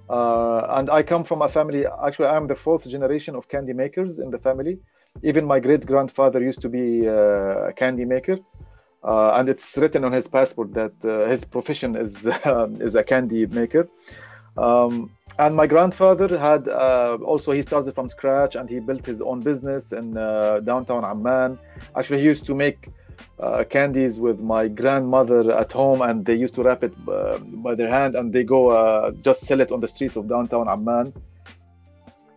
Uh, and I come from a family. Actually, I'm the fourth generation of candy makers in the family even my great grandfather used to be uh, a candy maker. Uh, and it's written on his passport that uh, his profession is um, is a candy maker. Um, and my grandfather had uh, also he started from scratch and he built his own business in uh, downtown Amman. Actually, he used to make uh, candies with my grandmother at home, and they used to wrap it by their hand and they go just sell it on the streets of downtown Amman.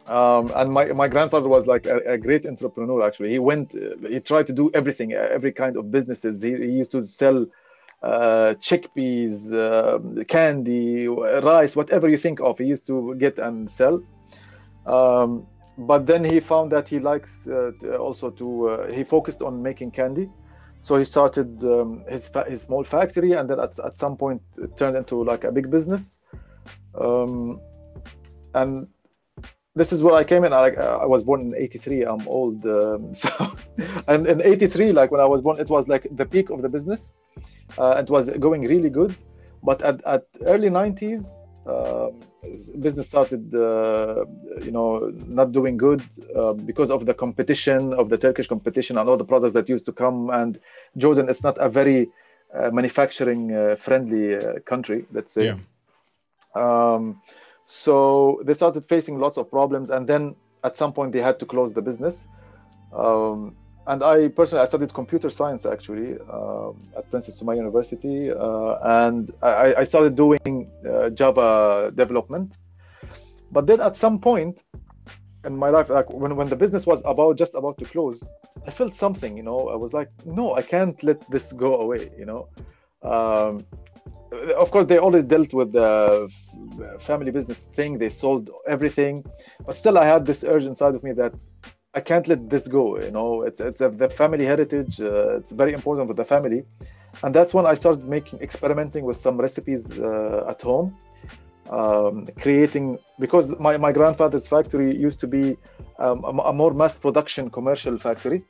Um, and my, my grandfather was like a, a, great entrepreneur actually. He went he tried to do everything every kind of businesses. He, he used to sell uh, chickpeas uh, candy rice whatever you think of he used to get and sell. Um, but then he found that he likes uh, also to uh, he focused on making candy so he started um, his his small factory and then at, at some point it turned into like a big business um, and this is where I came in. I, I was born in '83. I'm old, um, so and in '83, like when I was born, it was like the peak of the business. Uh, it was going really good, but at, at early '90s, um, business started, uh, you know, not doing good uh, because of the competition of the Turkish competition and all the products that used to come. And Jordan is not a very uh, manufacturing uh, friendly uh, country, let's say. Yeah. Um, so they started facing lots of problems, and then at some point they had to close the business. Um, and I personally I studied computer science actually uh, at Princess Sumaya University, uh, and I, I, started doing uh, Java development. But then at some point, in my life, like when, when the business was about just about to close, I felt something, you know. I was like, no, I can't let this go away, you know. Um, of course, they already dealt with the family business thing. They sold everything, but still, I had this urge inside of me that I can't let this go. You know, it's it's a, the family heritage. Uh, it's very important for the family, and that's when I started making experimenting with some recipes uh, at home um, creating because my, my grandfather's factory used to be um, a, a, more mass production commercial factory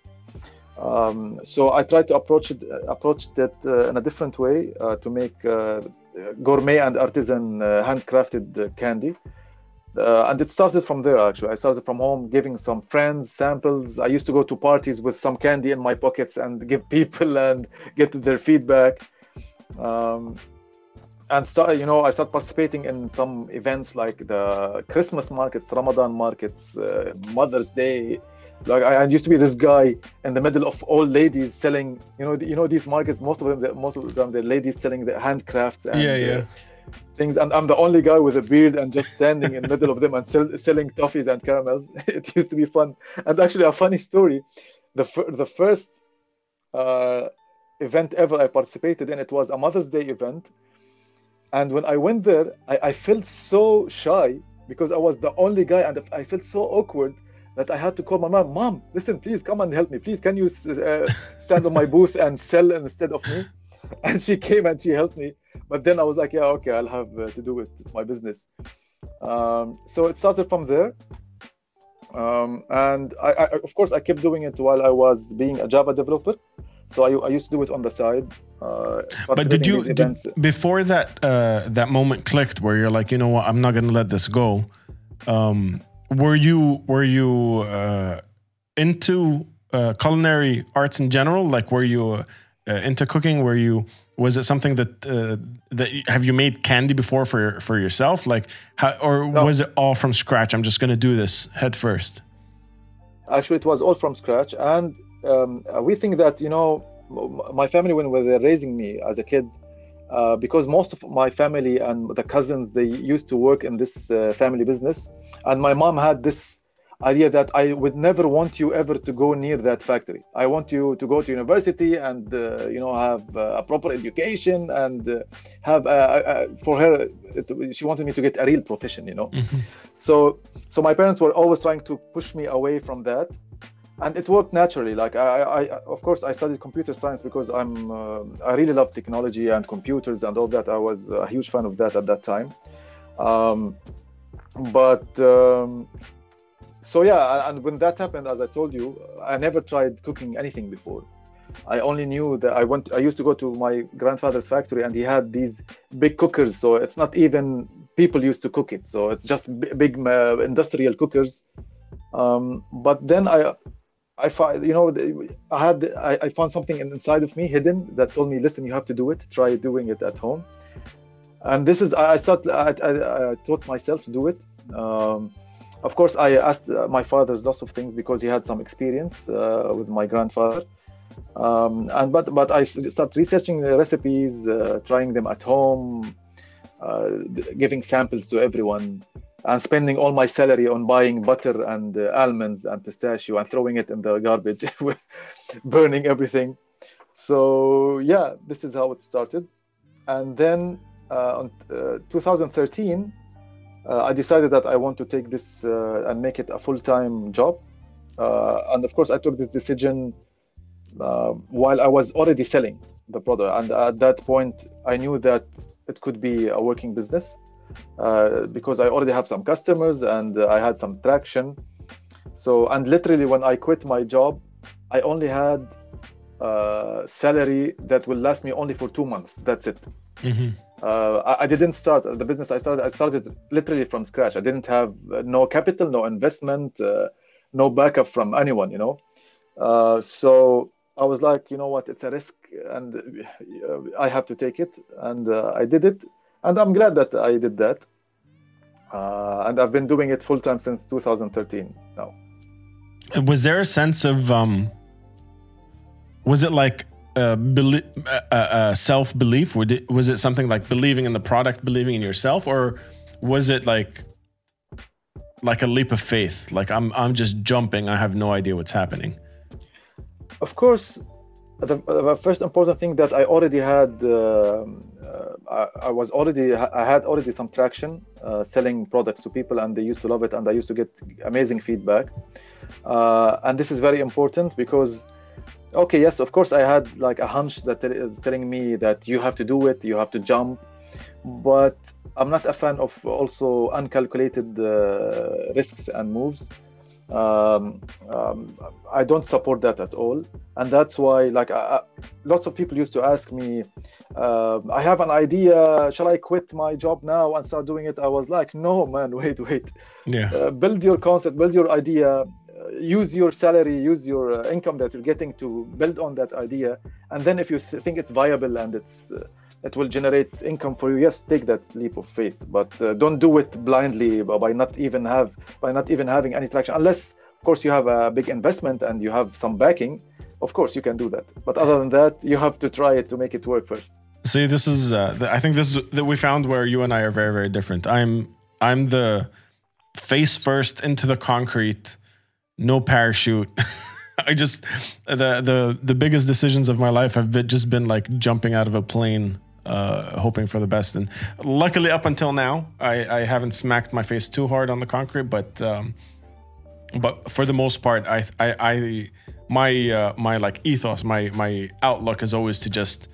um, so I tried to approach it approach that uh, in a different way uh, to make uh, gourmet and artisan uh, handcrafted candy uh, and it started from there actually. I started from home giving some friends samples. I used to go to parties with some candy in my pockets and give people and get their feedback. Um, and start you know i start participating in some events like the christmas markets ramadan markets uh, mother's day. Like I, I, used to be this guy in the middle of all ladies selling you know you know these markets most of them most of them they're ladies selling the handcrafts and yeah yeah. uh, things and i'm the only guy with a beard and just standing in the middle of them and sell, selling toffees and caramels it used to be fun and actually a funny story the, the first uh, event ever i participated in it was a mother's day event and when I went there, I, I felt so shy because I was the only guy, and I felt so awkward that I had to call my mom. Mom, listen, please come and help me. Please, can you uh, stand on my booth and sell instead of me? And she came and she helped me. But then I was like, yeah, okay, I'll have uh, to do it. It's my business. Um, so it started from there. Um, and I, I, of course, I kept doing it while I was being a Java developer. So I, I used to do it on the side. Uh, but did you did, before that uh, that moment clicked where you're like, you know what, I'm not gonna let this go? Um, were you were you uh, into uh, culinary arts in general? Like, were you uh, into cooking? Were you was it something that uh, that have you made candy before for for yourself? Like, how, or no. was it all from scratch? I'm just gonna do this head first. Actually, it was all from scratch, and um, we think that you know my family when they were raising me as a kid uh, because most of my family and the cousins they used to work in this uh, family business and my mom had this idea that i would never want you ever to go near that factory. I want you to go to university and uh, you know have uh, a proper education and uh, have uh, for her it, she wanted me to get a real profession you know. Mm-hmm. so so my parents were always trying to push me away from that. And it worked naturally. Like I, I of course i studied computer science because i'm uh, i really love technology and computers and all that. I was a huge fan of that at that time. Um, but um, so yeah and when that happened as i told you i never tried cooking anything before i only knew that i went i used to go to my grandfather's factory and he had these big cookers so it's not even people used to cook it so it's just big uh, industrial cookers um, but then i I find, you know, I had, I, I, found something inside of me hidden that told me, listen, you have to do it. Try doing it at home. And this is, I thought, I, I, I taught myself to do it. Um, of course, I asked uh, my father lots of things because he had some experience uh, with my grandfather. Um, and but but I started researching the recipes, uh, trying them at home, giving samples to everyone and spending all my salary on buying butter and almonds and pistachio and throwing it in the garbage with burning everything so yeah this is how it started and then uh, on uh, 2013 uh, i decided that i want to take this uh, and make it a full-time job uh, and of course i took this decision while i was already selling the product and at that point i knew that it could be a working business uh, because I already have some customers and uh, I had some traction. So, and literally, when I quit my job, I only had uh, salary that will last me only for two months. That's it. Mm-hmm. Uh, I, I, didn't start the business. I started. I started literally from scratch. I didn't have uh, no capital, no investment, uh, no backup from anyone. You know, so I was like, you know what? It's a risk, and I have to take it, and I did it and I'm glad that I did that. Uh, and I've been doing it full time since 2013 now. Was there a sense of, um, was it like uh, belie- uh, uh, self belief? Was it something like believing in the product, believing in yourself, or was it like like a leap of faith. Like I'm I'm just jumping. I have no idea what's happening. Of course, the, the first important thing that I already had, uh, uh, I, I, was already, I had already some traction uh, selling products to people, and they used to love it, and I used to get amazing feedback. Uh, and this is very important because, okay, yes, of course, I had like a hunch that is telling me that you have to do it, you have to jump, but I'm not a fan of also uncalculated uh, risks and moves um, um, I don't support that at all, and that's why like I, lots of people used to ask me, uh, I have an idea, shall I quit my job now and start doing it? I was like, no, man, wait, wait. Yeah. Uh, build your concept, build your idea, use your salary, use your uh, income that you're getting to build on that idea, and then if you think it's viable and it's uh, it will generate income for you yes take that leap of faith. But uh, don't do it blindly by not even have by not even having any traction. Unless of course you have a big investment and you have some backing of course you can do that. But other than that you have to try it to make it work first. See this is uh, i think this is that we found where you and i are very very different. I'm i'm the face first into the concrete no parachute I just the the the biggest decisions of my life have been, just been like jumping out of a plane uh, hoping for the best. And luckily, up until now, I, I haven't smacked my face too hard on the concrete. But um, but for the most part, I I, I my uh, my like ethos, my my outlook is always to just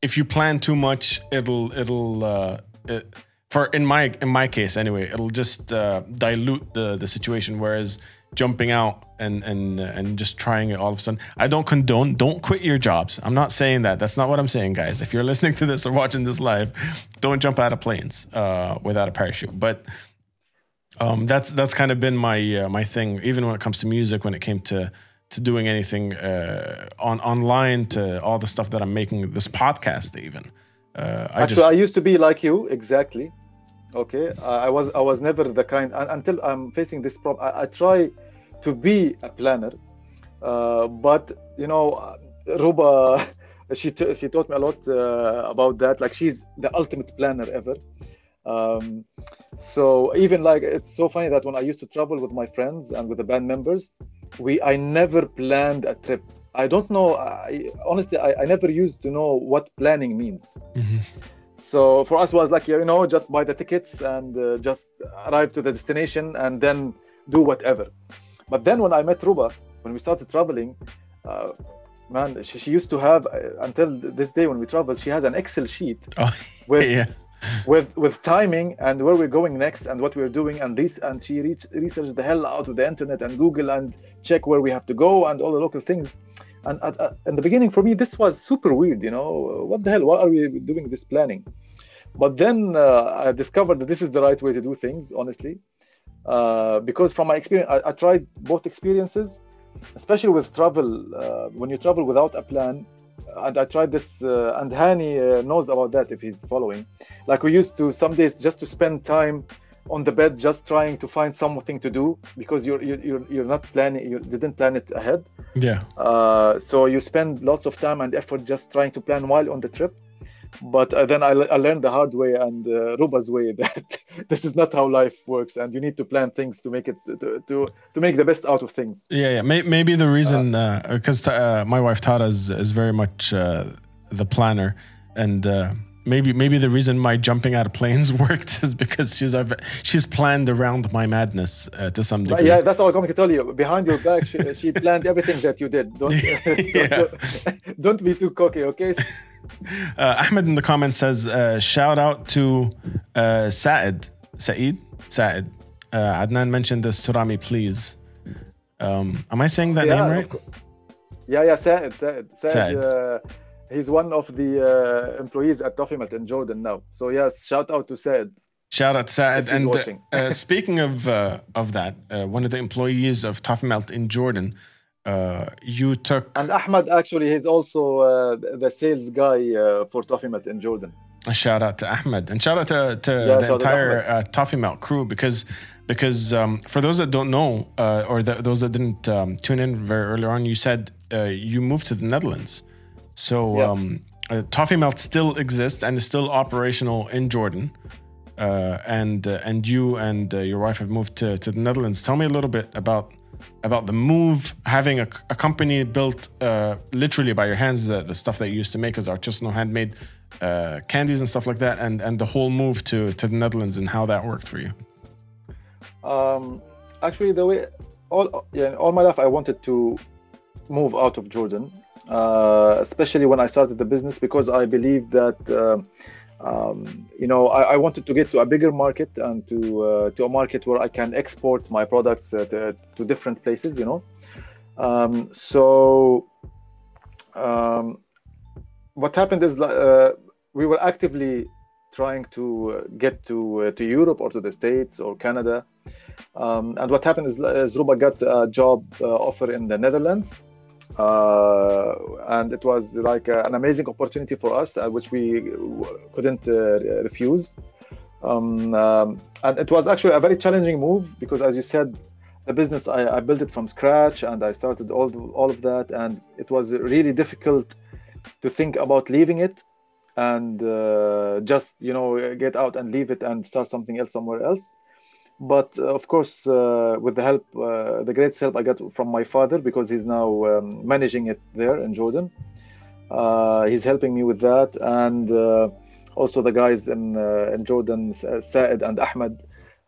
if you plan too much, it'll it'll uh, it, for in my in my case anyway, it'll just uh, dilute the the situation. Whereas jumping out and and and just trying it all of a sudden. I don't condone. Don't quit your jobs. I'm not saying that. That's not what I'm saying, guys. If you're listening to this or watching this live, don't jump out of planes uh, without a parachute. But um, that's that's kind of been my uh, my thing. Even when it comes to music, when it came to to doing anything uh, on online, to all the stuff that I'm making, this podcast even. Uh, I Actually, just, I used to be like you exactly okay i was i was never the kind until i'm facing this problem i, I try to be a planner uh, but you know ruba she t- she taught me a lot uh, about that like she's the ultimate planner ever um, so even like it's so funny that when i used to travel with my friends and with the band members we i never planned a trip i don't know I, honestly I, I never used to know what planning means mm-hmm. So for us was like you know just buy the tickets and uh, just arrive to the destination and then do whatever. But then when I met Ruba, when we started traveling, uh, man, she, she, used to have uh, until this day when we travel, she has an Excel sheet oh, with yeah. with with timing and where we're going next and what we're doing and re- and she reach, researched the hell out of the internet and Google and check where we have to go and all the local things. And at, at, in the beginning, for me, this was super weird. You know, what the hell? Why are we doing this planning? But then uh, I discovered that this is the right way to do things, honestly, uh, because from my experience, I, I, tried both experiences, especially with travel. Uh, when you travel without a plan, and I tried this, uh, and Hani uh, knows about that if he's following. Like we used to some days just to spend time on the bed just trying to find something to do because you're you're you're not planning you didn't plan it ahead yeah uh, so you spend lots of time and effort just trying to plan while on the trip but uh, then I, I, learned the hard way and uh, Ruba's way that this is not how life works and you need to plan things to make it to to, to make the best out of things. Yeah yeah. Maybe the reason because uh, uh, my wife Tara is, is very much uh, the planner and maybe maybe the reason my jumping out of planes worked is because she's she's planned around my madness uh, to some degree. Yeah, that's all I'm going to tell you. Behind your back, she, she planned everything that you did. Don't don't, don't, be too cocky, okay? Uh, Ahmed in the comments says, uh, "Shout out to uh, Said, Saeed, Said. Uh, Adnan mentioned this to Rami, please. Um, am I saying that yeah, name right? Yeah, yeah, Said, Said, Said. Said. Uh, he's one of the uh, employees at Toffimelt in Jordan now. So yes, shout out to Said. Shout out to Saad. And uh, speaking of uh, of that, uh, one of the employees of Toffimelt in Jordan, uh, you took. And Ahmad actually, he's also uh, the sales guy for Toffimelt in Jordan. A shout out to Ahmed and shout out to, to yeah, the entire Toffimelt crew because because um, for those that don't know or the, those that didn't um, tune in very early on, you said you moved to the Netherlands. So yeah. um, uh, Toffimelt still exists and is still operational in Jordan. uh, and uh, and you and uh, your wife have moved to, to the Netherlands. Tell me a little bit about about the move, having a, a company built uh, literally by your hands, the, the stuff that you used to make as artisanal handmade uh, candies and stuff like that, and and the whole move to to the Netherlands and how that worked for you. Um, actually, the way all yeah, all my life I wanted to move out of Jordan, uh, especially when I started the business because I believe that. Uh, um, you know, I, I, wanted to get to a bigger market and to uh, to a market where I can export my products uh, to, to, different places. You know, um, so um, what happened is uh, we were actively trying to get to uh, to Europe or to the States or Canada, um, and what happened is, is Ruba got a job uh, offer in the Netherlands uh, and it was like a, an amazing opportunity for us, uh, which we couldn't uh, refuse. Um, um, and it was actually a very challenging move because, as you said, the business I, I built it from scratch and I started all all of that, and it was really difficult to think about leaving it and uh, just you know get out and leave it and start something else somewhere else but uh, of course uh, with the help uh, the great help i got from my father because he's now um, managing it there in jordan he's helping me with that. And also the guys in in jordan saed and ahmed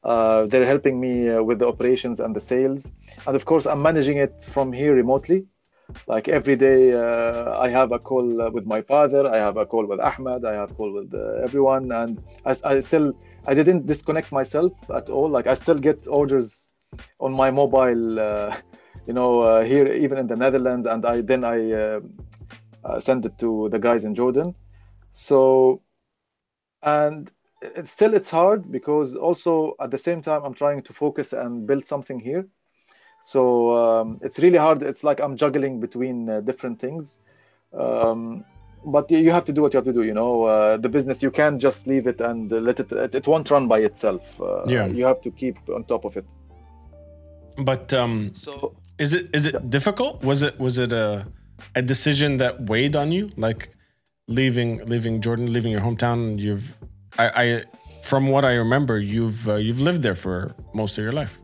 uh, they're helping me uh, with the operations and the sales. And of course i'm managing it from here remotely. Like every day uh, i have a call with my father i have a call with ahmed i have a call with everyone. And I, I still I didn't disconnect myself at all. Like I still get orders on my mobile, uh, you know, uh, here even in the Netherlands, and I then I uh, uh send it to the guys in Jordan. So, and still it's hard because also at the same time I'm trying to focus and build something here. So um, it's really hard. It's like I'm juggling between uh, different things. Um, but you have to do what you have to do you know uh, the business you can't just leave it and let it it won't run by itself uh, yeah. you have to keep on top of it. But um so is it is it yeah. difficult? Was it was it a a decision that weighed on you? Like leaving leaving jordan leaving your hometown you've i i from what i remember you've uh, you've lived there for most of your life.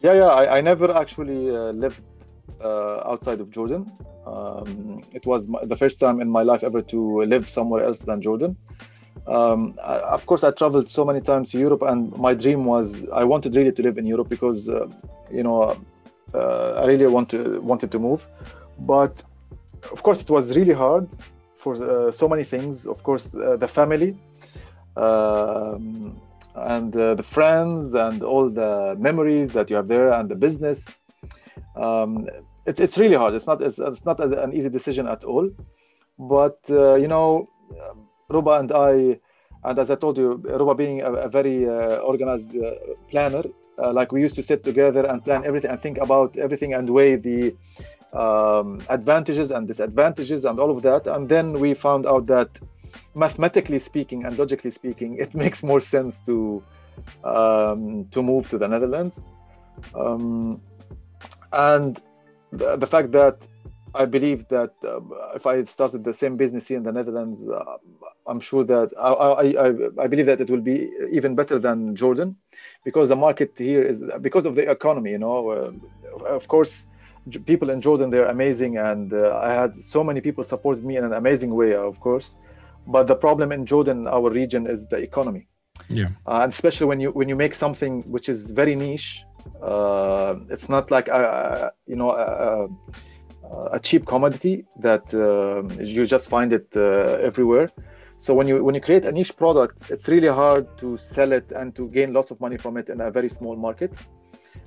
Yeah yeah i, I never actually uh, lived outside of jordan um, it was my, the first time in my life ever to live somewhere else than Jordan. Um, I, of course, I traveled so many times to Europe, and my dream was I wanted really to live in Europe because, uh, you know, uh, I really want to, wanted to move. But of course, it was really hard for uh, so many things. Of course, uh, the family. Um, and uh, the friends and all the memories that you have there and the business um, it's it's really hard. It's not it's, it's not an easy decision at all. But uh, you know, Ruba and I, and as I told you, Ruba being a, a very uh, organized uh, planner, uh, like we used to sit together and plan everything and think about everything and weigh the um, advantages and disadvantages and all of that. And then we found out that mathematically speaking and logically speaking, it makes more sense to um, to move to the Netherlands. Um, and the, the fact that I believe that uh, if I started the same business here in the Netherlands, uh, I'm sure that I, I, I, believe that it will be even better than Jordan, because the market here is because of the economy. You know, uh, of course, people in Jordan they're amazing, and uh, I had so many people supported me in an amazing way, of course. But the problem in Jordan, our region, is the economy. Yeah, uh, and especially when you when you make something which is very niche uh, it's not like a, you know a, a, cheap commodity that uh, you just find it uh, everywhere. So when you when you create a niche product, it's really hard to sell it and to gain lots of money from it in a very small market.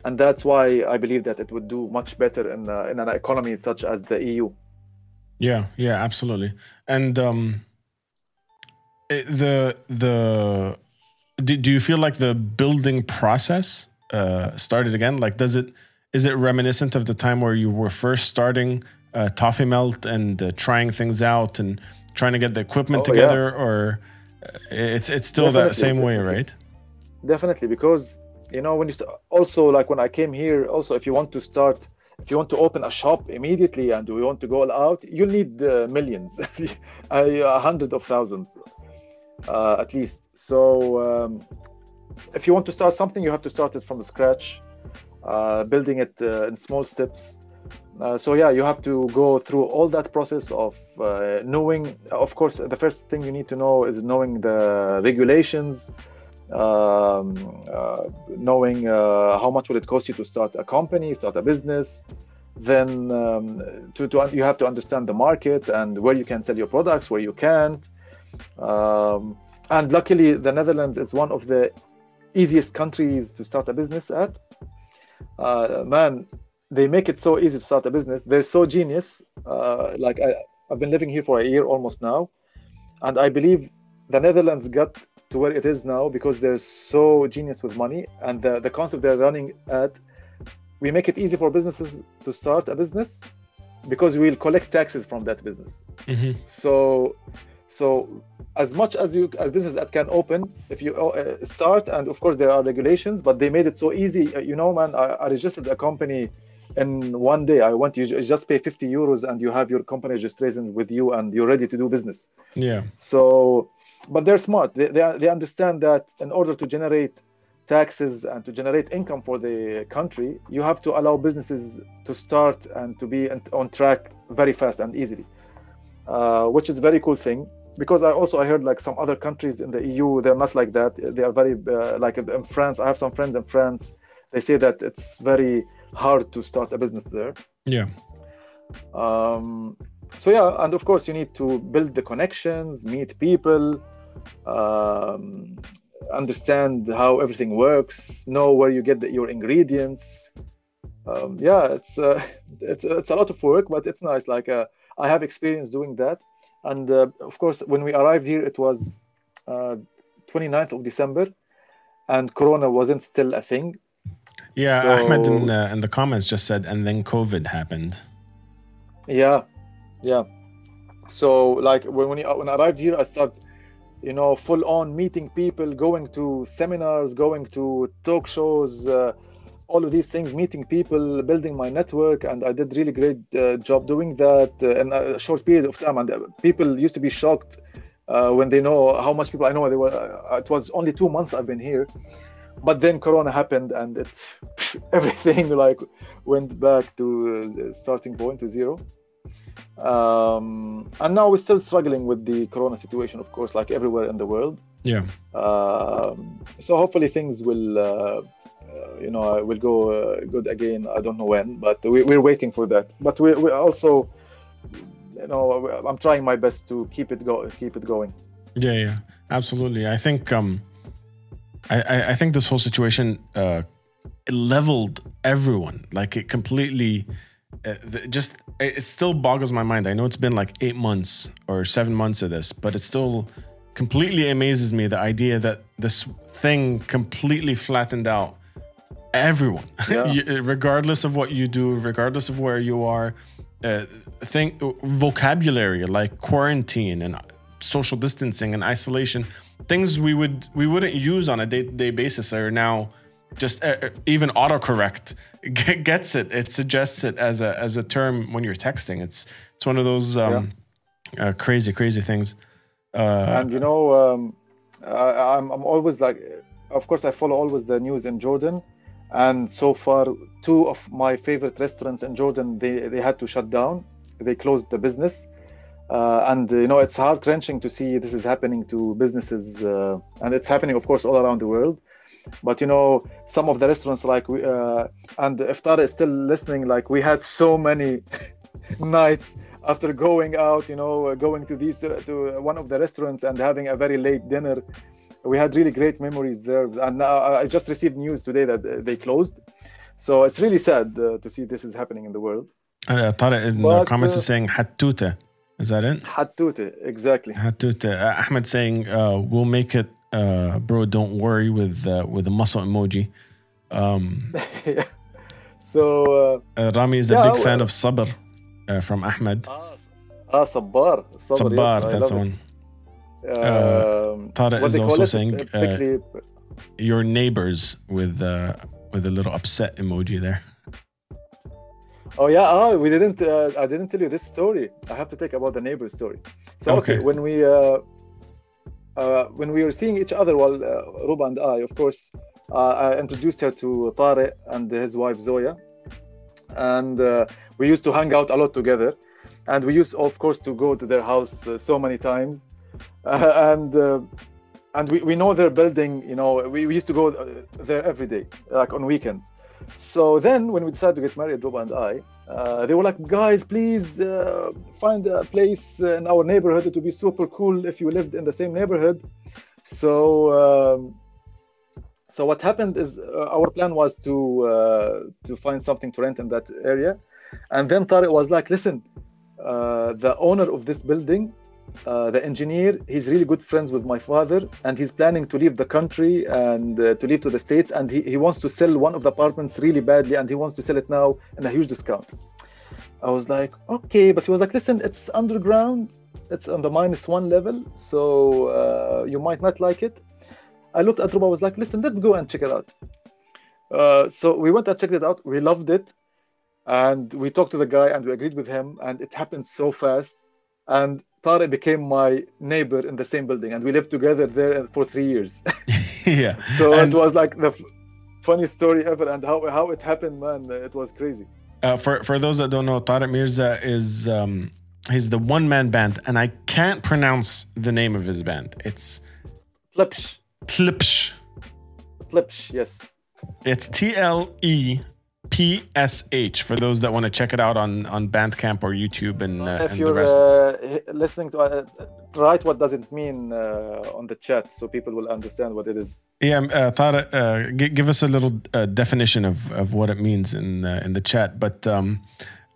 And that's why I believe that it would do much better in uh, in an economy such as the EU. Yeah, yeah, absolutely. And um, the the do, do you feel like the building process uh, started again? Like, does it is it reminiscent of the time where you were first starting uh, Toffimelt and uh, trying things out and trying to get the equipment oh, together, yeah. or uh, it's it's still definitely, that same way, right? Definitely, because you know when you st- also like when I came here, also if you want to start if you want to open a shop immediately and you want to go all out, you need uh, millions, a hundred of thousands. uh, at least. So um, if you want to start something, you have to start it from scratch, uh, building it uh, in small steps. Uh, so yeah, you have to go through all that process of uh, knowing. Of course, the first thing you need to know is knowing the regulations, um, uh, knowing uh, how much will it cost you to start a company, start a business. Then um, to, to you have to understand the market and where you can sell your products, where you can't. Um, and luckily, the Netherlands is one of the easiest countries to start a business at. Uh, man, they make it so easy to start a business. They're so genius. Uh, like I, I've been living here for a year almost now, and I believe the Netherlands got to where it is now because they're so genius with money and the, the concept they're running at. We make it easy for businesses to start a business because we'll collect taxes from that business. Mm-hmm. So, so as much as you as business that can open if you uh, start and of course there are regulations but they made it so easy uh, you know man I, I, registered a company in one day. I want you just pay 50 euros and you have your company registration with you and you're ready to do business. Yeah. So but they're smart. They, they, they understand that in order to generate taxes and to generate income for the country you have to allow businesses to start and to be on track very fast and easily uh, which is a very cool thing because I also I heard like some other countries in the EU they're not like that. They are very uh, like in France. I have some friends in France. They say that it's very hard to start a business there. Yeah. Um, so yeah, and of course you need to build the connections, meet people, um, understand how everything works, know where you get the, your ingredients. Um, yeah, it's uh, it's it's a lot of work, but it's nice. Like uh, I have experience doing that. And uh, of course when we arrived here it was uh, 29th of december and corona wasn't still a thing. Yeah so, ahmed in the, in the comments just said and then covid happened. Yeah yeah. So like when when, when i arrived here i started you know full on meeting people going to seminars going to talk shows uh, all of these things, meeting people, building my network, and I did really great uh, job doing that uh, in a short period of time. And uh, people used to be shocked uh, when they know how much people I know. They were. Uh, it was only two months I've been here, but then Corona happened, and it everything like went back to the starting point to zero. Um, and now we're still struggling with the Corona situation, of course, like everywhere in the world. Yeah. Um, so hopefully things will uh, you know will go uh, good again. I don't know when, but we, we're waiting for that. But we we also, you know, I'm trying my best to keep it go keep it going. Yeah, yeah, absolutely. I think um, I I think this whole situation uh, leveled everyone. Like it completely. Uh, just it still boggles my mind. I know it's been like eight months or seven months of this, but it still completely amazes me the idea that this thing completely flattened out everyone, yeah. regardless of what you do, regardless of where you are. Uh, think vocabulary like quarantine and social distancing and isolation, things we would we wouldn't use on a day-to-day basis are now just uh, uh even autocorrect gets it. It suggests it as a as a term when you're texting. It's it's one of those um, yeah. uh, crazy crazy things. Uh, and you know, um, I, I'm I'm always like, of course, I follow always the news in Jordan and so far two of my favorite restaurants in jordan they, they had to shut down. They closed the business. Uh, and you know it's heart wrenching to see this is happening to businesses uh, and it's happening of course all around the world. But you know some of the restaurants like we uh, and if Tara is still listening like we had so many nights after going out you know going to these to one of the restaurants and having a very late dinner we had really great memories there. And now I just received news today that they closed. So it's really sad uh, to see this is happening in the world. Uh, Tara in but, the comments uh, is saying Hattute. Is that it? Hattute, exactly. Hattute. Uh, Ahmed saying, uh, we'll make it, uh, bro, don't worry with uh, with the muscle emoji. Um, yeah. So, uh, Rami is a yeah, big fan of Sabr from Ahmed. Ah, ah Sabbar. Sabr, Sabbar yes, that's the one. Uh, Tara is also saying uh, your neighbors with uh, with a little upset emoji there. Oh yeah, oh we didn't. Uh, I didn't tell you this story. I have to take about the neighbor story. So okay, okay when we uh, uh, when we were seeing each other, well, uh, Ruba and I, of course, uh, I introduced her to Tariq and his wife Zoya, and uh, we used to hang out a lot together, and we used, of course, to go to their house uh, so many times, uh, and uh, and we, we know their building. You know, we, we used to go uh, there every day, like on weekends. So then, when we decided to get married, Ruba and I, uh, they were like, guys, please uh, find a place in our neighborhood. It would be super cool if you lived in the same neighborhood. So, um, so what happened is uh, our plan was to to find something to rent in that area, and then Tariq was like, listen, the owner of this building. Uh, the engineer, he's really good friends with my father, and he's planning to leave the country and uh, to leave to the states. And he, he wants to sell one of the apartments really badly, and he wants to sell it now in a huge discount. I was like, okay, but he was like, listen, it's underground, it's on the minus one level, so uh, you might not like it. I looked at Ruba, I was like, listen, let's go and check it out. Uh, so we went and checked it out. We loved it, and we talked to the guy, and we agreed with him, and it happened so fast. And Tariq became my neighbor in the same building, and we lived together there for three years. yeah. So And- it was like the f- funniest story ever, and how how it happened, man, it was crazy. Uh, for for those that don't know, Tariq Mirza is um, he's the one man band, and I can't pronounce the name of his band. It's Tlepsh, Tlepsh. Tlepsh, yes. It's T L E P S H. For those that want to check it out on on Bandcamp or YouTube and, uh, if and you're rest. uh, listening to uh, write what does it mean uh, on the chat so people will understand what it is. Yeah, um, uh, Tara, uh, g- give us a little uh, definition of, of what it means in uh, in the chat. But um,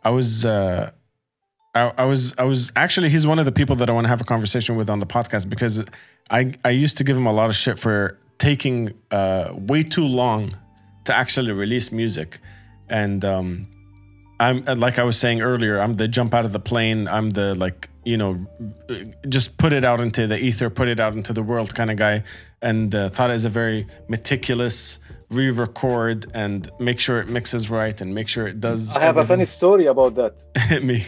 I was uh, I, I was I was actually he's one of the people that I want to have a conversation with on the podcast because I I used to give him a lot of shit for taking uh, way too long to actually release music, and um, I'm uh, like I was saying earlier, I'm the jump out of the plane. I'm the like you know, just put it out into the ether, put it out into the world kind of guy. And uh, Tara is a very meticulous re-record and make sure it mixes right and make sure it does. I have a funny story about that. Hit me.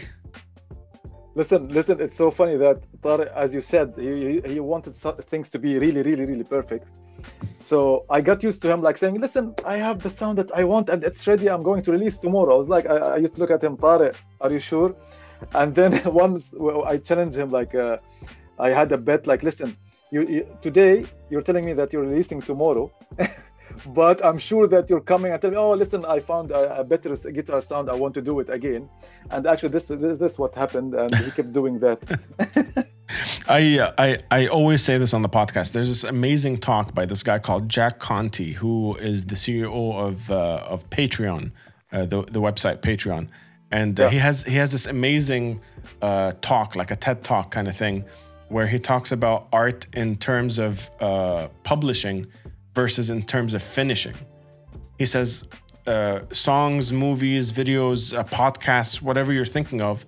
Listen, listen, it's so funny that Tariq, as you said, he, he, wanted things to be really, really, really perfect. So I got used to him like saying, listen, I have the sound that I want and it's ready. I'm going to release tomorrow. I was like, I, I used to look at him, Tariq, are you sure? And then once I challenged him, like, uh, I had a bet, like, listen, you, you today you're telling me that you're releasing tomorrow. but I'm sure that you're coming and telling me, oh, listen, I found a, a better guitar sound. I want to do it again. And actually, this this, this is what happened, and he kept doing that. I, uh, I I always say this on the podcast. There's this amazing talk by this guy called Jack Conte, who is the CEO of uh, of Patreon, uh, the the website Patreon, and uh, he has he has this amazing uh, talk, like a TED talk kind of thing, where he talks about art in terms of uh, publishing versus in terms of finishing. He says uh, songs, movies, videos, uh, podcasts, whatever you're thinking of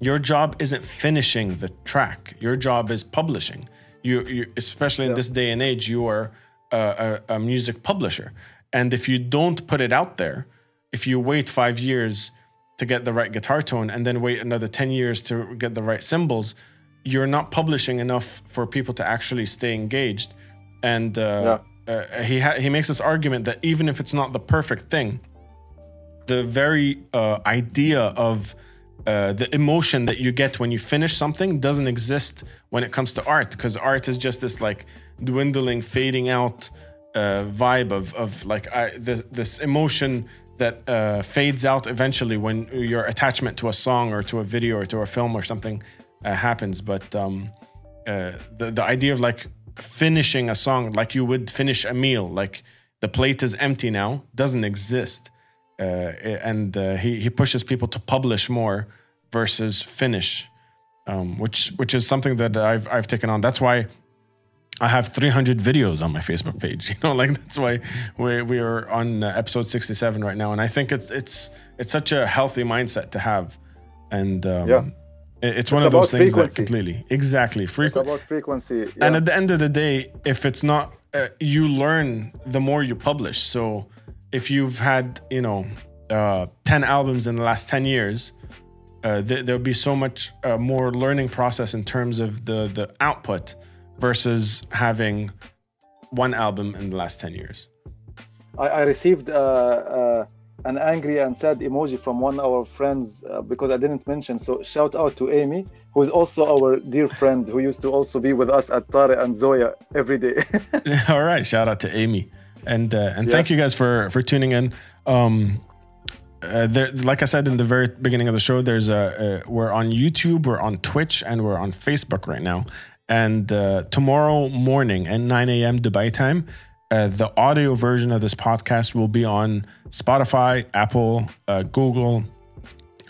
your job isn't finishing the track. Your job is publishing. You, you especially in this day and age you are a, a, a music publisher. And if you don't put it out there if you wait five years to get the right guitar tone and then wait another 10 years to get the right cymbals you're not publishing enough for people to actually stay engaged. And uh, uh, he ha- he makes this argument that even if it's not the perfect thing the very uh, idea of uh, the emotion that you get when you finish something doesn't exist when it comes to art because art is just this like dwindling fading out uh, vibe of, of like I, this, this emotion that uh, fades out eventually when your attachment to a song or to a video or to a film or something uh, happens. But um, uh, the, the idea of like finishing a song like you would finish a meal like the plate is empty now doesn't exist uh, and uh, he he pushes people to publish more versus finish, um, which which is something that I've I've taken on. That's why I have 300 videos on my Facebook page. You know, like that's why we we are on uh, episode 67 right now, and I think it's it's it's such a healthy mindset to have, and um, Yeah. It- it's It's one of those things that completely exactly It's frequent. about frequency. And at the end of the day, if it's not, uh, you learn the more you publish. So if you've had, you know, uh, 10 albums in the last 10 years, uh, th- there'll be so much uh, more learning process in terms of the, the output versus having one album in the last 10 years? I, I received uh, uh, an angry and sad emoji from one of our friends uh, because I didn't mention. So shout out to Amy, who is also our dear friend who used to also be with us at Tare and Zoya every day. All right, shout out to Amy, and uh, and thank you guys for for tuning in. Um, uh, there, like I said in the very beginning of the show, there's a, we're on YouTube, we're on Twitch, and we're on Facebook right now. And uh, tomorrow morning at 9 a.m. Dubai time, uh, the audio version of this podcast will be on Spotify, Apple, uh, Google,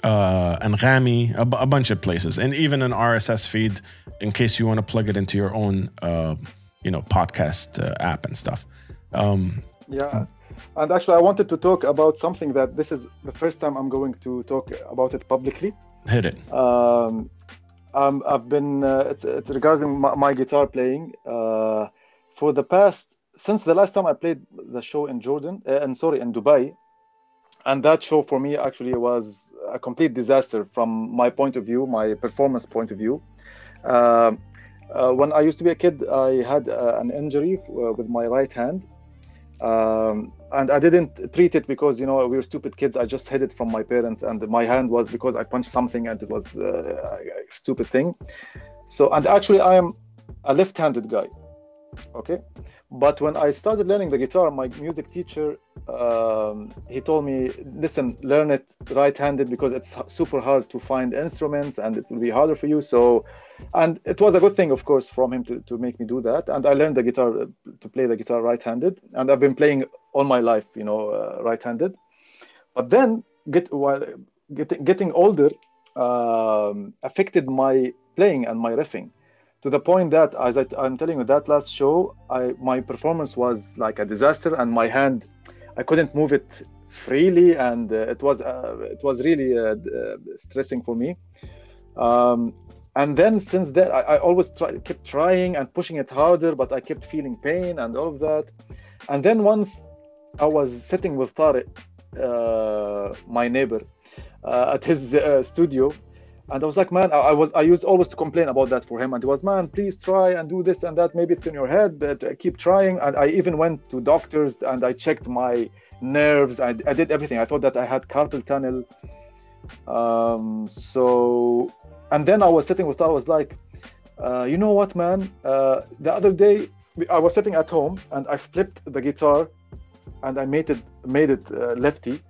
uh, and Rami, a, b- a bunch of places, and even an RSS feed in case you want to plug it into your own, uh, you know, podcast uh, app and stuff. Um, yeah. And actually, I wanted to talk about something that this is the first time I'm going to talk about it publicly. hit it. Um, um, I've been, uh, it's, it's regarding my, my guitar playing. Uh, for the past, since the last time I played the show in Jordan, uh, and sorry, in Dubai, and that show for me actually was a complete disaster from my point of view, my performance point of view. Um uh, when I used to be a kid, I had uh, an injury uh, with my right hand. Um, and I didn't treat it because you know we were stupid kids. I just hid it from my parents, and my hand was because I punched something, and it was uh, a stupid thing. So, and actually, I am a left-handed guy. Okay, but when I started learning the guitar, my music teacher um, he told me, "Listen, learn it right-handed because it's super hard to find instruments, and it will be harder for you." So, and it was a good thing, of course, from him to, to make me do that. And I learned the guitar to play the guitar right-handed, and I've been playing all my life, you know, uh, right-handed. But then, get while getting getting older, um, affected my playing and my riffing to the point that as I, am telling you that last show I my performance was like a disaster and my hand I couldn't move it freely and uh, it was uh, it was really uh, stressing for me. Um, and then since then I, I always try, kept trying and pushing it harder but I kept feeling pain and all of that. And then once I was sitting with Tariq uh, my neighbor uh, at his uh, studio and I was like, man, I, was I used always to complain about that for him, and he was, man, please try and do this and that. Maybe it's in your head, but keep trying. And I even went to doctors and I checked my nerves. I, I did everything. I thought that I had carpal tunnel. Um, so, and then I was sitting with. I was like, uh, you know what, man? Uh, the other day I was sitting at home and I flipped the guitar, and I made it made it uh, lefty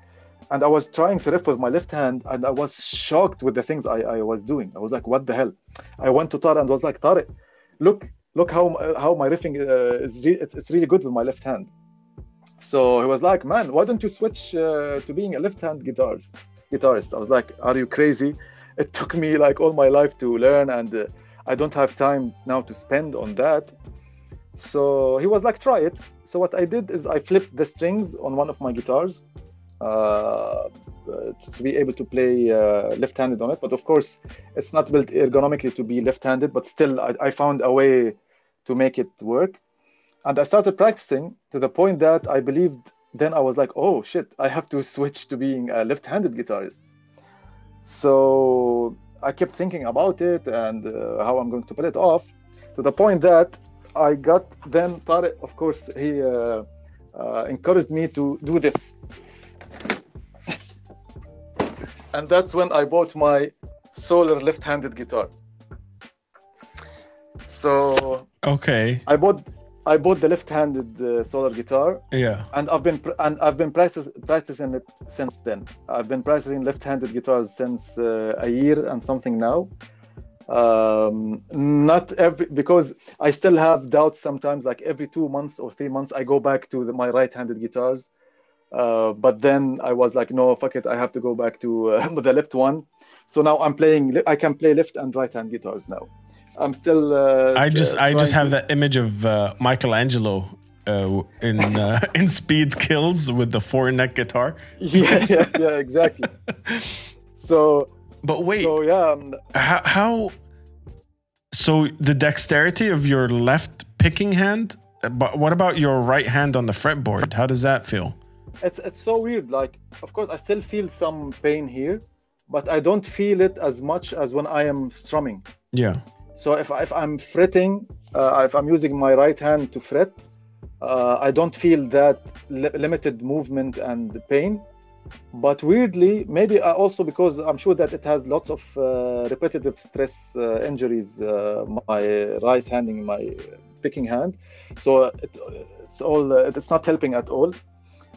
and I was trying to riff with my left hand, and I was shocked with the things I, I was doing. I was like, "What the hell?" I went to Tariq and was like, "Tariq, look, look how how my riffing uh, is. Re- it's, it's really good with my left hand." So he was like, "Man, why don't you switch uh, to being a left-hand guitarist?" Guitarist. I was like, "Are you crazy?" It took me like all my life to learn, and uh, I don't have time now to spend on that. So he was like, "Try it." So what I did is I flipped the strings on one of my guitars to be able to play uh, left-handed on it. But of course, it's not built ergonomically to be left-handed. But still, I, I, found a way to make it work, and I started practicing to the point that I believed. Then I was like, "Oh shit! I have to switch to being a left-handed guitarist." So I kept thinking about it and uh, how I'm going to pull it off, to the point that I got then Tariq, of course, he uh, uh, encouraged me to do this and that's when I bought my solar left-handed guitar. So okay, I bought I bought the left-handed uh, solar guitar. Yeah, and I've been and I've been practice, practicing it since then. I've been practicing left-handed guitars since uh, a year and something now. Um, not every because I still have doubts sometimes. Like every two months or three months, I go back to the, my right-handed guitars uh, but then I was like, no, fuck it, I have to go back to uh, the left one. So now I'm playing. I can play left and right hand guitars now. I'm still. Uh, I just I just have to... that image of uh, Michael Angelo uh, in in Speed Kills with the four neck guitar. yeah, yeah, yeah, exactly. so. But wait. So yeah. Um, how, how? So the dexterity of your left picking hand. But what about your right hand on the fretboard? How does that feel? It's it's so weird like of course i still feel some pain here but i don't feel it as much as when i am strumming yeah So if, if I'm fretting, uh, if I'm using my right hand to fret, uh, I don't feel that li- limited movement and pain. But weirdly, maybe uh, also because I'm sure that it has lots of uh, repetitive stress uh, injuries, uh, my right hand in my picking hand. So it, it's all uh, it's not helping at all,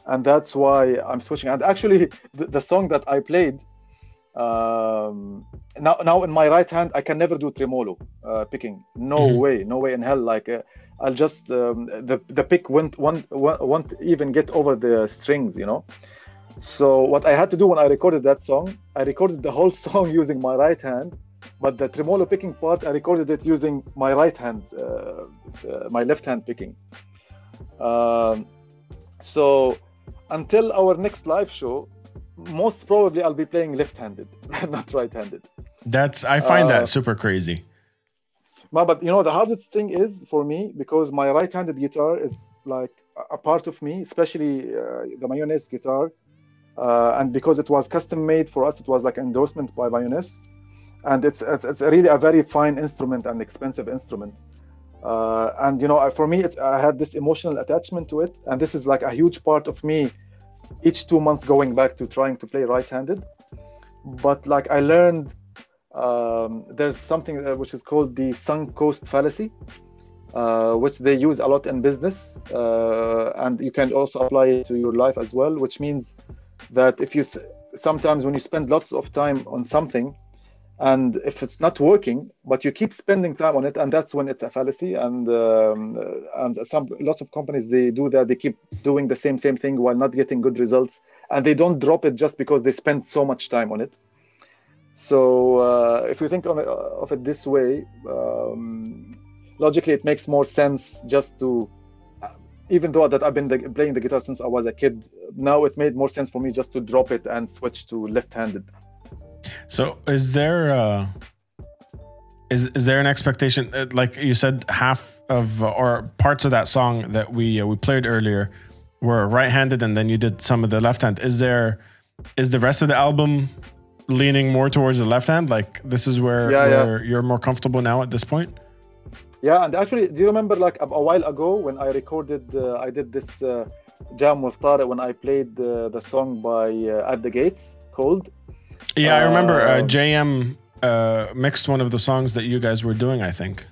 and that's why I'm switching. And actually, the, the song that I played um, now now in my right hand I can never do tremolo uh, picking. No Mhm. way, no way in hell. Like uh, I'll just um, the the pick won't won't won't even get over the strings, you know. So what I had to do when I recorded that song, I recorded the whole song using my right hand, but the tremolo picking part I recorded it using my right hand, uh, uh, my left hand picking. Um, so until our next live show, most probably I'll be playing left-handed, not right-handed. That's I find Uh, that super crazy. But you know the hardest thing is for me because my right-handed guitar is like a- part of me, especially uh, the Mayones guitar, uh, and because it was custom made for us, it was like an endorsement by Mayones, and it's it's, it's really a very fine instrument and expensive instrument. Uh, and you know, for me, it's, I had this emotional attachment to it, and this is like a huge part of me. Each two months, going back to trying to play right-handed, but like I learned um, there's something uh, which is called the sunk cost fallacy, uh, which they use a lot in business, uh, and you can also apply it to your life as well. Which means that if you sometimes when you spend lots of time on something, and if it's not working, but you keep spending time on it, and that's when it's a fallacy. And um, uh, and some lots of companies they do that. They keep doing the same same thing while not getting good results, and they don't drop it just because they spend so much time on it. So uh, if you think of it, of it this way, um, logically it makes more sense just to, even though that I've been the, playing the guitar since I was a kid, now it made more sense for me just to drop it and switch to left-handed. So is there uh is is there an expectation uh, like you said half of or parts of that song that we uh, we played earlier were right-handed and then you did some of the left hand. Is there is the rest of the album leaning more towards the left hand like this is where, Yeah, yeah. you're more comfortable now at this point? Yeah, and actually, do you remember like a, a while ago when I recorded, uh, I did this uh, jam with Tariq when I played uh, the song by uh, At the Gates, Cold. Yeah, I remember uh, Um, JM uh, mixed one of the songs that you guys were doing, I think.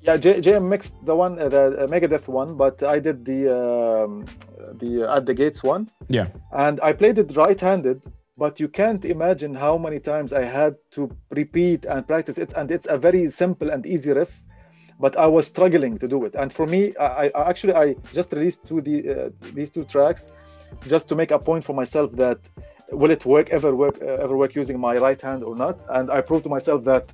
Yeah, J- JM mixed the one, uh, the uh, Megadeth one, but I did the um, the uh, At the Gates one. Yeah. and I played it right-handed. But you can't imagine how many times I had to repeat and practice it, and it's a very simple and easy riff. But I was struggling to do it, and for me, I, I actually I just released two the uh, these two tracks, just to make a point for myself that will it work ever work uh, ever work using my right hand or not, and I proved to myself that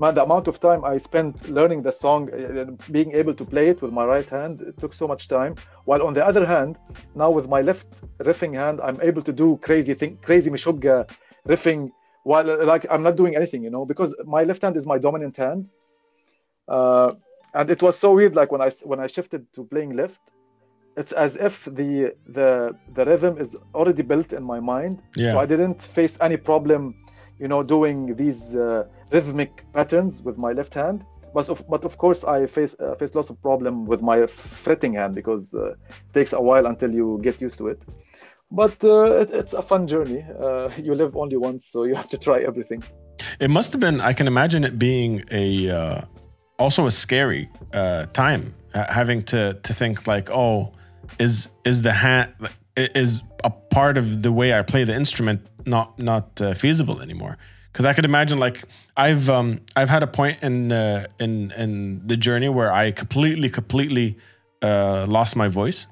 man, the amount of time I spent learning the song, uh, being able to play it with my right hand, it took so much time. While on the other hand, now with my left riffing hand, I'm able to do crazy thing, crazy Meshuggah riffing while uh, like I'm not doing anything, you know, because my left hand is my dominant hand. Uh, and it was so weird, like when I when I shifted to playing left, it's as if the the the rhythm is already built in my mind. Yeah. So I didn't face any problem, you know, doing these uh, rhythmic patterns with my left hand. But of, but of course, I face uh, face lots of problem with my fretting hand because uh, it takes a while until you get used to it. But uh, it, it's a fun journey. Uh, you live only once, so you have to try everything. It must have been. I can imagine it being a uh, also a scary uh, time, having to to think like, oh, is is the hand is a part of the way I play the instrument not not uh, feasible anymore? Because I could imagine like I've um, I've had a point in uh, in in the journey where I completely completely uh, lost my voice,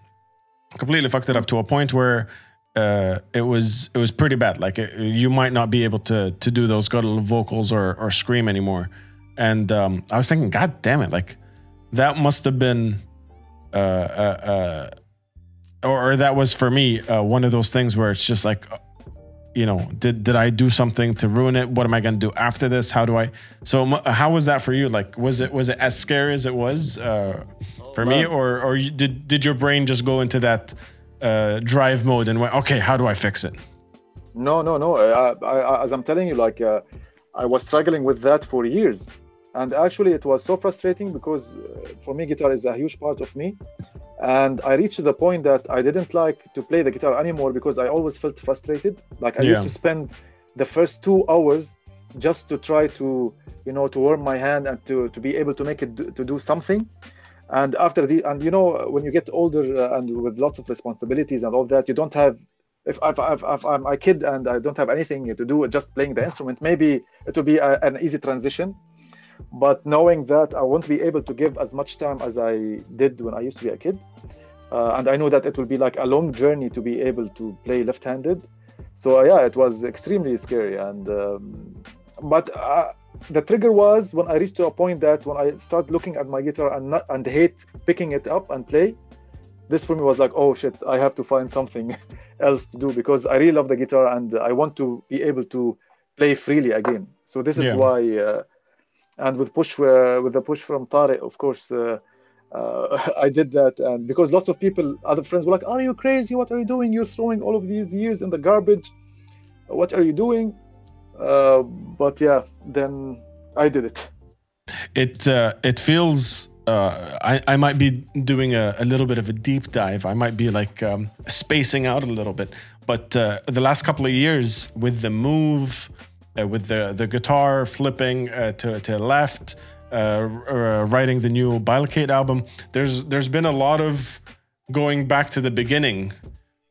completely fucked it up to a point where uh, it was it was pretty bad. Like it, you might not be able to to do those guttural vocals or or scream anymore. And um, I was thinking, God damn it! Like that must have been, uh, uh, uh, or, or that was for me uh, one of those things where it's just like, you know, did did I do something to ruin it? What am I gonna do after this? How do I? So how was that for you? Like, was it was it as scary as it was uh, for me, or or you, did did your brain just go into that uh, drive mode and went, okay, how do I fix it? No, no, no. I, I, I, as I'm telling you, like uh, I was struggling with that for years, and actually it was so frustrating because uh, for me guitar is a huge part of me and i reached the point that i didn't like to play the guitar anymore because i always felt frustrated. Like i Yeah. used to spend the first two hours just to try to you know to warm my hand and to, to be able to make it do, to do something. And after the and you know when you get older uh, and with lots of responsibilities and all that you don't have if, if, if, if i'm a kid and i don't have anything to do just playing the instrument maybe it will be a, an easy transition but knowing that i won't be able to give as much time as i did when i used to be a kid. Uh, and i know that it will be like a long journey to be able to play left-handed. So uh, yeah it was extremely scary. And um, but uh, the trigger was when i reached to a point that when i start looking at my guitar and not, and hate picking it up and play this for me was like oh shit i have to find something else to do because i really love the guitar and i want to be able to play freely again. So this is Yeah. why uh, and with push uh, with the push from Tariq, of course uh, uh, I did that and because lots of people other friends were like are you crazy what are you doing you're throwing all of these years in the garbage what are you doing uh, but yeah then I did it It uh, it feels. Uh, I, I might be doing a, a little bit of a deep dive. I might be like um, spacing out a little bit. But the last couple of years, with the move, uh, with the, the guitar flipping uh, to, to left, uh, uh, writing the new Bilocate album, there's there's been a lot of going back to the beginning.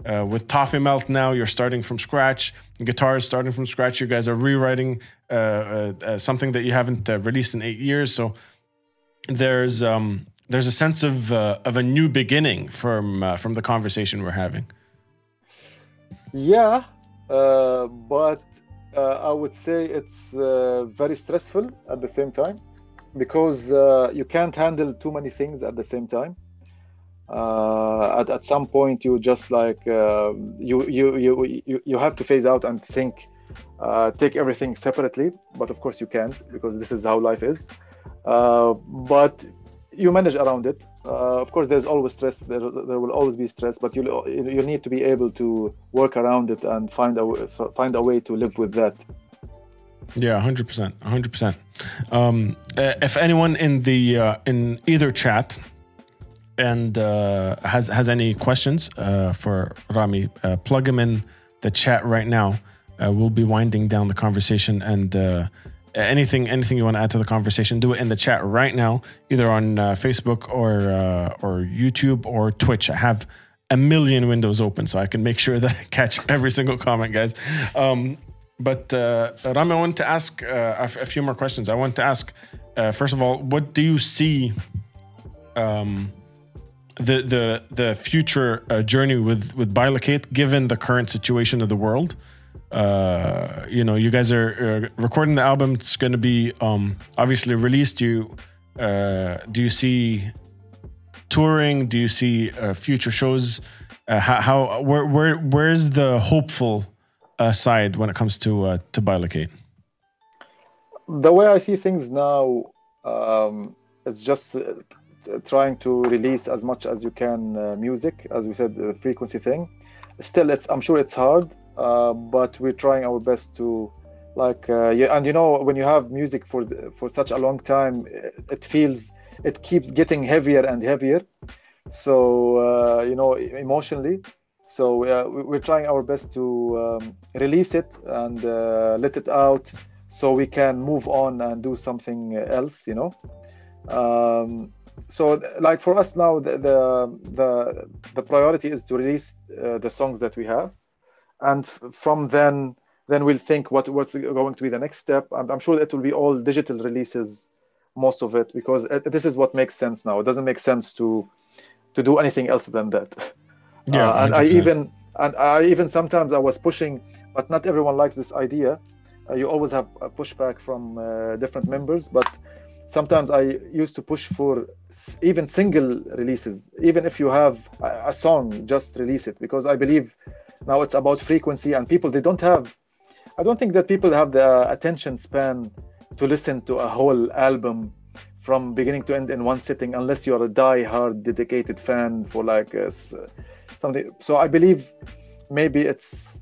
Uh, with Toffimelt now, you're starting from scratch. Guitar is starting from scratch. You guys are rewriting something that you haven't released in eight years. So there's um, there's a sense of uh, of a new beginning from uh, from the conversation we're having. Yeah, uh, but I would say it's uh, very stressful at the same time because uh, you can't handle too many things at the same time. Uh, at, at some point, you just like uh, you, you you you you have to phase out and think, uh, take everything separately. But of course, you can't because this is how life is. Uh, but you manage around it. Uh, of course, there's always stress. There, there will always be stress, but you you need to be able to work around it and find a find a way to live with that. Yeah, hundred percent, hundred percent. Um, uh, If anyone in the uh, in either chat and uh, has has any questions uh, for Rami, uh, plug him in the chat right now. We'll be winding down the conversation and. Uh, Anything, anything you want to add to the conversation, do it in the chat right now, either on uh, Facebook or uh, or YouTube or Twitch. I have a million windows open, so I can make sure that I catch every single comment, guys. Um, but uh, Rami, I want to ask uh, a, few more questions. I want to ask, uh, first of all, what do you see um, the the the future uh, journey with with Bilocate, given the current situation of the world? You know, you guys are uh, recording the album. It's going to be um, obviously released. You uh, do you see touring? Do you see uh, future shows? Uh, how, how where where where's the hopeful uh, side when it comes to to Bilocate? The way I see things now, um, it's just trying to release as much as you can music, as we said, the frequency thing. Still, it's I'm sure it's hard, uh, but we're trying our best to like uh, yeah, and you know when you have music for the, for such a long time, it, feels it keeps getting heavier and heavier. So uh, you know emotionally. So uh, we- we're trying our best to um, release it and uh, let it out, so we can move on and do something else. You know. Um, so like for us now the the the, the priority is to release uh, the songs that we have and from then then we'll think what what's going to be the next step. And i'm sure it will be all digital releases most of it because it, this is what makes sense now. It doesn't make sense to to do anything else than that. Yeah, Uh, and i 100%. even and i even sometimes i was pushing but not everyone likes this idea. Uh, you always have a pushback from uh, different members but sometimes i used to push for s- even single releases. Even if you have a, a song just release it because i believe now it's about frequency and people they don't have i don't think that people have the attention span to listen to a whole album from beginning to end in one sitting unless you're a die-hard dedicated fan for like uh, something so i believe maybe it's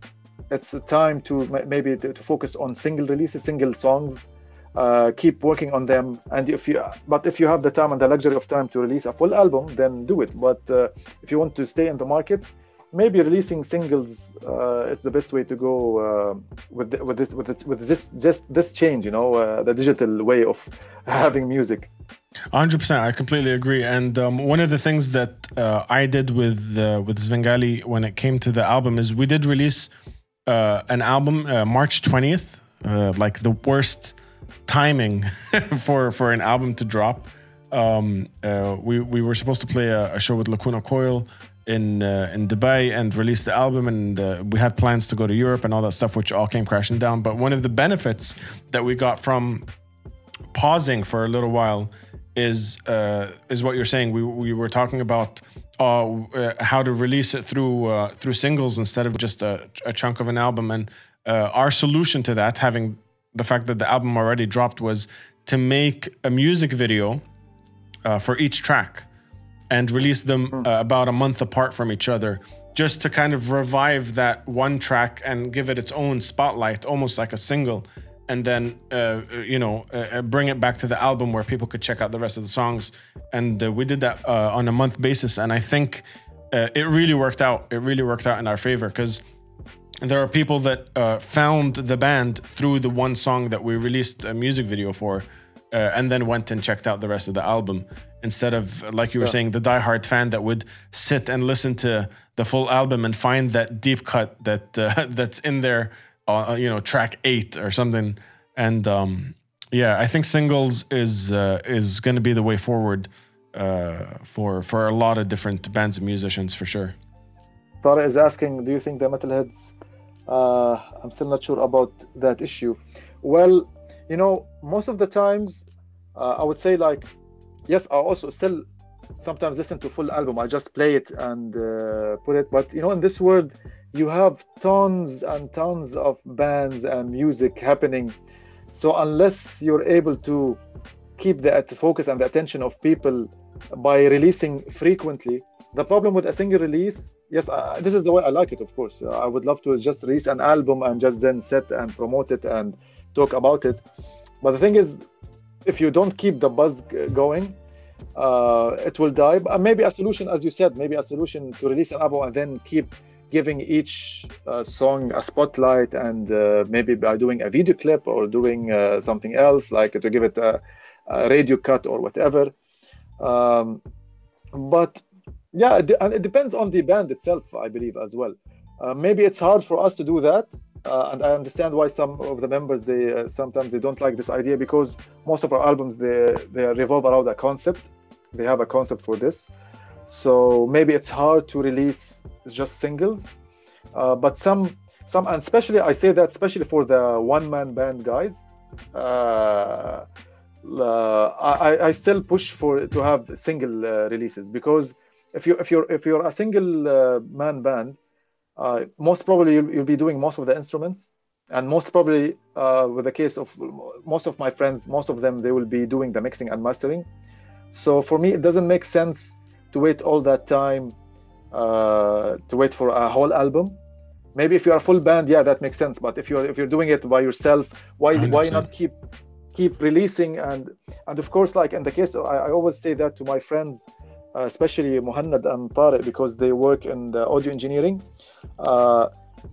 it's a time to maybe to, to focus on single releases single songs uh, keep working on them. And if you, but if you have the time and the luxury of time to release a full album, then do it. But uh, if you want to stay in the market, maybe releasing singles uh, it's the best way to go uh, with the, with this with this, with this just this change you know uh, the digital way of having music. 100% i completely agree. And um, one of the things that uh, i did with uh, with svengali when it came to the album is we did release uh, an album march 20th like the worst timing for for an album to drop. Um, we we were supposed to play a, a show with lacuna coil in uh, in Dubai and released the album, and uh, we had plans to go to Europe and all that stuff, which all came crashing down. But one of the benefits that we got from pausing for a little while is uh, is what you're saying. We we were talking about uh, uh, how to release it through uh, through singles instead of just a, a chunk of an album, and our solution to that, having the fact that the album already dropped, was to make a music video for each track and release them uh, about a month apart from each other just to kind of revive that one track and give it its own spotlight almost like a single and then uh, you know uh, uh bring it back to the album where people could check out the rest of the songs. And uh, we did that uh, on a month basis and i think it really worked out. It really worked out in our favor because there are people that found the band through the one song that we released a music video for uh, and then went and checked out the rest of the album instead of like you were yeah. saying the diehard fan that would sit and listen to the full album and find that deep cut that uh, that's in there uh, uh, you know track 8 or something. And um, yeah I think singles is uh, is going to be the way forward uh, for for a lot of different bands and musicians for sure. Tara is asking do you think the metalheads I'm still not sure about that issue. Well you know, most of the times, uh, I would say like, yes, I also still sometimes listen to full album. I just play it and uh, put it. But you know, in this world, you have tons and tons of bands and music happening. So unless you're able to keep the focus and the attention of people by releasing frequently, the problem with a single release, yes, this is the way I like it. Of course, I would love to just release an album and just then set and promote it and talk about it. But the thing is, if you don't keep the buzz going, uh, it will die. But maybe a solution, as you said, maybe a solution to release an album and then keep giving each uh, song a spotlight and uh, maybe by doing a video clip or doing uh, something else like to give it a, a radio cut or whatever um, but yeah and it depends on the band itself i believe as well uh, maybe it's hard for us to do that uh, and I understand why some of the members they uh, sometimes they don't like this idea because most of our albums they they revolve around a concept. They have a concept for this, so maybe it's hard to release just singles. Uh, but some some and especially I say that especially for the one man band guys. Uh, uh, I, I still push for to have single uh, releases because if you if you're if you're a single man band uh, most probably you'll, you'll, be doing most of the instruments and most probably uh, with the case of most of my friends most of them they will be doing the mixing and mastering. So for me it doesn't make sense to wait all that time uh, to wait for a whole album. Maybe if you're a full band yeah that makes sense. But if you're if you're doing it by yourself why 100%. why not keep keep releasing? And and of course like in the case of, I, I always say that to my friends uh, especially Muhannad and Tariq because they work in the audio engineering uh,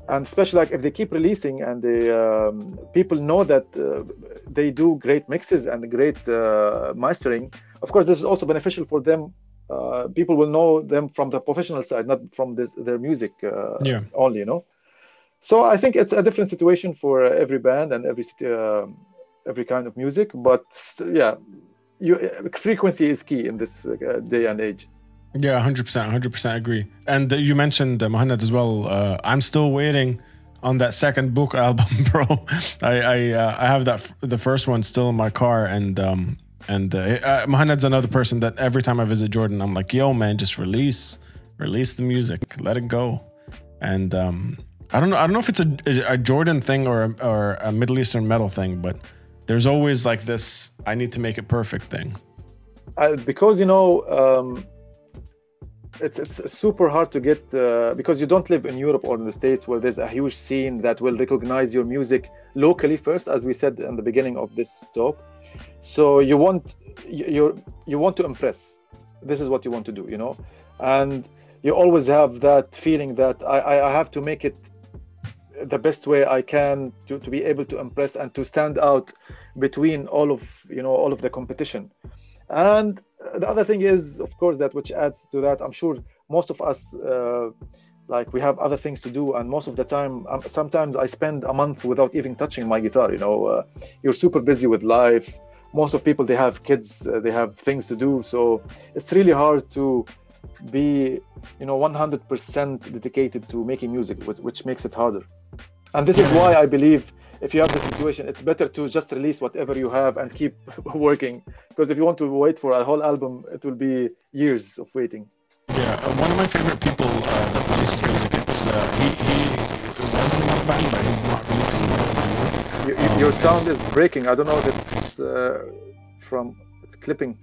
and especially like if they keep releasing and the um, people know that uh, they do great mixes and great uh, mastering of course this is also beneficial for them. Uh, people will know them from the professional side not from this, their music uh, yeah. only you know? So i think it's a different situation for every band and every um, every kind of music but yeah you, frequency is key in this uh, day and age yeah, hundred percent, hundred percent agree. And uh, you mentioned uh, Muhannad as well. Uh, I'm still waiting on that second book album, bro. I I, uh, I have that the first one still in my car, and um and uh, uh, Muhannad's another person that every time I visit Jordan, I'm like, yo, man, just release release the music, let it go. And um, I don't know, I don't know if it's a, a Jordan thing or a, or a Middle Eastern metal thing, but there's always like this, I need to make it perfect thing. because you know. Um it's it's super hard to get uh, because you don't live in Europe or in the States where there's a huge scene that will recognize your music locally first, as we said in the beginning of this talk. So you want you you want to impress. This is what you want to do, you know, and you always have that feeling that I I have to make it the best way I can to, to be able to impress and to stand out between all of you know all of the competition. And the other thing is, of course, that which adds to that, I'm sure most of us uh, like we have other things to do, and most of the time, um, sometimes I spend a month without even touching my guitar. You know, uh, you're super busy with life. Most of people they have kids, uh, they have things to do, so it's really hard to be, you know, 100% dedicated to making music, which, which makes it harder. And this is why I believe if you have the situation, it's better to just release whatever you have and keep working. Because if you want to wait for a whole album, it will be years of waiting. Yeah, uh, one of my favorite people uh, that releases music. It's uh, he he was in band, but he's not releasing anymore. You, you, your sound is breaking. I don't know if it's uh, from it's clipping.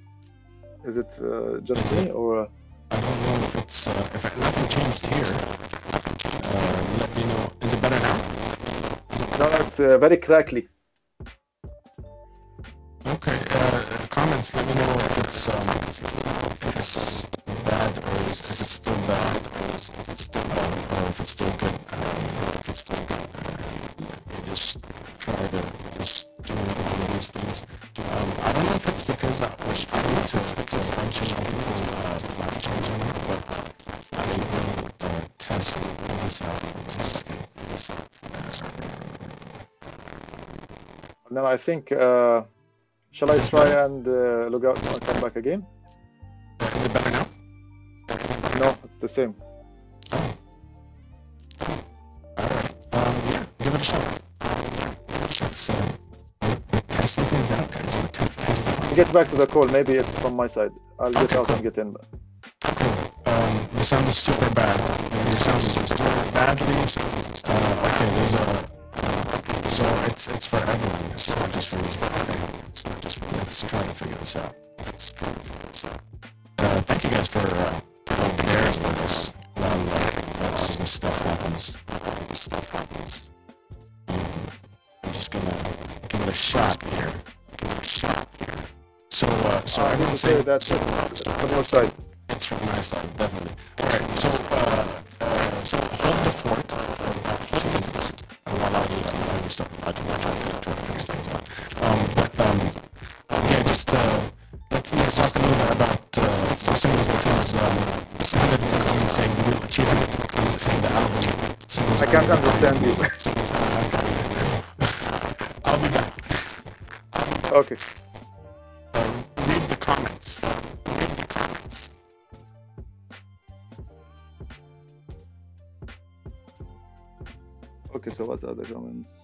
Is it uh, just me or? I don't know if it's uh, if it, nothing changed here. Uh, let me know. Is it better now? No, it's uh, very crackly. Okay. Uh, comments. Let me know if it's um, if it's bad or is, if it's still bad or if it's still bad or if it's still good. If it's still good. Uh, just try to just do all of these things. Um, I don't know if it's because uh, we're struggling to it's because mention people uh, not changing but I'm able to test this out. Test this out. And then I think, uh, shall I try and uh, log out and come back again? Is it better now? No, it's the same. Alright. Um, yeah, give it a shot. Let's we're testing things out, guys. We're test, testing. Get back to the call. Maybe it's from my side. I'll get Okay, out cool. and get in. Cool. Um, the sound is super bad. The sound is super badly. Uh, okay, there's a. Uh, so it's it's for everyone. Not just for you. Not just Let's try to figure this out. Let's try to figure this out. Uh, thank you guys for uh, for bears with us while uh, all this stuff happens. All this stuff happens. Um, I'm just gonna give it a shot here. Give it a shot here. So, uh, so I everyone would say say that it's from your side. it's from my side, definitely. All right, so uh, uh, What's other comments?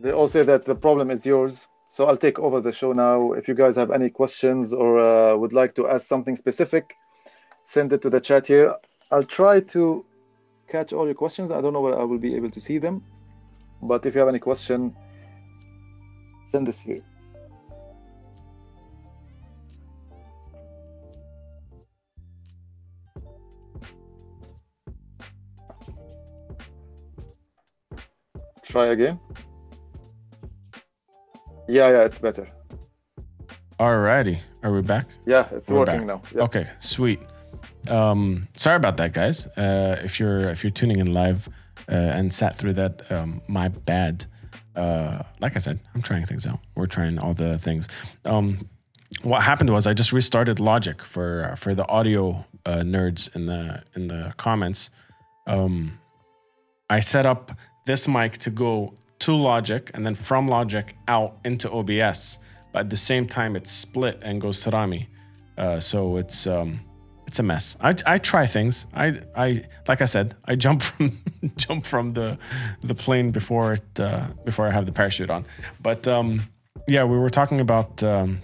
They all say that the problem is yours. So I'll take over the show now. If you guys have any questions or uh, would like to ask something specific, send it to the chat here. I'll try to catch all your questions. I don't know where I will be able to see them, but if you have any question, send this here. Try again. Yeah, yeah, it's better. Alrighty, are we back? Yeah, it's We're working back. now. Yeah. Okay, sweet. Um, sorry about that, guys. Uh, if you're if you're tuning in live uh, and sat through that, um, my bad. Uh, like I said, I'm trying things out. We're trying all the things. Um, what happened was I just restarted Logic for for the audio uh, nerds in the in the comments. Um, I set up this mic to go to Logic and then from Logic out into OBS. But at the same time, it's split and goes to Rami. Uh, so it's um, it's a mess. I, I try things. I I like I said, I jump from jump from the the plane before it uh, before I have the parachute on. But um, yeah, we were talking about um,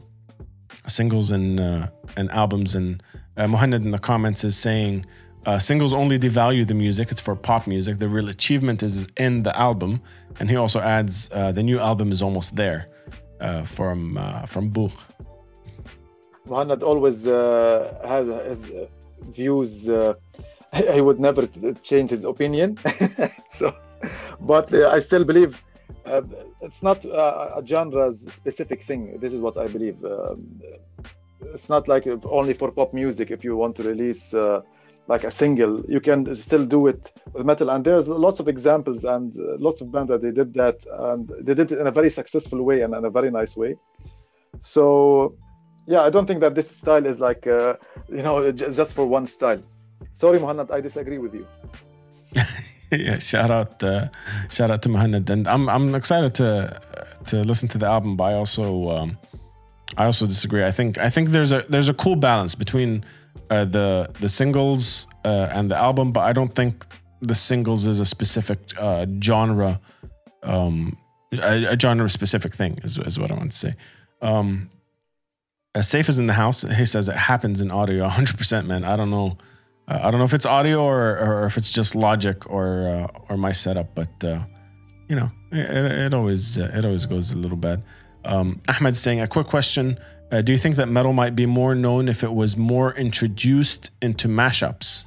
singles and uh, and albums, and uh, Mohammed in the comments is saying uh, singles only devalue the music. It's for pop music. The real achievement is in the album, and he also adds uh, the new album is almost there uh, from uh, from Buch. Muhammad always uh, has his, views, uh, he would never change his opinion. so, but uh, I still believe it's not a genre specific thing. This is what I believe. Um, it's not like only for pop music. If you want to release like a single, you can still do it with metal. And there's lots of examples and uh, lots of bands that they did that, and they did it in a very successful way and in a very nice way. So, yeah, I don't think that this style is like uh, you know just for one style. Sorry, Mohammed, I disagree with you. yeah, shout out, uh, shout out to Mohammed, and I'm I'm excited to to listen to the album, but I also um, I also disagree. I think I think there's a there's a cool balance between uh, the the singles uh, and the album, but I don't think the singles is a specific uh, genre, um, a, a genre specific thing is, is what I want to say. Um, uh, Safe is in the house. He says it happens in audio 100%, man. I don't know. Uh, I don't know if it's audio or, or if it's just logic or uh, or my setup, but you know, it, it always it always goes a little bad. Um, Ahmed saying a quick question: uh, Do you think that metal might be more known if it was more introduced into mashups?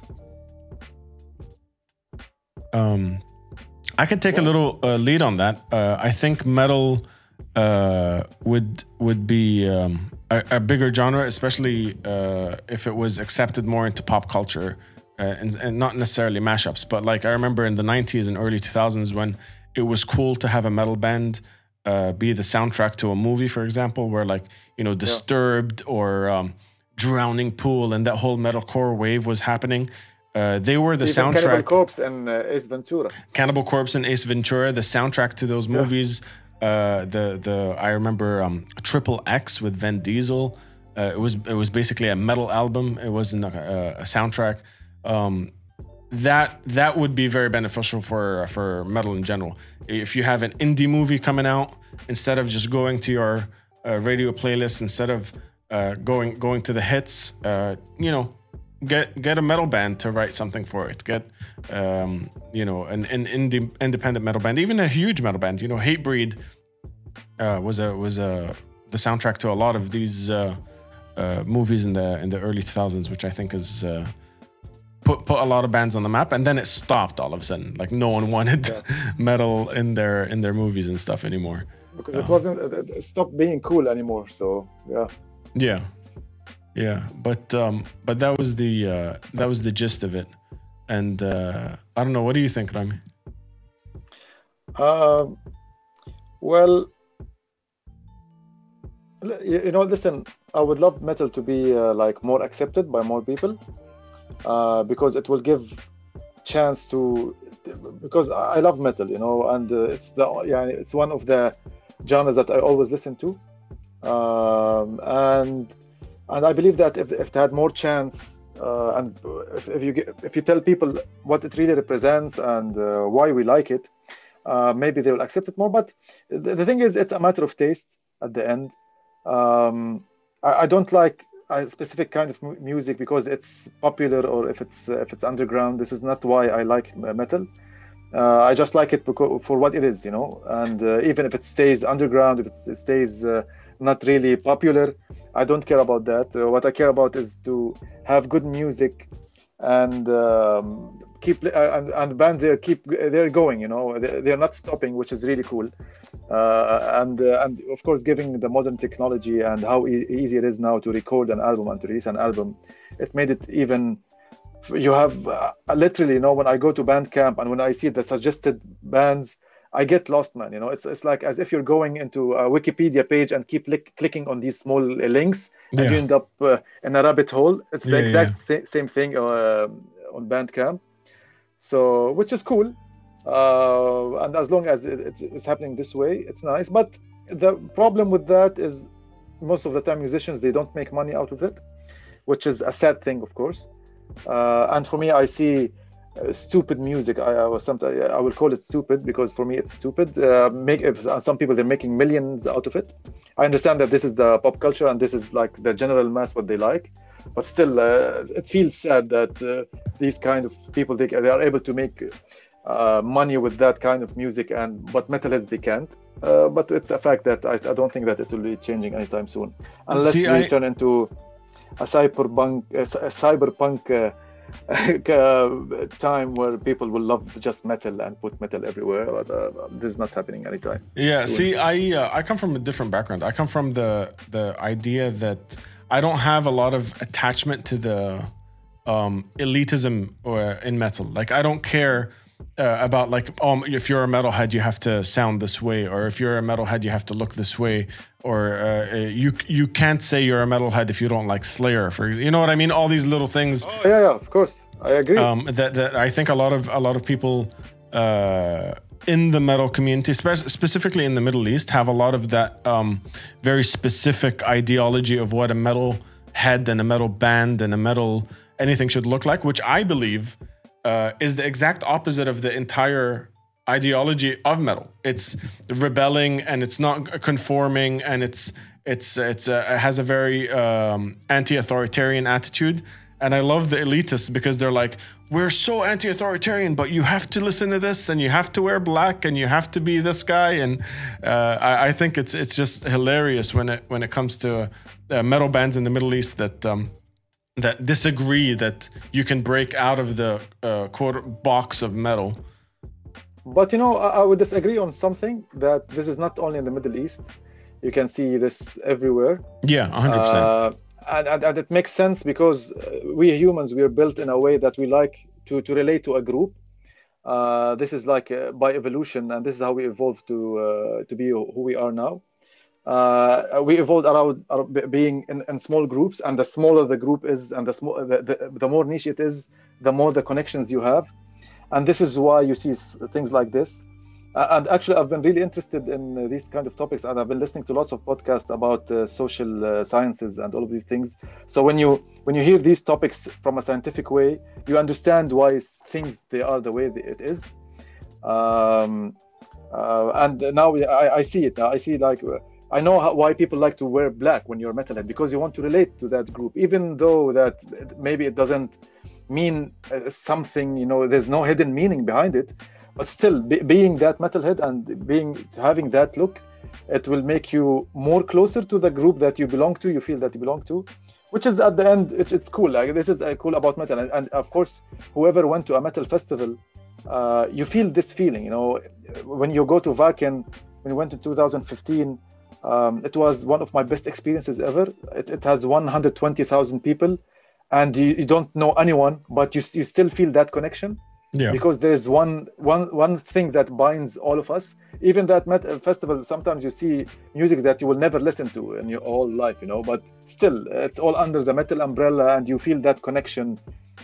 Um, I could take a little uh, lead on that. Uh, I think metal uh, would would be um, a, a, bigger genre, especially uh, if it was accepted more into pop culture, uh, and, and, not necessarily mashups. But like I remember in the '90s and early 2000s when it was cool to have a metal band uh, be the soundtrack to a movie, for example, where like you know Disturbed yeah. or um, Drowning Pool and that whole metalcore wave was happening. Uh, they were the Even soundtrack. Cannibal Corpse and uh, Ace Ventura. Cannibal Corpse and Ace Ventura, the soundtrack to those movies. Yeah. Uh, the the I remember um, Triple X with Vin Diesel. Uh, it was it was basically a metal album. It wasn't a, a soundtrack. Um, that that would be very beneficial for for metal in general. If you have an indie movie coming out, instead of just going to your uh, radio playlist, instead of uh, going going to the hits, uh, you know, get get a metal band to write something for it. Get um, you know an, an indie independent metal band, even a huge metal band. You know, Hatebreed uh, was a was a the soundtrack to a lot of these uh, uh, movies in the in the early 2000s, which I think is put put a lot of bands on the map, and then it stopped all of a sudden. Like no one wanted yeah. metal in their in their movies and stuff anymore because it wasn't it stopped being cool anymore. So yeah. Yeah, yeah, but um, but that was the uh, that was the gist of it, and uh, I don't know. What do you think, Rami? Um, well, you know, listen, I would love metal to be uh, like more accepted by more people uh, because it will give chance to because I love metal, you know, and uh, it's the yeah, it's one of the genres that I always listen to, um, and and I believe that if, if it had more chance uh, and if, if, you get, if you tell people what it really represents and uh, why we like it, uh, maybe they will accept it more. But the, the, thing is, it's a matter of taste at the end. Um, I, I don't like a specific kind of music because it's popular or if it's if it's underground. This is not why I like metal. Uh, I just like it because, for what it is, you know. And uh, even if it stays underground, if it stays uh, not really popular, I don't care about that. Uh, what I care about is to have good music and um, keep uh, and, and band they keep they're going you know they're not stopping which is really cool uh, and uh, and of course giving the modern technology and how e- easy it is now to record an album and to release an album it made it even you have uh, literally you know when i go to bandcamp and when i see the suggested bands I get lost, man. You know, it's it's like as if you're going into a Wikipedia page and keep lick, clicking on these small links, and yeah. you end up uh, in a rabbit hole. It's the yeah, exact yeah. Th- same thing uh, on Bandcamp, so which is cool. Uh, and as long as it, it's, it's happening this way, it's nice. But the problem with that is most of the time musicians they don't make money out of it, which is a sad thing, of course. Uh, and for me, I see uh, stupid music. I, I sometimes I will call it stupid because for me it's stupid. Uh, make uh, some people they're making millions out of it. I understand that this is the pop culture and this is like the general mass what they like, but still uh, it feels sad that uh, these kind of people they, they are able to make uh, money with that kind of music and but metalheads they can't. but it's a fact that I, I, don't think that it will be changing anytime soon unless See, we I... turn into a cyberpunk a, a cyberpunk uh, uh, time where people will love just metal and put metal everywhere. But uh, this is not happening anytime. Yeah. See, I uh, I come from a different background. I come from the the idea that I don't have a lot of attachment to the um, elitism or in metal. Like I don't care. Uh, about like um if you're a metalhead you have to sound this way or if you're a metalhead you have to look this way or uh, uh, you you can't say you're a metalhead if you don't like Slayer for you know what I mean all these little things oh yeah yeah of course I agree um, that that I think a lot of a lot of people uh, in the metal community spe- specifically in the Middle East have a lot of that um, very specific ideology of what a metal head and a metal band and a metal anything should look like which I believe uh, is the exact opposite of the entire ideology of metal. It's rebelling and it's not conforming and it's it's it's uh, it has a very um, anti-authoritarian attitude. And I love the elitists because they're like, we're so anti-authoritarian, but you have to listen to this, and you have to wear black, and you have to be this guy. And uh, I, I, think it's it's just hilarious when it when it comes to uh, metal bands in the Middle East that um, that disagree that you can break out of the uh, quote box of metal. But you know, I, I, would disagree on something that this is not only in the Middle East. You can see this everywhere. Yeah, 100%. Uh, and, and, and, it makes sense because uh, we humans we are built in a way that we like to, to relate to a group. Uh, this is like uh, by evolution, and this is how we evolved to uh, to be who we are now. Uh, we evolved around, being in, in, small groups and the smaller the group is and the, small, the, the, the, more niche it is the more the connections you have. And this is why you see things like this. uh, and actually i've been really interested in uh, these kind of topics and i've been listening to lots of podcasts about uh, social uh, sciences and all of these things. So when you when you hear these topics from a scientific way you understand why things they are the way it is. Um, uh, and now I, I see it. I see like I know how, why people like to wear black when you're metalhead because you want to relate to that group, even though that maybe it doesn't mean uh, something. You know, there's no hidden meaning behind it, but still, be, being that metalhead and being having that look, it will make you more closer to the group that you belong to. You feel that you belong to, which is at the end, it, it's cool. Like this is uh, cool about metal, and, and, of course, whoever went to a metal festival, uh, you feel this feeling. You know, when you go to Wacken, when you went in 2015 um, it was one of my best experiences ever. It, it has 120,000 people, and you, you, don't know anyone, but you, you still feel that connection. Yeah. Because there is one one one thing that binds all of us. Even that met- uh, festival, sometimes you see music that you will never listen to in your whole life, you know. But still, it's all under the metal umbrella, and you feel that connection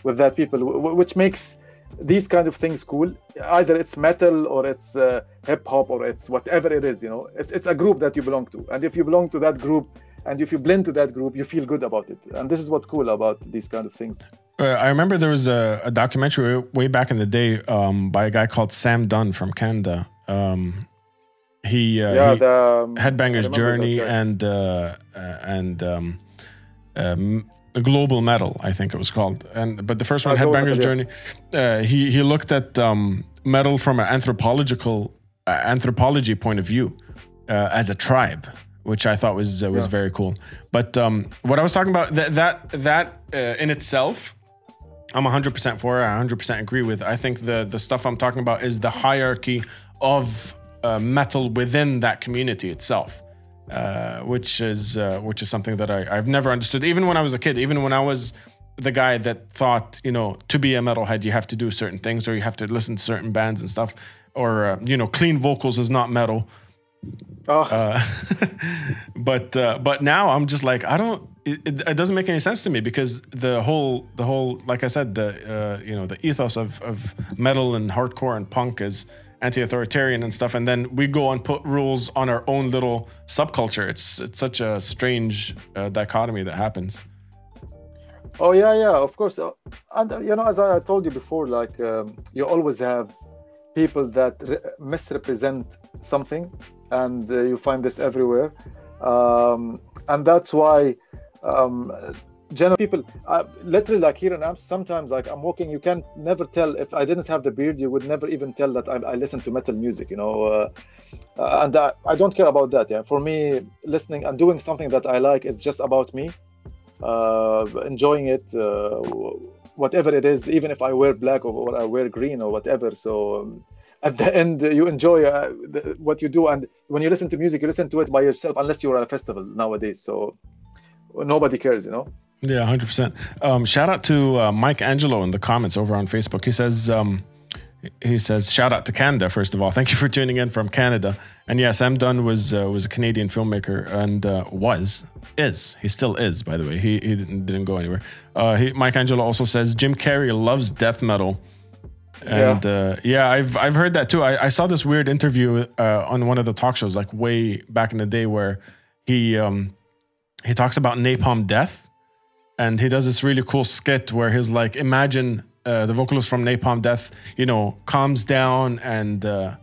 with that people, which makes these kind of things cool either it's metal or it's uh, hip hop or it's whatever it is you know it's, it's a group that you belong to and if you belong to that group and if you blend to that group you feel good about it and this is what's cool about these kind of things i remember there was a, a, documentary way back in the day um, by a guy called sam dunn from canada. Um, he, uh, yeah, he the, um, headbangers journey and uh, uh, and um, um global metal i think it was called. And but the first one headbangers journey uh, he he looked at um, metal from an anthropological uh, anthropology point of view uh, as a tribe which i thought was uh, was yeah. very cool. But um, what i was talking about that that that uh, in itself i'm 100% for it i 100% agree with i think the the stuff i'm talking about is the hierarchy of uh, metal within that community itself uh, which is uh, which is something that I, I've never understood. Even when I was a kid, even when I was the guy that thought, you know, to be a metalhead, you have to do certain things, or you have to listen to certain bands and stuff, or uh, you know, clean vocals is not metal. Oh. Uh, but uh, but now I'm just like I don't. It, it, doesn't make any sense to me because the whole the whole like I said the uh, you know the ethos of of metal and hardcore and punk is anti-authoritarian and stuff, and then we go and put rules on our own little subculture. It's it's such a strange uh, dichotomy that happens. Oh yeah, yeah, of course. Uh, and uh, you know, as I told you before, like um, you always have people that re- misrepresent something, and uh, you find this everywhere. Um, and that's why um, general people uh, literally like here in amps sometimes like i'm walking you can never tell if i didn't have the beard you would never even tell that i, I listen to metal music you know uh, uh, and I, I don't care about that yeah for me listening and doing something that i like it's just about me uh, enjoying it, uh, whatever it is, even if I wear black or, or I wear green or whatever. So um, at the end, you enjoy uh, the, what you do, and when you listen to music, you listen to it by yourself, unless you're at a festival nowadays. So nobody cares, you know. Yeah, hundred percent. Um, shout out to uh, Mike Angelo in the comments over on Facebook. He says, um, he says, shout out to Canada first of all. Thank you for tuning in from Canada. And yes, Sam Dunn was uh, was a Canadian filmmaker and uh, was is he still is by the way. He he didn't, didn't go anywhere. Uh, he, Mike Angelo also says Jim Carrey loves death metal. And yeah, uh, yeah I've I've heard that too. I, I saw this weird interview uh, on one of the talk shows like way back in the day where he um, he talks about Napalm Death and he does this really cool skit where he's like, imagine uh, the vocalist from Napalm Death, you know, calms down and uh,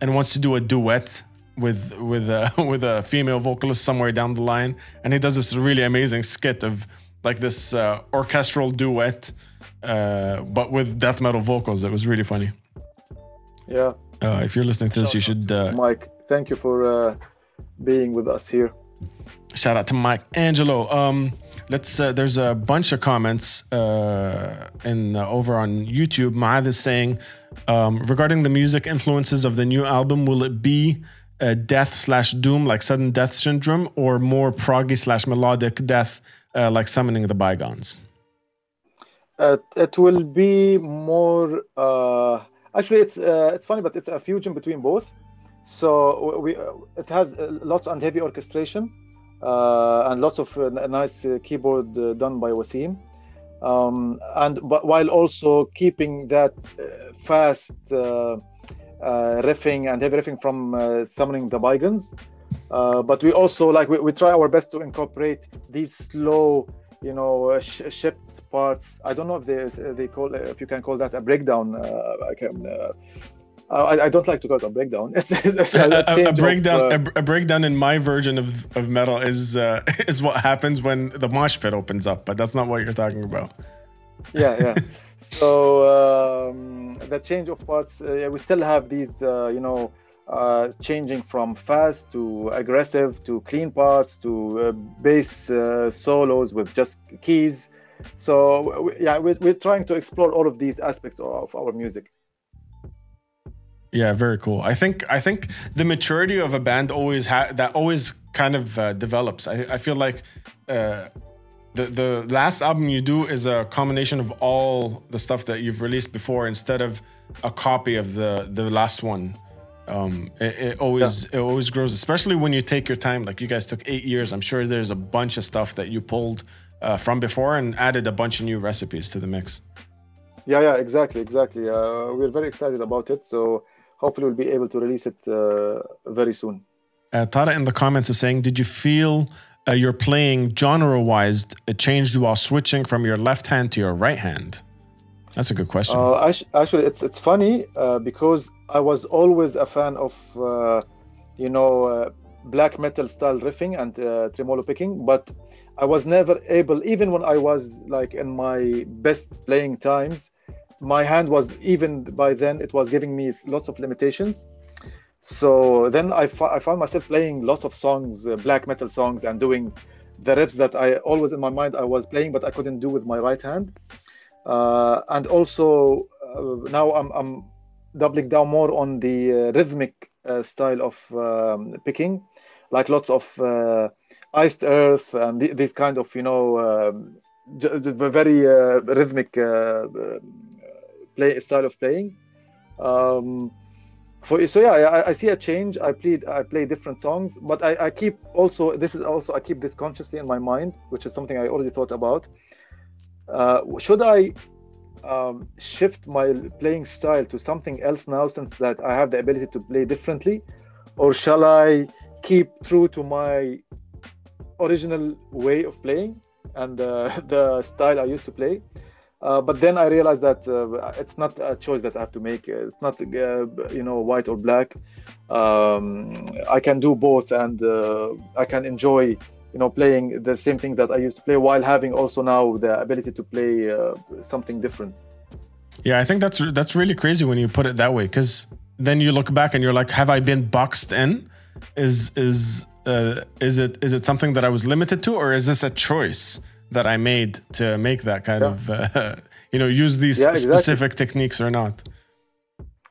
and wants to do a duet with with a with a female vocalist somewhere down the line, and he does this really amazing skit of like this uh, orchestral duet, uh, but with death metal vocals. It was really funny. Yeah. Uh, if you're listening to this, you should. Uh, Mike, thank you for being with us here. Shout out to Mike Angelo. Um, let's. Uh, there's a bunch of comments uh, in uh, over on YouTube. Maad is saying um, regarding the music influences of the new album, will it be death slash doom like sudden death syndrome, or more proggy slash melodic death uh, like summoning the bygones? Uh, it will be more. Uh, actually, it's it's funny, but it's a fusion between both. So we it has lots and heavy orchestration and lots of uh, nice uh, keyboard done by Wasim. Um, and but while also keeping that fast riffing and heavy riffing from summoning the bygones. but we also like we, we try our best to incorporate these slow you know sh- shift parts i don't know if they they call if you can call that a breakdown uh, i can uh, I, I, don't like to call it a breakdown. It's, it's a, a, a, breakdown. Of, uh, a, breakdown in my version of, of metal is uh, is what happens when the mosh pit opens up, but that's not what you're talking about. Yeah, yeah. so um, the change of parts, uh, we still have these, uh, you know, uh, changing from fast to aggressive to clean parts to uh, bass solos with just keys. So yeah, we're, we're trying to explore all of these aspects of our music. Yeah, very cool. I think I think the maturity of a band always ha- that always kind of uh, develops. I, I feel like uh, the the last album you do is a combination of all the stuff that you've released before instead of a copy of the the last one. Um, it, it always yeah. it always grows, especially when you take your time. Like you guys took eight years. I'm sure there's a bunch of stuff that you pulled uh, from before and added a bunch of new recipes to the mix. Yeah, yeah, exactly, exactly. Uh, we're very excited about it. So hopefully we'll be able to release it uh, very soon. Uh, Tara in the comments is saying, did you feel uh, your playing genre-wise changed while switching from your left hand to your right hand? That's a good question. Uh, actually, it's it's funny uh, because I was always a fan of, uh, you know, uh, black metal style riffing and tremolo picking, but I was never able, even when I was like in my best playing times, my hand was even by then it was giving me lots of limitations. So then I, I found myself playing lots of songs uh, black metal songs and doing the riffs that i always in my mind i was playing but i couldn't do with my right hand. Uh, and also uh, now I'm, I'm doubling down more on the uh, rhythmic uh, style of um, picking. Like lots of uh, iced earth and th- this kind of you know um, very rhythmic play style of playing. Um, for so yeah, I, I, see a change. I played I play different songs, but I, I keep also this is also I keep this consciously in my mind, which is something I already thought about. Uh, should I um, shift my playing style to something else now, since that I have the ability to play differently, or shall I keep true to my original way of playing and uh, the style I used to play? Uh, but then I realized that uh, it's not a choice that I have to make. It's not, uh, you know, white or black. Um, I can do both, and uh, I can enjoy, you know, playing the same thing that I used to play while having also now the ability to play uh, something different. Yeah, I think that's that's really crazy when you put it that way, because then you look back and you're like, have I been boxed in? Is is is it is it something that I was limited to, or is this a choice? That I made to make that kind Yeah. of, uh, you know, use these Yeah, exactly. specific techniques or not.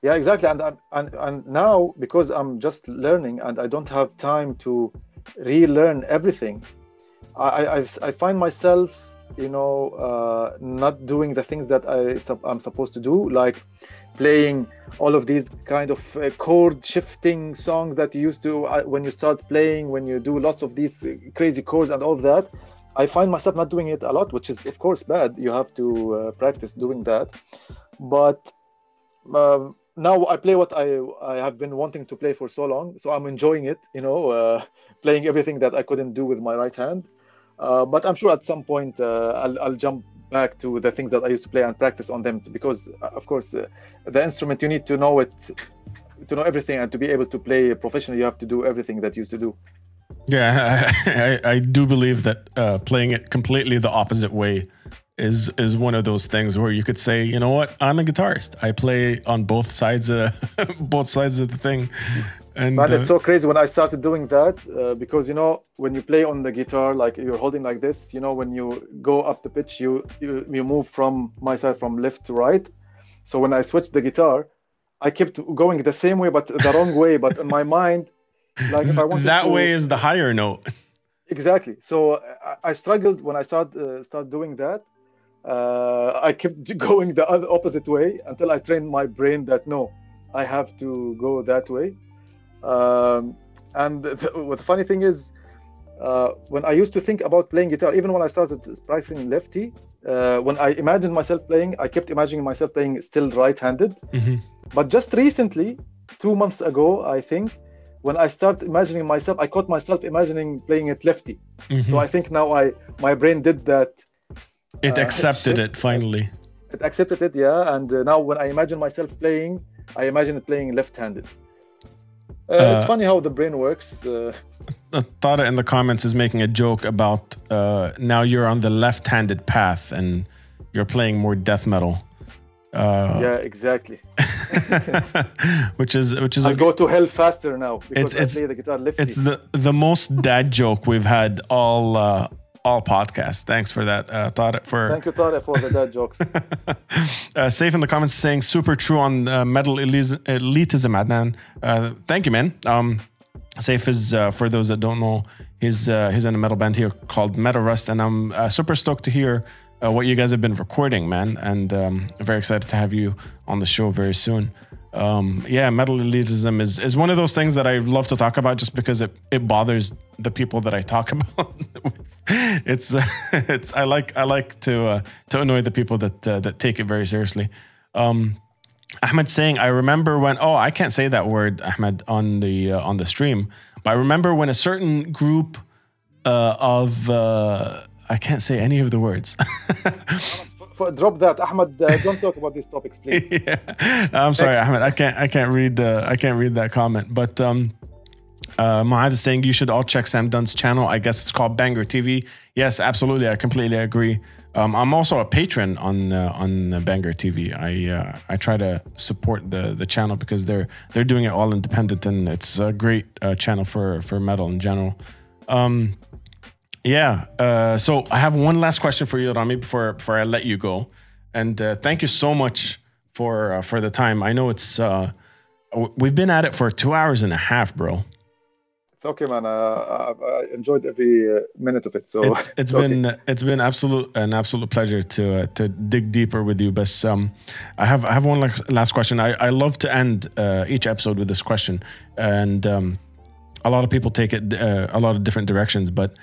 Yeah, exactly. And, and and now because I'm just learning and I don't have time to relearn everything, I I, I- find myself, you know, uh, not doing the things that I I'm supposed to do, like playing all of these kind of uh, chord shifting songs that you used to uh, when you start playing, when you do lots of these crazy chords and all that. I find myself not doing it a lot, which is of course bad. You have to uh, practice doing that, but um, now I play what I I have been wanting to play for so long, so I'm enjoying it. You know, uh, playing everything that I couldn't do with my right hand. Uh, but I'm sure at some point uh, I'll, I'll jump back to the things that I used to play and practice on them because, uh, of course, uh, the instrument you need to know it, to know everything, and to be able to play professionally, you have to do everything that you used to do. Yeah, I, I, I do believe that uh, playing it completely the opposite way is is one of those things where you could say, you know what, I'm a guitarist. I play on both sides of both sides of the thing, and Man, uh, it's so crazy when I started doing that uh, because you know when you play on the guitar, like you're holding like this, you know when you go up the pitch, you you, you move from my side from left to right. So when I switched the guitar, I kept going the same way but the wrong way. But in my mind, like if I wanted that to, way is the higher note. exactly. So I, I struggled when I started uh, start doing that. Uh, I kept going the other opposite way until I trained my brain that no, I have to go that way. Um, and the, what the funny thing is, uh, when I used to think about playing guitar, even when I started practicing lefty, uh, when I imagined myself playing, I kept imagining myself playing still right-handed. Mhm. But just recently, two months ago, I think, when I start imagining myself, I caught myself imagining playing it lefty. So I think now I my brain did that. It uh, accepted shift. it finally. It accepted it, yeah. And uh, now when I imagine myself playing, I imagine it playing left-handed. Uh, it's Uh, funny how the brain works. Uh, Uh, Tara in the comments is making a joke about uh, now you're on the left-handed path and you're playing more death metal. Uh, yeah, exactly. which is which is I'll go to hell faster now because It's- it's- I play the guitar lefty. It's the the most dad joke we've had all uh, all podcasts. Thanks for that, uh, Tariq. For Thank you, Tare, for the dad jokes. uh, safe in the comments saying super true on uh, metal elitism, Adnan. Uh, thank you, man. Um, safe is uh, for those that don't know, he's uh, he's in a metal band here called Metal Rust, and I'm uh, super stoked to hear uh, what you guys have been recording, man. And um, very excited to have you on the show very soon. Um, yeah, metal elitism is is one of those things that I love to talk about, just because it it bothers the people that I talk about. it's uh, it's I like I like to uh, to annoy the people that uh, that take it very seriously. Um, Ahmed saying, I remember when oh I can't say that word Ahmed on the uh, on the stream, but I remember when a certain group uh, of uh, I can't say any of the words. Drop that, Ahmed. Uh, don't talk about these topics, please. I'm sorry, Next. Ahmed. I can't. I can't read. Uh, I can't read that comment. But um, uh, Muad is saying you should all check Sam Dunn's channel. I guess it's called Banger TV. Yes, absolutely. I completely agree. Um, I'm also a patron on uh, on Banger TV. I uh, I try to support the the channel because they're they're doing it all independent and it's a great uh, channel for for metal in general. Um, yeah. Uh, so I have one last question for you, Rami, before before I let you go. And uh, thank you so much for uh, for the time. I know it's uh, we've been at it for two hours and a half, bro. It's okay, man. Uh, I, I enjoyed every uh, minute of it. So It's it's okay. been it's been absolute an absolute pleasure to uh, to dig deeper with you. But um, I have I have one last last question. I, I love to end uh, each episode with this question, and um, a lot of people take it uh, a lot of different directions. But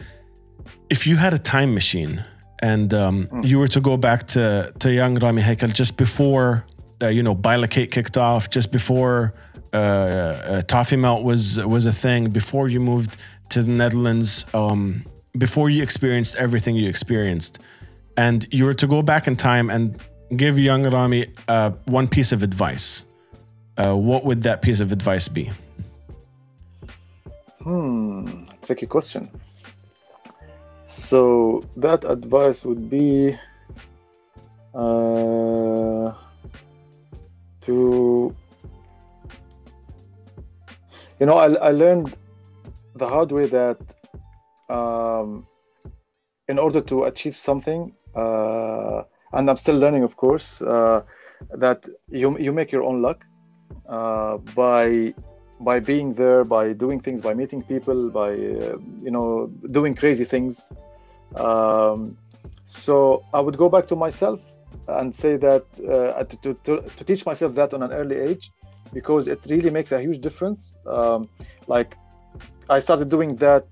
if you had a time machine and um, you were to go back to to young Rami Haikal just before uh, you know Bilocate kicked off, just before uh, uh, Toffimelt was was a thing, before you moved to the Netherlands, um, before you experienced everything you experienced, and you were to go back in time and give young Rami uh, one piece of advice, uh, what would that piece of advice be? Hmm, tricky question. So that advice would be uh, to you know I, I learned the hard way that um, in order to achieve something, uh, and I'm still learning, of course, uh, that you you make your own luck uh, by by being there, by doing things, by meeting people, by uh, you know doing crazy things. Um, so I would go back to myself and say that uh, to, to, to teach myself that on an early age because it really makes a huge difference. Um, like I started doing that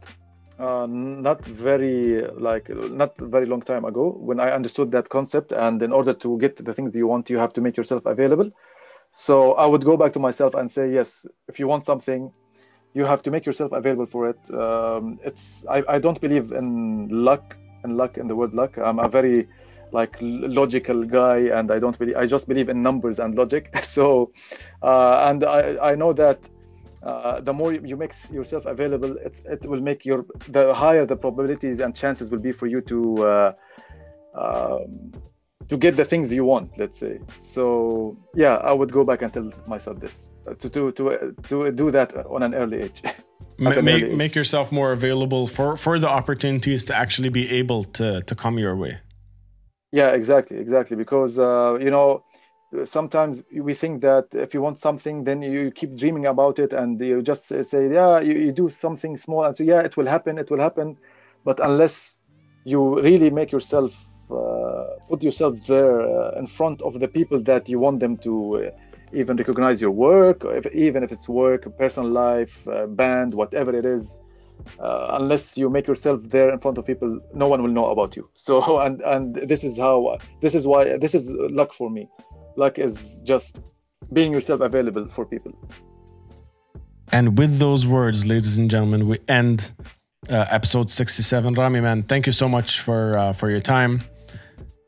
uh, not very like not very long time ago when I understood that concept. And in order to get the things you want, you have to make yourself available. So I would go back to myself and say, yes, if you want something, you have to make yourself available for it. Um, it's I, I don't believe in luck and luck in the word luck. I'm a very like logical guy and i don't believe i just believe in numbers and logic so uh, and i i know that uh, the more you make yourself available it's, it will make your the higher the probabilities and chances will be for you to uh, um, to get the things you want let's say so yeah i would go back and tell myself this uh, to to to, to do that on an early age make, make, make yourself more available for for the opportunities to actually be able to to come your way yeah, exactly, exactly. Because uh, you know, sometimes we think that if you want something, then you keep dreaming about it, and you just say, yeah, you, you do something small, and so yeah, it will happen, it will happen. But unless you really make yourself uh, put yourself there uh, in front of the people that you want them to uh, even recognize your work, if, even if it's work, personal life, uh, band, whatever it is, uh, unless you make yourself there in front of people no one will know about you. So and and this is how this is why this is luck for me. Luck is just being yourself available for people. And with those words ladies and gentlemen we end uh, episode 67 rami man thank you so much for uh, for your time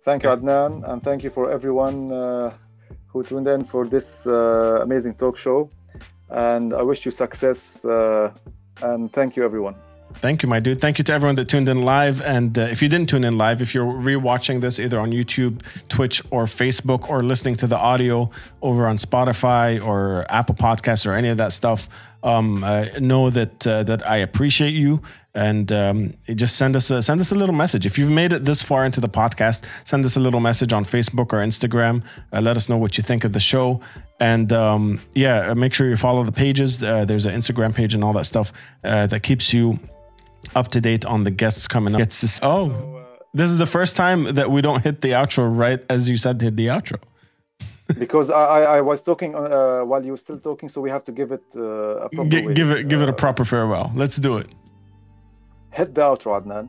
thank you adnan and thank you for everyone uh, who tuned in for this uh, amazing talk show and i wish you success uh, and thank you, everyone. Thank you, my dude. Thank you to everyone that tuned in live. And uh, if you didn't tune in live, if you're rewatching this either on YouTube, Twitch, or Facebook, or listening to the audio over on Spotify or Apple Podcasts or any of that stuff, um, uh, know that uh, that I appreciate you and um, just send us a, send us a little message. If you've made it this far into the podcast, send us a little message on Facebook or Instagram. Uh, let us know what you think of the show, and um, yeah, make sure you follow the pages. Uh, there's an Instagram page and all that stuff uh, that keeps you up to date on the guests coming up. It's, oh, this is the first time that we don't hit the outro right as you said hit the outro. because I, I was talking uh, while you were still talking, so we have to give it uh, a proper G- give it give it a proper farewell. Let's do it. The outro, Adnan.